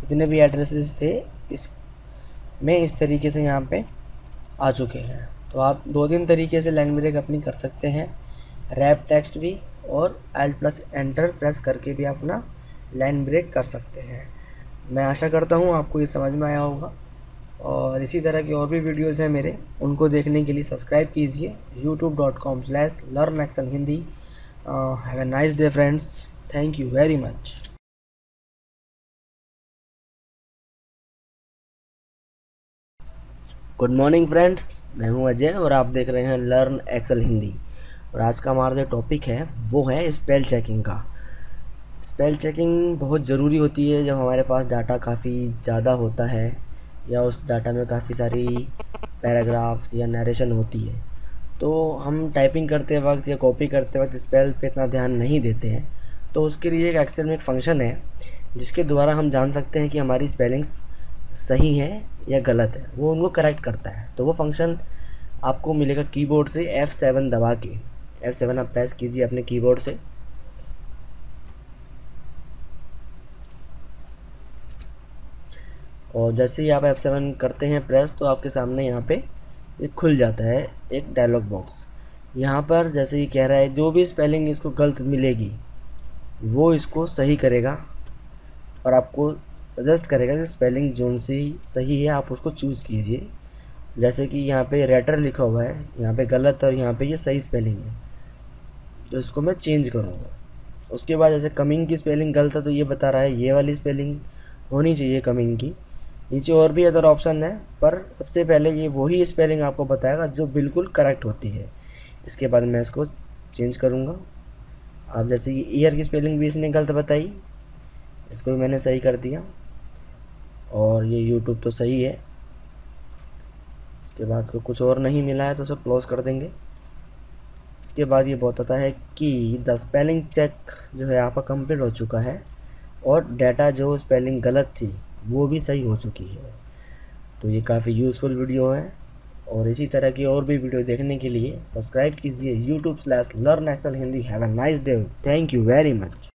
जितने भी एड्रेसेस थे, इस में इस तरीके से यहाँ पे आ चुके हैं। तो आप दो तीन तरीके से लाइन ब्रेक अपनी कर सकते हैं। रैप टेक्स्ट भी और एल प्लस एंटर प्रेस करके भी अपना लाइन ब्रेक कर सकते हैं। मैं आशा करता हूँ आपको ये समझ में आया होगा। और इसी तरह की और भी वीडियोज़ हैं मेरे, उनको देखने के लिए सब्सक्राइब कीजिए। YouTube dot com slash learn Excel Hindi have a nice day friends thank you very much good morning friends मैं हूँ अजय और आप देख रहे हैं लर्न एक्सल हिंदी और आज का हमारा जो टॉपिक है, वो है स्पेल चेकिंग का। स्पेल चेकिंग बहुत ज़रूरी होती है, जब हमारे पास डाटा काफ़ी ज़्यादा होता है, या उस डाटा में काफ़ी सारी पैराग्राफ्स या नरेशन होती है। तो हम टाइपिंग करते वक्त या कॉपी करते वक्त स्पेल पे इतना ध्यान नहीं देते हैं। तो उसके लिए एक एक्सेल में एक फ़ंक्शन है, जिसके द्वारा हम जान सकते हैं कि हमारी स्पेलिंग्स सही हैं या गलत है। वो उनको करेक्ट करता है। तो वो फ़ंक्शन आपको मिलेगा कीबोर्ड से F7 दबा के। F7 आप प्रेस कीजिए अपने कीबोर्ड से। और जैसे ही आप F7 करते हैं प्रेस तो आपके सामने यहाँ पे ये खुल जाता है, एक डायलॉग बॉक्स यहाँ पर जैसे ये कह रहा है, जो भी स्पेलिंग इसको गलत मिलेगी, वो इसको सही करेगा और आपको सजेस्ट करेगा कि स्पेलिंग जोन से ही सही है, आप उसको चूज़ कीजिए। जैसे कि यहाँ पे रेटर लिखा हुआ है, यहाँ पे गलत और यहाँ पे ये सही स्पेलिंग है। तो इसको मैं चेंज करूँगा। उसके बाद जैसे कमिंग की स्पेलिंग गलत है तो ये बता रहा है, ये वाली स्पेलिंग होनी चाहिए कमिंग की। नीचे और भी अदर ऑप्शन है, पर सबसे पहले ये वही स्पेलिंग आपको बताएगा, जो बिल्कुल करेक्ट होती है। इसके बाद मैं इसको चेंज करूँगा। अब जैसे कि ईयर की स्पेलिंग भी इसने गलत बताई, इसको भी मैंने सही कर दिया। और ये यूट्यूब तो सही है। इसके बाद को कुछ और नहीं मिला है तो उसे क्लोज कर देंगे। इसके बाद ये बताता है कि द स्पेलिंग चेक जो है आपका कंप्लीट हो चुका है और डाटा जो स्पेलिंग गलत थी, वो भी सही हो चुकी है। तो ये काफ़ी यूज़फुल वीडियो है और इसी तरह की और भी वीडियो देखने के लिए सब्सक्राइब कीजिए YouTube slash learn Excel Hindi have a nice day thank you very much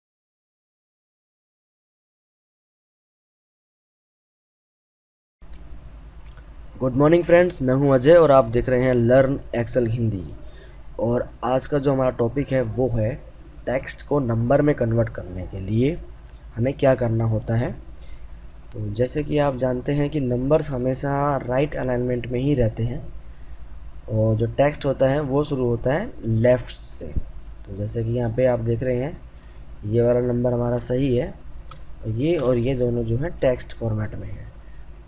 good morning friends मैं हूँ अजय और आप देख रहे हैं लर्न एक्सल हिंदी और आज का जो हमारा टॉपिक है, वो है टेक्स्ट को नंबर में कन्वर्ट करने के लिए हमें क्या करना होता है? तो जैसे कि आप जानते हैं कि नंबर्स हमेशा राइट अलाइनमेंट में ही रहते हैं और जो टेक्स्ट होता है, वो शुरू होता है लेफ़्ट से। तो जैसे कि यहाँ पे आप देख रहे हैं, ये वाला नंबर हमारा सही है, ये और ये दोनों जो है टेक्स्ट फॉर्मेट में है।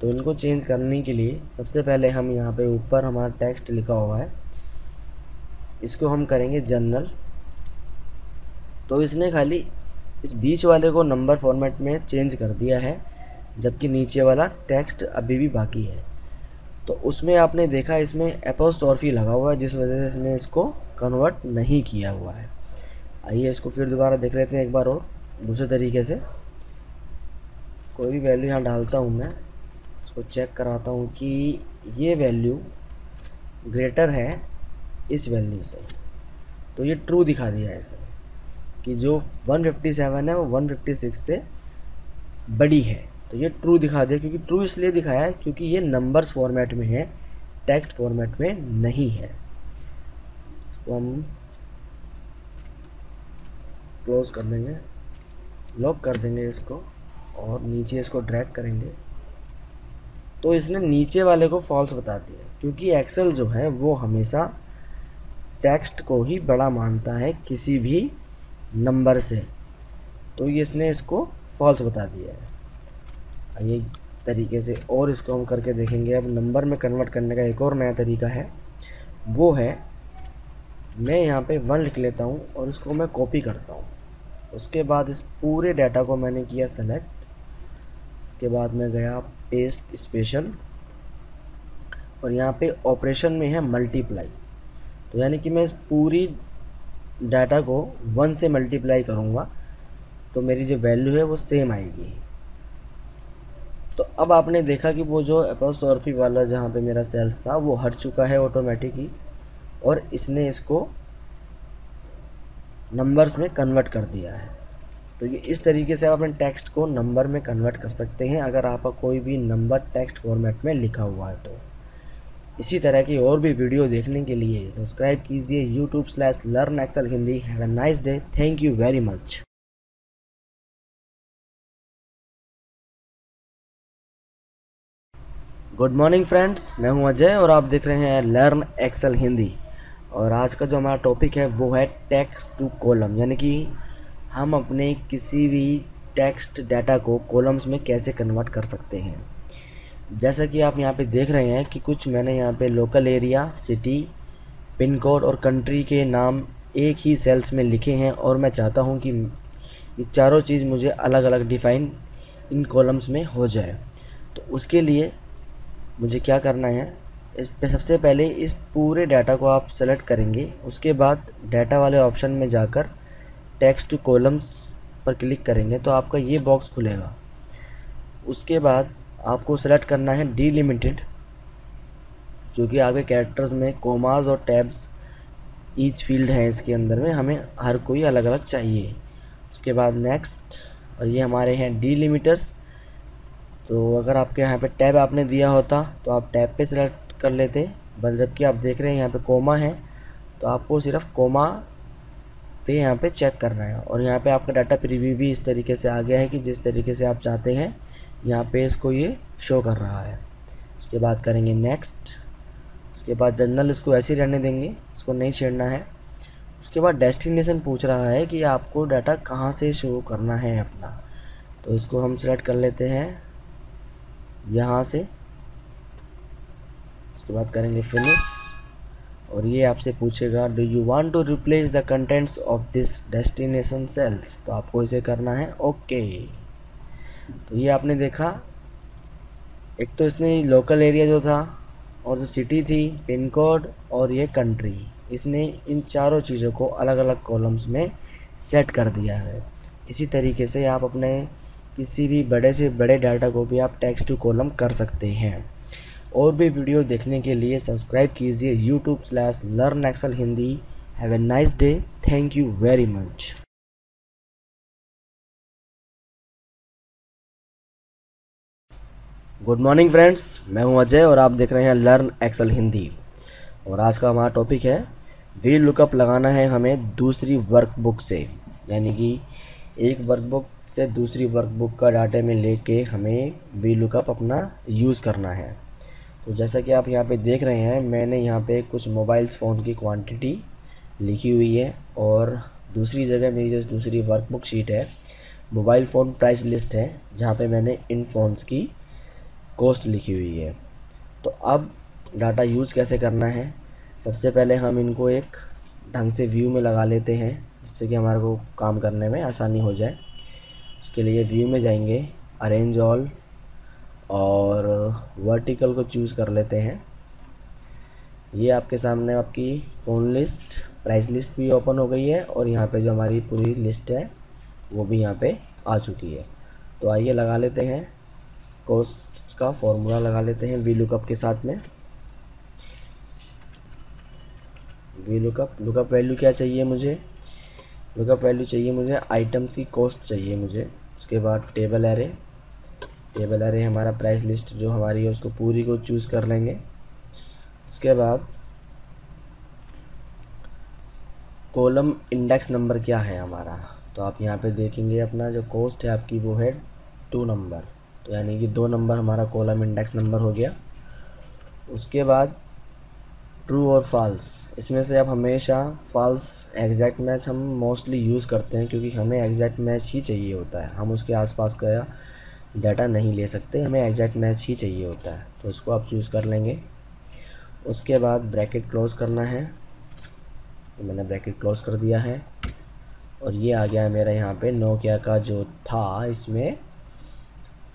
तो इनको चेंज करने के लिए सबसे पहले हम यहाँ पे ऊपर हमारा टेक्स्ट लिखा हुआ है। इसको हम करेंगे जनरल तो इसने खाली इस बीच वाले को नंबर फॉर्मेट में चेंज कर दिया है, जबकि नीचे वाला टेक्स्ट अभी भी बाकी है। तो उसमें आपने देखा इसमें एपोस्टॉर्फी लगा हुआ है, जिस वजह से इसने इसको कन्वर्ट नहीं किया हुआ है। आइए इसको फिर दोबारा देख लेते हैं एक बार और, दूसरे तरीके से। कोई भी वैल्यू यहाँ डालता हूँ मैं, इसको चेक कराता हूँ कि ये वैल्यू ग्रेटर है इस वैल्यू से। तो ये ट्रू दिखा दिया है इसे कि जो 157 है, वो 156 से बड़ी है। तो ये ट्रू दिखा दिया, क्योंकि ट्रू इसलिए दिखाया है क्योंकि ये नंबर्स फॉर्मेट में है टेक्स्ट फॉर्मेट में नहीं है। इसको हम क्लोज कर देंगे लॉक कर देंगे इसको और नीचे इसको ड्रैग करेंगे। तो इसने नीचे वाले को फॉल्स बता दिया, क्योंकि एक्सेल जो है, वो हमेशा टेक्स्ट को ही बड़ा मानता है किसी भी नंबर से। तो ये इसने इसको फॉल्स बता दिया है। ये तरीके से और इसको हम करके देखेंगे। अब नंबर में कन्वर्ट करने का एक और नया तरीका है। वो है, मैं यहाँ पे वन लिख लेता हूँ और इसको मैं कॉपी करता हूँ। उसके बाद इस पूरे डाटा को मैंने किया सेलेक्ट उसके बाद मैं गया पेस्ट स्पेशल और यहाँ पे ऑपरेशन में है मल्टीप्लाई तो यानी कि मैं इस पूरी डाटा को वन से मल्टीप्लाई करूँगा तो मेरी जो वैल्यू है वो सेम आएगी। तो अब आपने देखा कि वो जो अपोस्टॉर्फी वाला जहाँ पे मेरा सेल्स था, वो हट चुका है ऑटोमेटिक ही और इसने इसको नंबर्स में कन्वर्ट कर दिया है। तो ये इस तरीके से आप अपने टेक्स्ट को नंबर में कन्वर्ट कर सकते हैं, अगर आपका कोई भी नंबर टेक्स्ट फॉर्मेट में लिखा हुआ है तो। इसी तरह की और भी वीडियो देखने के लिए सब्सक्राइब कीजिए YouTube slash learn Excel Hindi have a nice day thank you very much good morning friends मैं हूँ अजय और आप देख रहे हैं लर्न एक्सल हिंदी और आज का जो हमारा टॉपिक है, वो है टेक्स्ट टू कॉलम यानी कि हम अपने किसी भी टेक्स्ट डाटा को कॉलम्स में कैसे कन्वर्ट कर सकते हैं? जैसा कि आप यहाँ पे देख रहे हैं कि कुछ मैंने यहाँ पे local area city pin code और कंट्री के नाम एक ही सेल्स में लिखे हैं और मैं चाहता हूँ कि ये चारों चीज़ मुझे अलग अलग डिफ़ाइन इन कॉलम्स में हो जाए। तो उसके लिए मुझे क्या करना है, इस पे सबसे पहले इस पूरे डाटा को आप सेलेक्ट करेंगे। उसके बाद डाटा वाले ऑप्शन में जाकर टेक्स्ट टू कॉलम्स पर क्लिक करेंगे तो आपका ये बॉक्स खुलेगा। उसके बाद आपको सेलेक्ट करना है डीलिमिटेड क्योंकि आगे कैरेक्टर्स में कोमाज और टैब्स ईच फ़ील्ड है इसके अंदर में, हमें हर कोई अलग अलग चाहिए। उसके बाद नेक्स्ट और ये हमारे हैं डीलिमिटर्स तो अगर आपके यहाँ पे टैब आपने दिया होता तो आप टैब पे सेलेक्ट कर लेते बस जबकि आप देख रहे हैं यहाँ पे कोमा है तो आपको सिर्फ़ कोमा पे यहाँ पे चेक करना है। और यहाँ पे आपका डाटा प्रीव्यू भी इस तरीके से आ गया है कि जिस तरीके से आप चाहते हैं यहाँ पे इसको ये शो कर रहा है। उसके बाद करेंगे नेक्स्ट उसके बाद जनरल इसको ऐसे ही रहने देंगे, इसको नहीं छेड़ना है। उसके बाद डेस्टिनेशन पूछ रहा है कि आपको डाटा कहाँ से शो करना है अपना। तो इसको हम सेलेक्ट कर लेते हैं। यहाँ से। उसके बाद करेंगे फिनिश और ये आपसे पूछेगा do you want to replace the contents of this destination cells तो आपको इसे करना है ओके okay. तो ये आपने देखा। एक तो इसने लोकल एरिया जो था और जो सिटी थी पिन कोड और ये कंट्री इसने इन चारों चीज़ों को अलग अलग कॉलम्स में सेट कर दिया है। इसी तरीके से आप अपने किसी भी बड़े से बड़े डाटा को भी आप टेक्स्ट टू कॉलम कर सकते हैं। और भी वीडियो देखने के लिए सब्सक्राइब कीजिए YouTube slash learn Excel Hindi have a nice day thank you very much good morning friends मैं हूँ अजय और आप देख रहे हैं लर्न एक्सल हिंदी और आज का हमारा टॉपिक है वी लुकअप लगाना है हमें दूसरी वर्कबुक से. यानी कि एक वर्कबुक से दूसरी वर्कबुक का डाटे में लेके हमें वी लुकअप अपना यूज़ करना है. तो जैसा कि आप यहाँ पे देख रहे हैं, मैंने यहाँ पे कुछ मोबाइल्स फ़ोन की क्वांटिटी लिखी हुई है और दूसरी जगह मेरी जो दूसरी वर्कबुक शीट है मोबाइल फ़ोन प्राइस लिस्ट है, जहाँ पे मैंने इन फ़ोन्स की कॉस्ट लिखी हुई है। तो अब डाटा यूज़ कैसे करना है? सबसे पहले हम इनको एक ढंग से व्यू में लगा लेते हैं, जिससे कि हमारे को काम करने में आसानी हो जाए। उसके लिए व्यू में जाएँगे अरेंज ऑल और वर्टिकल को चूज़ कर लेते हैं। ये आपके सामने आपकी फ़ोन लिस्ट प्राइस लिस्ट भी ओपन हो गई है, और यहाँ पे जो हमारी पूरी लिस्ट है, वो भी यहाँ पे आ चुकी है। तो आइए लगा लेते हैं कोस्ट का फॉर्मूला लगा लेते हैं वी लुकअप के साथ में। वी लुकअप लुकअप वैल्यू क्या चाहिए मुझे? लुकअप वैल्यू चाहिए मुझे आइटम्स की कॉस्ट चाहिए मुझे। उसके बाद टेबल एरे टेबल एरे हमारा प्राइस लिस्ट जो हमारी है, उसको पूरी को चूज़ कर लेंगे। उसके बाद कॉलम इंडेक्स नंबर क्या है हमारा? तो आप यहाँ पे देखेंगे अपना जो कॉस्ट है आपकी, वो है टू नंबर तो यानी कि दो नंबर हमारा कॉलम इंडेक्स नंबर हो गया। उसके बाद ट्रू और फॉल्स। इसमें से अब हमेशा फॉल्स एग्जैक्ट मैच हम मोस्टली यूज़ करते हैं क्योंकि हमें एग्जैक्ट मैच ही चाहिए होता है। हम उसके आसपास का डाटा नहीं ले सकते, हमें एग्जैक्ट मैच ही चाहिए होता है। तो इसको आप चूज़ कर लेंगे। उसके बाद ब्रैकेट क्लोज़ करना है। तो मैंने ब्रैकेट क्लोज़ कर दिया है। और ये आ गया है मेरा यहाँ पे नोकिया का जो था इसमें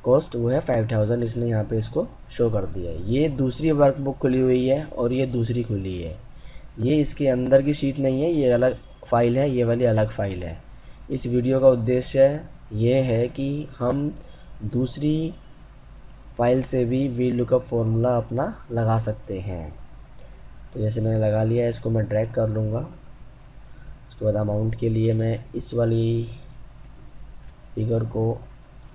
कॉस्ट वो है फाइव थाउज़ेंड, इसने यहाँ पे इसको शो कर दिया है। ये दूसरी वर्कबुक खुली हुई है और ये दूसरी खुली है। ये इसके अंदर की शीट नहीं है, ये अलग फ़ाइल है, ये वाली अलग फ़ाइल है। इस वीडियो का उद्देश्य ये है कि हम दूसरी फ़ाइल से भी वी लुकअप फॉर्मूला अपना लगा सकते हैं। तो जैसे मैंने लगा लिया है, इसको मैं ड्रैग कर लूँगा। उसके बाद अमाउंट के लिए मैं इस वाली फिगर को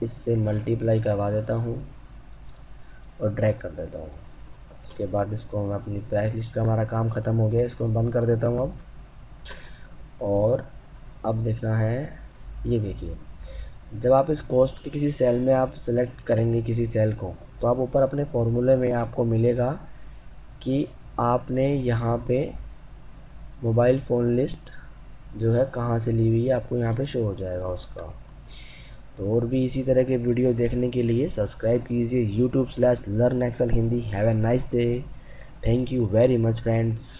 इससे मल्टीप्लाई करवा देता हूँ और ड्रैग कर देता हूँ। उसके बाद इसको मैं अपनी प्राइस लिस्ट का हमारा काम ख़त्म हो गया, इसको बंद कर देता हूँ अब। और अब देखना है, ये देखिए। जब आप इस कॉस्ट के किसी सेल में आप सेलेक्ट करेंगे किसी सेल को तो आप ऊपर अपने फॉर्मूले में आपको मिलेगा कि आपने यहाँ पे मोबाइल फ़ोन लिस्ट जो है कहाँ से ली हुई है, आपको यहाँ पे शो हो जाएगा उसका। तो और भी इसी तरह के वीडियो देखने के लिए सब्सक्राइब कीजिए YouTube slash learn Excel Hindi have a nice day thank you very much friends